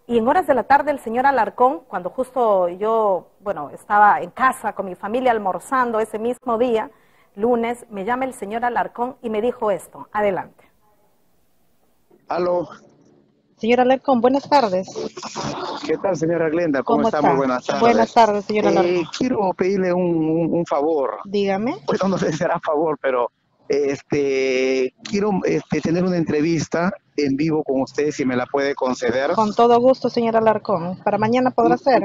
y en horas de la tarde el señor Alarcón, cuando justo yo, bueno, estaba en casa con mi familia almorzando ese mismo día, lunes, me llama el señor Alarcón y me dijo esto. Adelante. Aló. Señora Alarcón, buenas tardes. ¿Qué tal, señora Glenda? ¿Cómo, ¿Cómo está? Muy buenas tardes. Buenas tardes, señora Eh, Alarcón. quiero pedirle un, un- un favor. Dígame. Bueno, no sé si será favor, pero este quiero este, tener una entrevista en vivo con usted, si me la puede conceder. Con todo gusto, señora Alarcón. ¿Para mañana podrá ser?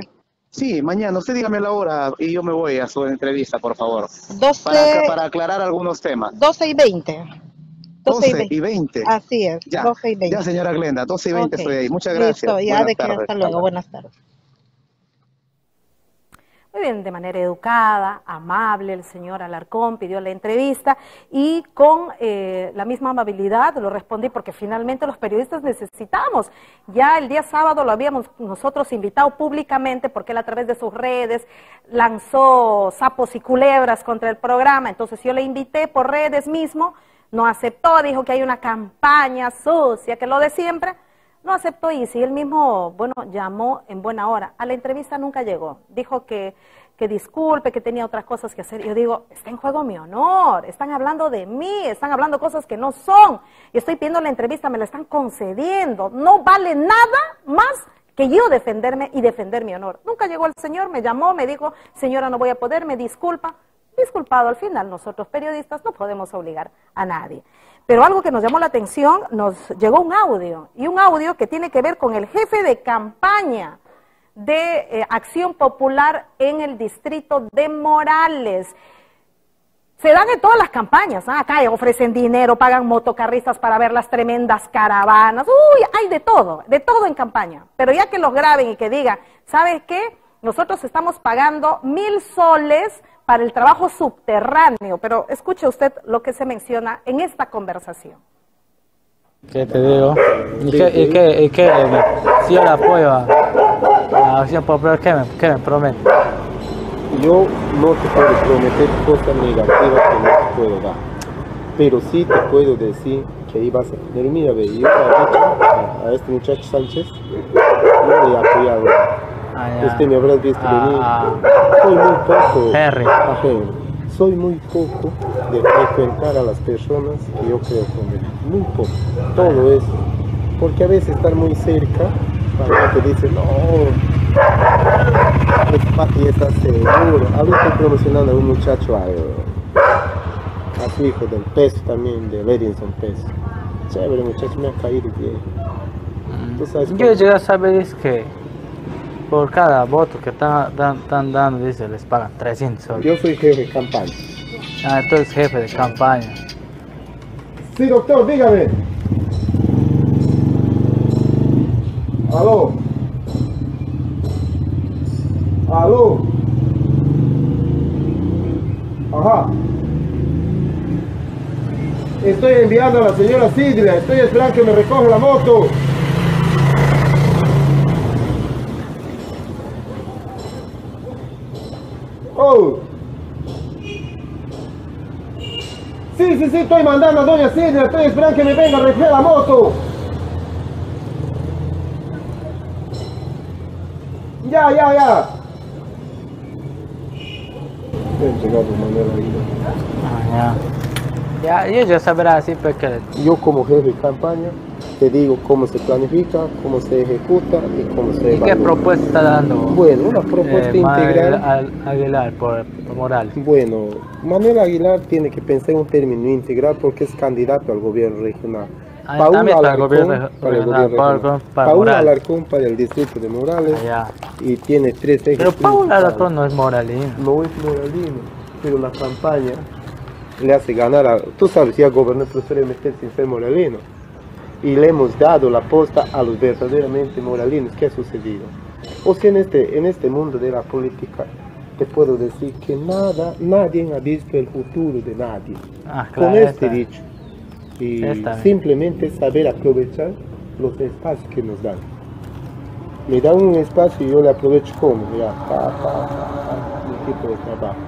Sí, mañana. Usted dígame la hora y yo me voy a su entrevista, por favor. 12, Para, para aclarar algunos temas. 12 y 20. 12 y 20. Así es, Ya, 12 y 20. ya, señora Glenda, 12 y 20 Ok. estoy ahí. Muchas gracias. Listo, ya Buenas de que tardes. hasta luego. Buenas tardes. Muy bien, de manera educada, amable, el señor Alarcón pidió la entrevista y con eh, la misma amabilidad lo respondí porque finalmente los periodistas necesitamos. Ya el día sábado lo habíamos nosotros invitado públicamente porque él a través de sus redes lanzó sapos y culebras contra el programa, entonces yo le invité por redes mismo, no aceptó, dijo que hay una campaña sucia, que lo de siempre. No aceptó y si él mismo, bueno, llamó en buena hora. A la entrevista nunca llegó. Dijo que, que disculpe, que tenía otras cosas que hacer. Yo digo, está en juego mi honor, están hablando de mí, están hablando cosas que no son. Y estoy pidiendo la entrevista, me la están concediendo. No vale nada más que yo defenderme y defender mi honor. Nunca llegó el señor, me llamó, me dijo, señora, no voy a poder, me disculpa. Disculpado, al final nosotros periodistas no podemos obligar a nadie. Pero algo que nos llamó la atención, nos llegó un audio, y un audio que tiene que ver con el jefe de campaña de eh, Acción Popular en el distrito de Morales. Se dan en todas las campañas, ¿ah? acá ofrecen dinero, pagan motocarristas para ver las tremendas caravanas, uy, hay de todo, de todo en campaña. Pero ya que los graben y que digan, ¿sabe qué? Nosotros estamos pagando mil soles para el trabajo subterráneo, pero escuche usted lo que se menciona en esta conversación. ¿Qué te digo? ¿Y qué, y qué, y qué me- si yo le apoyo a la acción popular, ¿qué me, qué me promete? Yo no te puedo prometer cosas negativas que no te puedo dar. Pero sí te puedo decir que ahí vas a tener. Mira, ve, yo a, a este muchacho Sánchez, yo le he apoyado. Usted me habrá visto Ah, venir. Soy muy poco. Henry. Soy muy poco de frecuentar a las personas que yo creo con él. Muy poco. Todo eso. Porque a veces estar muy cerca, para que te dicen, no, es fácil, estás seguro. Ahorita estoy promocionando a un muchacho a, a su hijo del peso también, de Edinson Peso. Chévere, muchacho, me ha caído bien. Sabes Yo llegué a saber es que por cada voto que están dan, están dando, dice, les pagan 300 soles. Yo soy jefe de campaña. Ah, tú eres jefe de campaña. Sí, doctor, dígame. Aló. Aló. Ajá. Estoy enviando a la señora Sidria. Estoy esperando que me recoja la moto. Sí, sí, estoy mandando a doña Sidria. Estoy esperando que me venga a recoger la moto. Ya, ya, ya. Ah, ya. Ya, yo ya sabrá así porque Yo como jefe de campaña te digo cómo se planifica, cómo se ejecuta y cómo se ¿Y qué propuesta está dando? Bueno, una propuesta eh, integral. Al- Aguilar por, por Morales. Bueno, Manuel Aguilar tiene que pensar en un término integral porque es candidato al gobierno regional. Ah, Paula para el Alarcón gobierno para el gobierno regional. para Paula. Alarcón para el distrito de Morales y tiene tres ejes Pero Paula. Alarcón no es moralino. No es moralino, pero la campaña le hace ganar a... Tú sabes, ya gobernó el profesor MT sin ser moralino. Y le hemos dado la posta a los verdaderamente moralinos. ¿Qué ha sucedido? O sea, en este, en este mundo de la política, te puedo decir que nada, nadie ha visto el futuro de nadie. Ah, Con este dicho. Y simplemente saber aprovechar los espacios que nos dan. Me da un espacio y yo le aprovecho como, ya, pa, pa, pa, mi tipo de trabajo.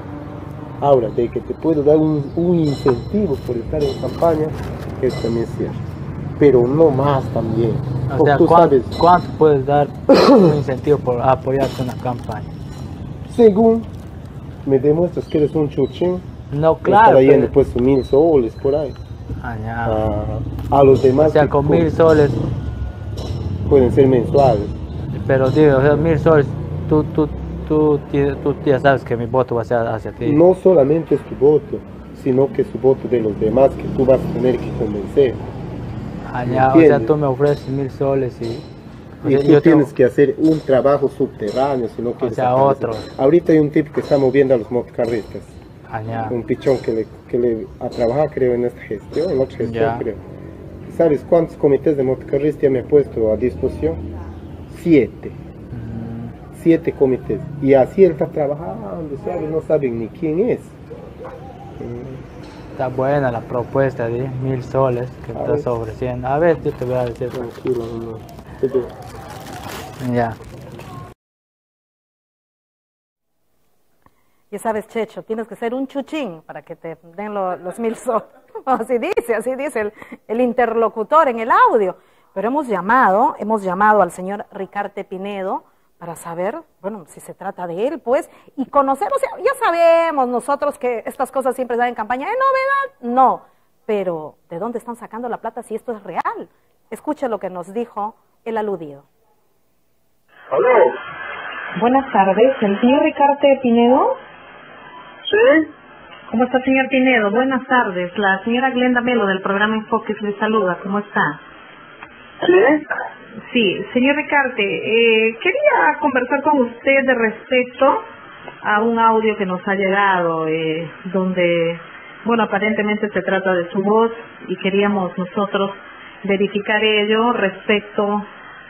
Ahora, de que te puedo dar un, un incentivo por estar en campaña, eso también es cierto. Pero no más también. O sea, tú ¿cuánto, sabes, cuánto puedes dar un incentivo por apoyarte en una campaña? según me demuestras que eres un chuchín, No, claro. en pero- puesto mil soles por ahí. Ah. Ah, a los demás O sea, con co- mil soles pueden ser mensuales. Pero digo, o sea, mil soles, tú, tú, tú, tú ya sabes que mi voto va a ser hacia ti. No solamente es tu voto, sino que es su voto de los demás que tú vas a tener que convencer. Ah, ¿me ya, o sea, tú me ofreces mil soles y... o Y sea, tú yo tengo- tienes que hacer un trabajo subterráneo si no quieres sea, aparecer. otro. Ahorita hay un tipo que está moviendo a los motocarristas. Ya. Un pichón que le, que le a trabajar creo en esta gestión, en otra gestión Ya. creo. ¿Sabes cuántos comités de motocarristas me ha puesto a disposición? Siete. Mm. Siete comités. Y así él está trabajando, ¿sabes? No saben ni quién es. Está buena la propuesta de mil soles que A estás ver. ofreciendo. A ver, yo te voy a decir. Tranquilo, no. Ya. Ya sabes, Checho, tienes que ser un chuchín para que te den lo- los mil soles. Así dice, así dice el, el interlocutor en el audio. Pero hemos llamado, hemos llamado al señor Ricarte Pinedo para saber, bueno, si se trata de él, pues, y conocer, o sea, ya sabemos nosotros que estas cosas siempre dan en campaña. ¿Es novedad? No. Pero, ¿de dónde están sacando la plata si esto es real? Escuche lo que nos dijo el aludido. ¿Aló? Buenas tardes, ¿el señor Ricarte Pinedo? ¿Sí? ¿Cómo está, señor Pinedo? Buenas tardes. La señora Glenda Melo del programa Enfoques le saluda. ¿Cómo está? ¿Sí? Sí, señor Ricarte, eh, quería conversar con usted de respecto a un audio que nos ha llegado, eh, donde, bueno, aparentemente se trata de su voz y queríamos nosotros verificar ello respecto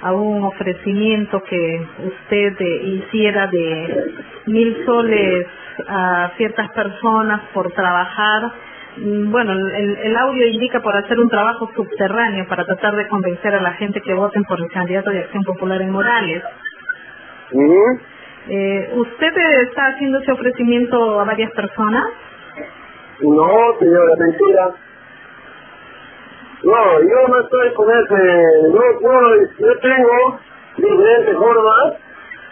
a un ofrecimiento que usted eh, hiciera de mil soles a ciertas personas por trabajar. Mm, Bueno, el, el audio indica por hacer un trabajo subterráneo para tratar de convencer a la gente que voten por el candidato de Acción Popular en Morales. Eh, ¿Usted eh, está haciendo ese ofrecimiento a varias personas? No, señora, mentira. No, yo no estoy con ese... No, no, yo tengo diferentes formas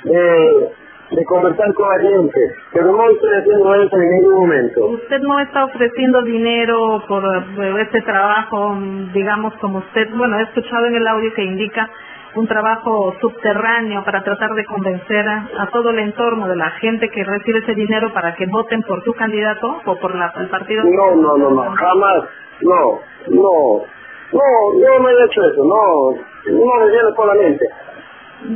de, de conversar con la gente, pero no estoy haciendo eso en ningún momento. ¿Usted no está ofreciendo dinero por este trabajo, digamos, como usted, bueno, he escuchado en el audio que indica un trabajo subterráneo para tratar de convencer a, a todo el entorno de la gente que recibe ese dinero para que voten por su candidato o por la, el partido? No, no, no, no, jamás. No, no. No, yo no he hecho eso, no. No me viene por la mente.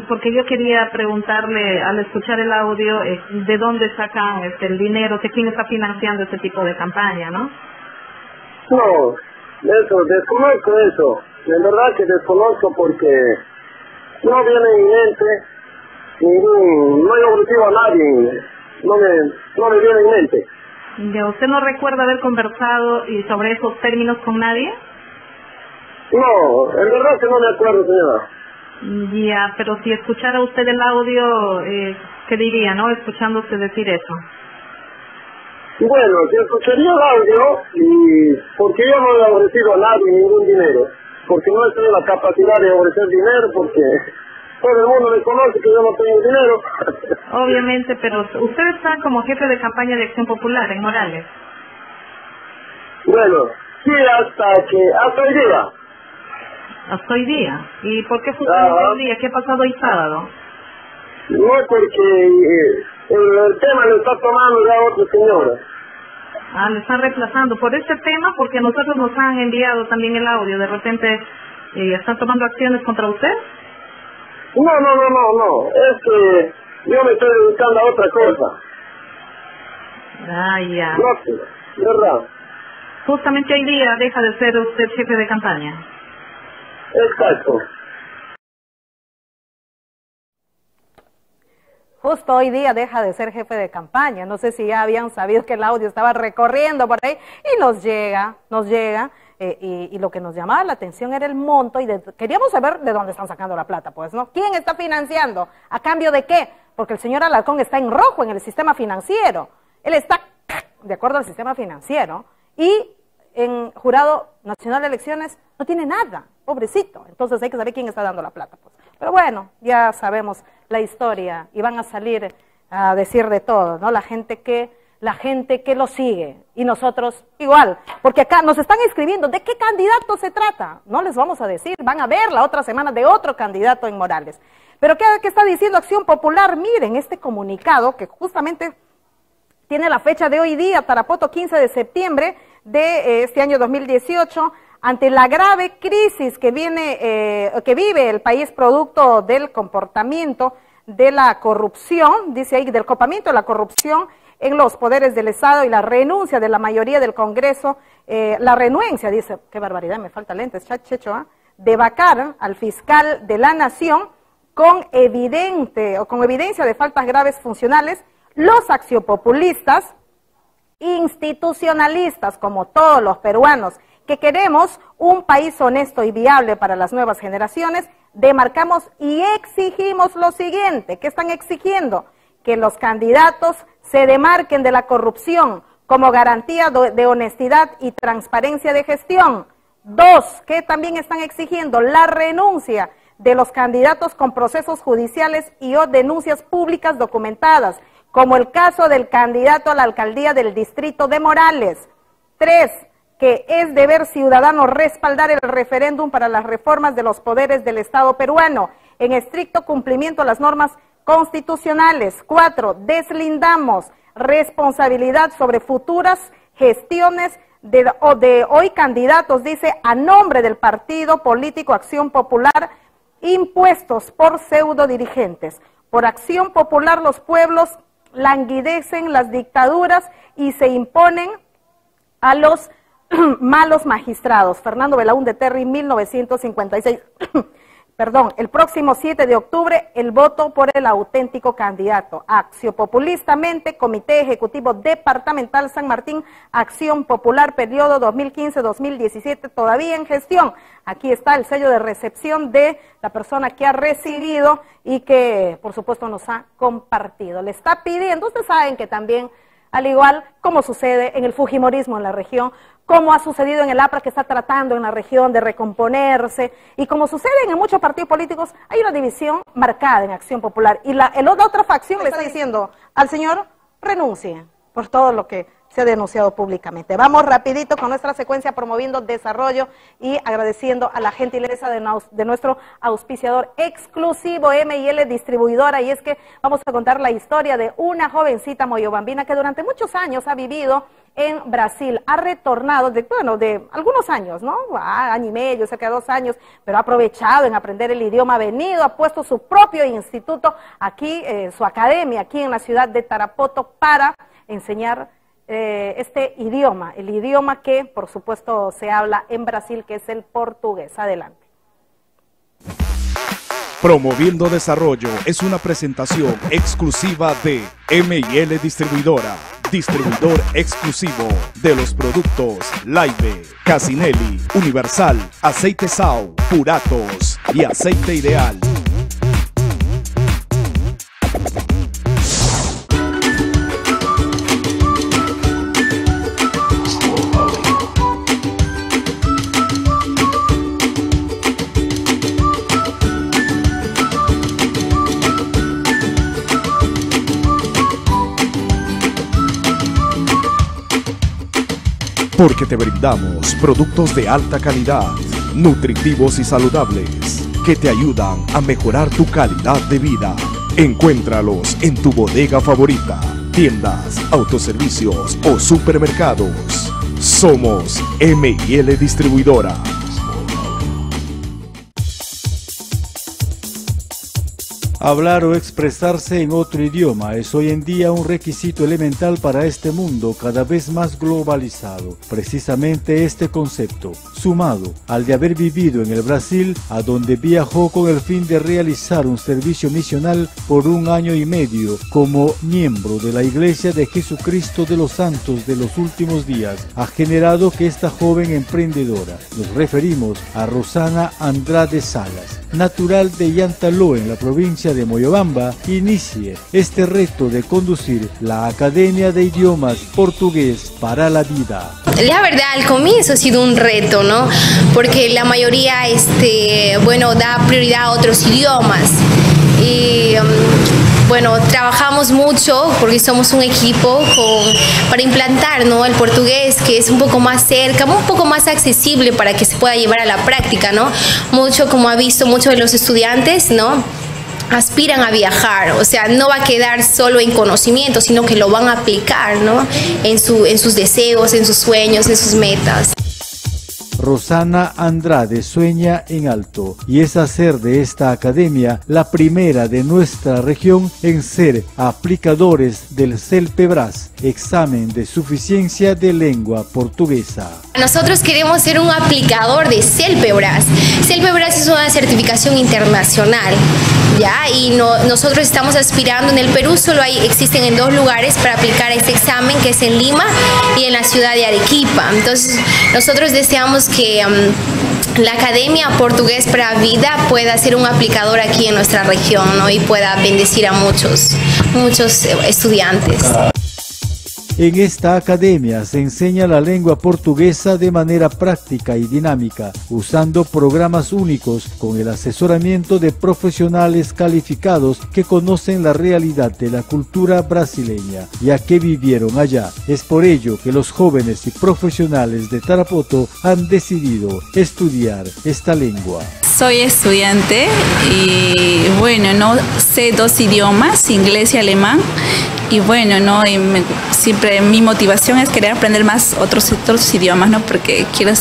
Porque yo quería preguntarle, al escuchar el audio, eh, de dónde sacan este, el dinero, que quién está financiando este tipo de campaña, ¿no? No, eso, desconozco eso. De verdad que desconozco porque no viene en mente ningún, no he ofrecido a nadie, no me, no me viene en mente. Ya, ¿Usted no recuerda haber conversado y sobre esos términos con nadie? No, en verdad que no me acuerdo, señora. Ya, pero si escuchara usted el audio, eh, ¿qué diría, no? Escuchándose decir eso. Bueno, si escucharía el audio, y porque yo no le he ofrecido a nadie ningún dinero, porque no he tenido la capacidad de ofrecer dinero, porque todo el mundo me conoce que yo no tengo dinero. Obviamente, pero usted está como jefe de campaña de Acción Popular en Morales. bueno, sí, hasta que, hasta el día. Hasta hoy día. ¿Y por qué justamente Ajá. hoy día? ¿Qué ha pasado hoy sábado? No porque eh, el, tema lo está tomando ya otra señora. Ah, le están reemplazando por este tema, porque nosotros nos han enviado también el audio. De repente, eh, ¿están tomando acciones contra usted? No, no, no, no, no. Es que yo me estoy dedicando a otra cosa. Ah, ya. No, ¿verdad? Justamente hoy día deja de ser usted jefe de campaña. Exacto. Justo hoy día deja de ser jefe de campaña. No sé si ya habían sabido que el audio estaba recorriendo por ahí y nos llega, nos llega. eh, y, lo que nos llamaba la atención era el monto y de- queríamos saber de dónde están sacando la plata, pues, ¿no? ¿Quién está financiando? ¿A cambio de qué? Porque el señor Alarcón está en rojo en el sistema financiero. Él está de acuerdo al sistema financiero y en Jurado Nacional de Elecciones no tiene nada, pobrecito. Entonces hay que saber quién está dando la plata. Pues. Pero bueno, ya sabemos la historia y van a salir a decir de todo, ¿no? La gente que la gente que lo sigue y nosotros igual, porque acá nos están escribiendo de qué candidato se trata. No les vamos a decir, van a ver la otra semana de otro candidato en Morales. Pero ¿qué, qué está diciendo Acción Popular? Miren este comunicado que justamente tiene la fecha de hoy día, Tarapoto 15 de septiembre de eh, este año 2018, ante la grave crisis que viene, eh, que vive el país producto del comportamiento de la corrupción, dice ahí, del copamiento de la corrupción en los poderes del Estado y la renuncia de la mayoría del Congreso, eh, la renuencia, dice, qué barbaridad, me falta lentes, chachecho, ¿ah? de vacar al fiscal de la Nación con evidente o con evidencia de faltas graves funcionales, los axiopopulistas, institucionalistas, como todos los peruanos, que queremos un país honesto y viable para las nuevas generaciones, demarcamos y exigimos lo siguiente. ¿Qué están exigiendo? Que los candidatos se demarquen de la corrupción como garantía de honestidad y transparencia de gestión. Dos, que también están exigiendo la renuncia de los candidatos con procesos judiciales y o denuncias públicas documentadas, como el caso del candidato a la alcaldía del distrito de Morales. Tres, que es deber ciudadano respaldar el referéndum para las reformas de los poderes del Estado peruano en estricto cumplimiento a las normas constitucionales. Cuatro, deslindamos responsabilidad sobre futuras gestiones de, de hoy candidatos, dice, a nombre del partido político Acción Popular, impuestos por pseudo dirigentes. Por Acción Popular los pueblos languidecen las dictaduras y se imponen a los malos magistrados. Fernando Belaúnde Terry, 1956. Perdón, el próximo 7 de octubre el voto por el auténtico candidato. Populistamente, Comité Ejecutivo Departamental San Martín, Acción Popular, periodo 2015-2017, todavía en gestión. Aquí está el sello de recepción de la persona que ha recibido y que, por supuesto, nos ha compartido. Le está pidiendo, ustedes saben que también al igual como sucede en el Fujimorismo en la región, como ha sucedido en el APRA que está tratando en la región de recomponerse, y como sucede en muchos partidos políticos, hay una división marcada en Acción Popular. Y la, otra facción le está diciendo al señor, renuncie por todo lo que se ha denunciado públicamente. Vamos rapidito con nuestra secuencia promoviendo desarrollo y agradeciendo a la gentileza de, de nuestro auspiciador exclusivo ML Distribuidora y es que vamos a contar la historia de una jovencita moyobambina que durante muchos años ha vivido en Brasil, ha retornado de, bueno, de algunos años, ¿no? Ah, año y medio, cerca de dos años, pero ha aprovechado en aprender el idioma, ha venido, ha puesto su propio instituto aquí, su academia aquí en la ciudad de Tarapoto para enseñar eh, este idioma, el idioma que por supuesto se habla en Brasil, que es el portugués. Adelante. Promoviendo Desarrollo es una presentación exclusiva de ML Distribuidora, distribuidor exclusivo de los productos Live, Casinelli, Universal, Aceite Sao, Puratos y Aceite Ideal. Porque te brindamos productos de alta calidad, nutritivos y saludables, que te ayudan a mejorar tu calidad de vida. Encuéntralos en tu bodega favorita, tiendas, autoservicios o supermercados. Somos ML Distribuidora. Hablar o expresarse en otro idioma es hoy en día un requisito elemental para este mundo cada vez más globalizado. Precisamente este concepto, sumado al de haber vivido en el Brasil, a donde viajó con el fin de realizar un servicio misional por un año y medio como miembro de la Iglesia de Jesucristo de los Santos de los últimos días, ha generado que esta joven emprendedora, nos referimos a Rosana Andrade Salas, natural de Yantaló en la provincia de Moyobamba inicie este reto de conducir la Academia de Idiomas Portugués para la Vida. La verdad, al comienzo ha sido un reto, ¿no? Porque la mayoría, este, bueno, da prioridad a otros idiomas. Y um, bueno, trabajamos mucho porque somos un equipo con, para implantar ¿no? el portugués, que es un poco más cerca, un poco más accesible para que se pueda llevar a la práctica, ¿no? Mucho, como ha visto muchos de los estudiantes, ¿no? Aspiran a viajar, o sea, no va a quedar solo en conocimiento, sino que lo van a aplicar, ¿no? En, su, en sus deseos, en sus sueños, en sus metas. Rosana Andrade sueña en alto y es hacer de esta academia la primera de nuestra región en ser aplicadores del CELPEBRAS, examen de suficiencia de lengua portuguesa. Nosotros queremos ser un aplicador de CELPEBRAS. CELPEBRAS es una certificación internacional. ¿Ya? Y nosotros estamos aspirando, en el Perú solo hay, existen en dos lugares para aplicar este examen, que es en Lima y en la ciudad de Arequipa. Entonces, nosotros deseamos que um, la Academia Portugués para Vida pueda ser un aplicador aquí en nuestra región y pueda bendecir a muchos, muchos estudiantes. En esta academia se enseña la lengua portuguesa de manera práctica y dinámica, usando programas únicos con el asesoramiento de profesionales calificados que conocen la realidad de la cultura brasileña, ya que vivieron allá. Es por ello que los jóvenes y profesionales de Tarapoto han decidido estudiar esta lengua. Soy estudiante y bueno, no sé dos idiomas, inglés y alemán y bueno, ¿no? siempre mi motivación es querer aprender más otros, otros idiomas, ¿no? Porque quiero,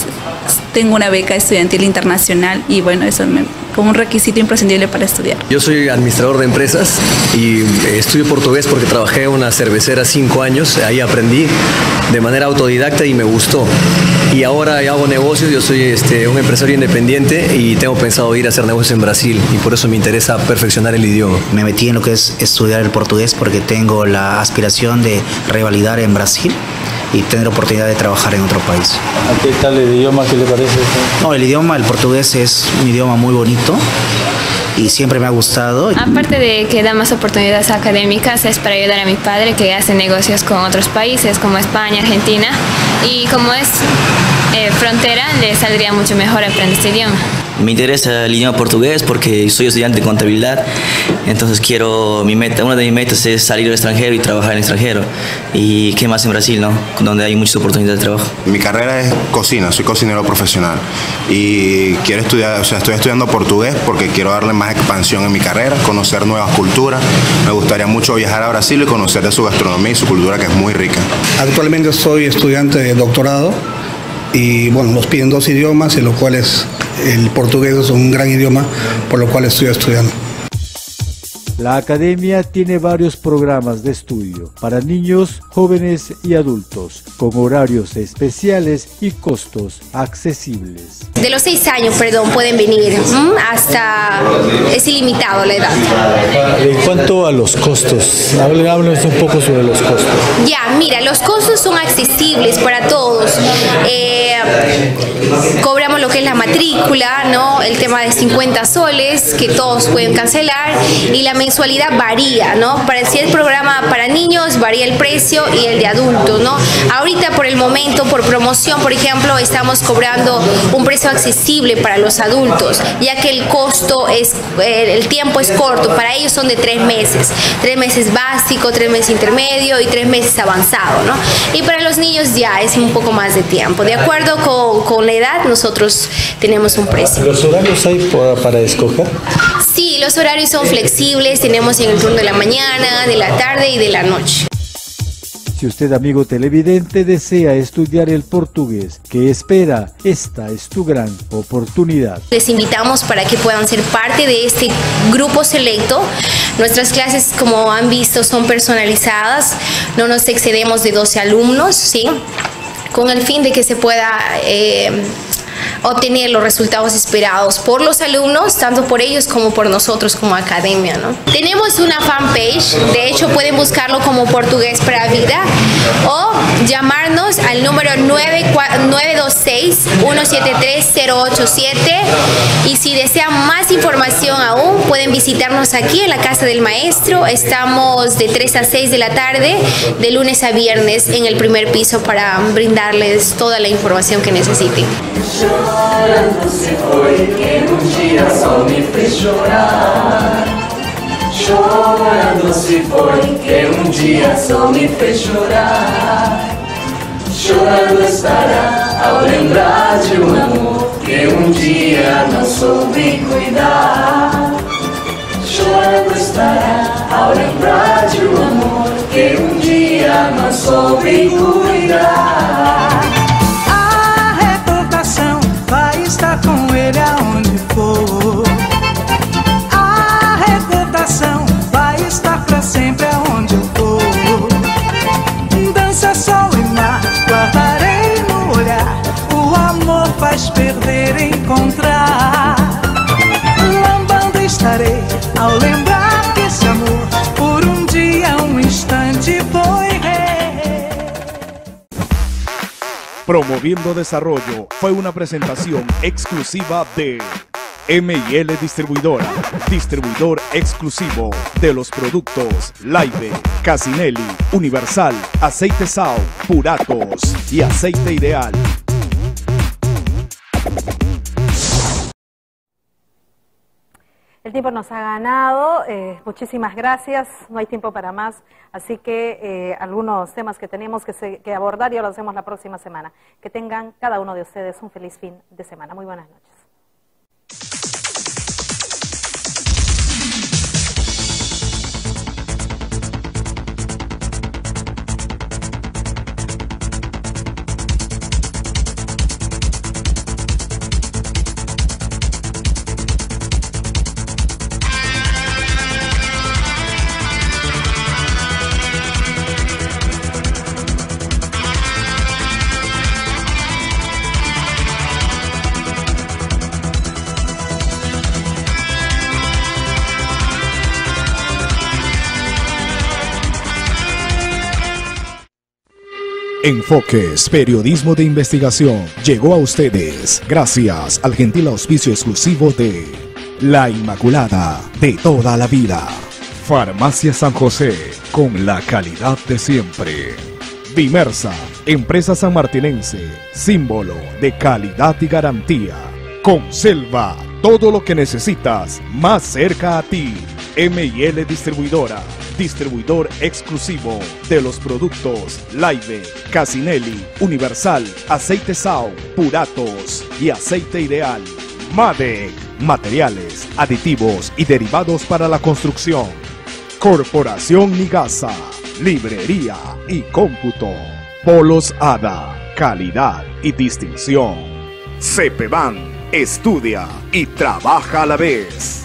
tengo una beca estudiantil internacional y bueno, eso me, como un requisito imprescindible para estudiar. Yo soy administrador de empresas y eh, estudio portugués porque trabajé en una cervecera cinco años, ahí aprendí de manera autodidacta y me gustó. Y ahora hago negocios, yo soy este, un empresario independiente y tengo pensado ir a hacer negocios en Brasil y por eso me interesa perfeccionar el idioma. Me metí en lo que es estudiar el portugués porque tengo la aspiración de revalidar en Brasil y tener oportunidad de trabajar en otro país. qué tal el idioma? ¿Qué le parece? No, el idioma, el portugués es un idioma muy bonito y siempre me ha gustado. Aparte de que da más oportunidades académicas, es para ayudar a mi padre que hace negocios con otros países como España, Argentina y como es eh, frontera, le saldría mucho mejor aprender este idioma. Me interesa el idioma portugués porque soy estudiante de contabilidad, entonces quiero, mi meta, una de mis metas es salir al extranjero y trabajar en el extranjero. Y qué más en Brasil, ¿no? Donde hay muchas oportunidades de trabajo. Mi carrera es cocina, soy cocinero profesional y quiero estudiar, o sea, estoy estudiando portugués porque quiero darle más expansión en mi carrera, conocer nuevas culturas. Me gustaría mucho viajar a Brasil y conocer de su gastronomía y su cultura que es muy rica. Actualmente soy estudiante de doctorado y bueno, nos piden dos idiomas, en los cuales el portugués es un gran idioma, por lo cual estoy estudiando. La academia tiene varios programas de estudio para niños, jóvenes y adultos, con horarios especiales y costos accesibles. De los seis años, perdón, pueden venir hasta... es ilimitado la edad. En cuanto a los costos, háblenos un poco sobre los costos. Ya, mira, los costos son accesibles para todos. Eh, cobramos lo que es la matrícula, ¿no? El tema de 50 soles, que todos pueden cancelar, y la mensualidad varía, ¿no? Para si el programa para niños varía el precio y el de adultos, ¿no? Ahorita por el momento, por promoción, por ejemplo, estamos cobrando un precio accesible para los adultos, ya que el costo es, eh, el tiempo es corto, para ellos son de tres meses, tres meses básico, tres meses intermedio y tres meses avanzado, ¿no? Y para los niños ya es un poco más de tiempo. De acuerdo con, con la edad, nosotros tenemos un precio. ¿Los horarios hay para escoger? Sí, los horarios son flexibles, tenemos en el turno de la mañana, de la tarde y de la noche. Si usted, amigo televidente, desea estudiar el portugués, ¿qué espera? Esta es tu gran oportunidad. Les invitamos para que puedan ser parte de este grupo selecto. Nuestras clases, como han visto, son personalizadas. No nos excedemos de 12 alumnos, ¿sí? Con el fin de que se pueda... Eh, obtener los resultados esperados por los alumnos, tanto por ellos como por nosotros como academia. Tenemos una fanpage, de hecho pueden buscarlo como Portugués para Vida o llamarnos al número 926-173-087 y si desean más información aún pueden visitarnos aquí en la Casa del Maestro. Estamos de 3 a 6 de la tarde, de lunes a viernes en el primer piso para brindarles toda la información que necesiten. Chorando se foi, que um dia só me fez chorar. Chorando se foi que um dia só me fez chorar. Chorando estará ao lembrar de um amor que um dia não soube cuidar. Chorando estará ao lembrar de um amor que um dia não soube cuidar. Com ele aonde for. A recordação vai estar pra sempre aonde eu for. Dança, sol e mar, guardarei no olhar. O amor faz perder encontrar. Lambando estarei ao lembrar Promoviendo Desarrollo fue una presentación exclusiva de ML Distribuidora, distribuidor exclusivo de los productos Live, Casinelli, Universal, Aceite Sao, Puratos y Aceite Ideal. El tiempo nos ha ganado, eh, muchísimas gracias, no hay tiempo para más, así que eh, algunos temas que tenemos que, abordar ya lo hacemos la próxima semana. Que tengan cada uno de ustedes un feliz fin de semana. Muy buenas noches. Enfoques, periodismo de investigación, llegó a ustedes gracias al gentil auspicio exclusivo de La Inmaculada de toda la vida. Farmacia San José, con la calidad de siempre. Vimersa, empresa sanmartinense, símbolo de calidad y garantía. Conselva, todo lo que necesitas más cerca a ti. ML Distribuidora, distribuidor exclusivo de los productos Live, Casinelli, Universal, Aceite Sao, Puratos y Aceite Ideal. MADEC, materiales, aditivos y derivados para la construcción. Corporación Nigasa, librería y cómputo. Polos Hada, calidad y distinción. Cepeban, estudia y trabaja a la vez.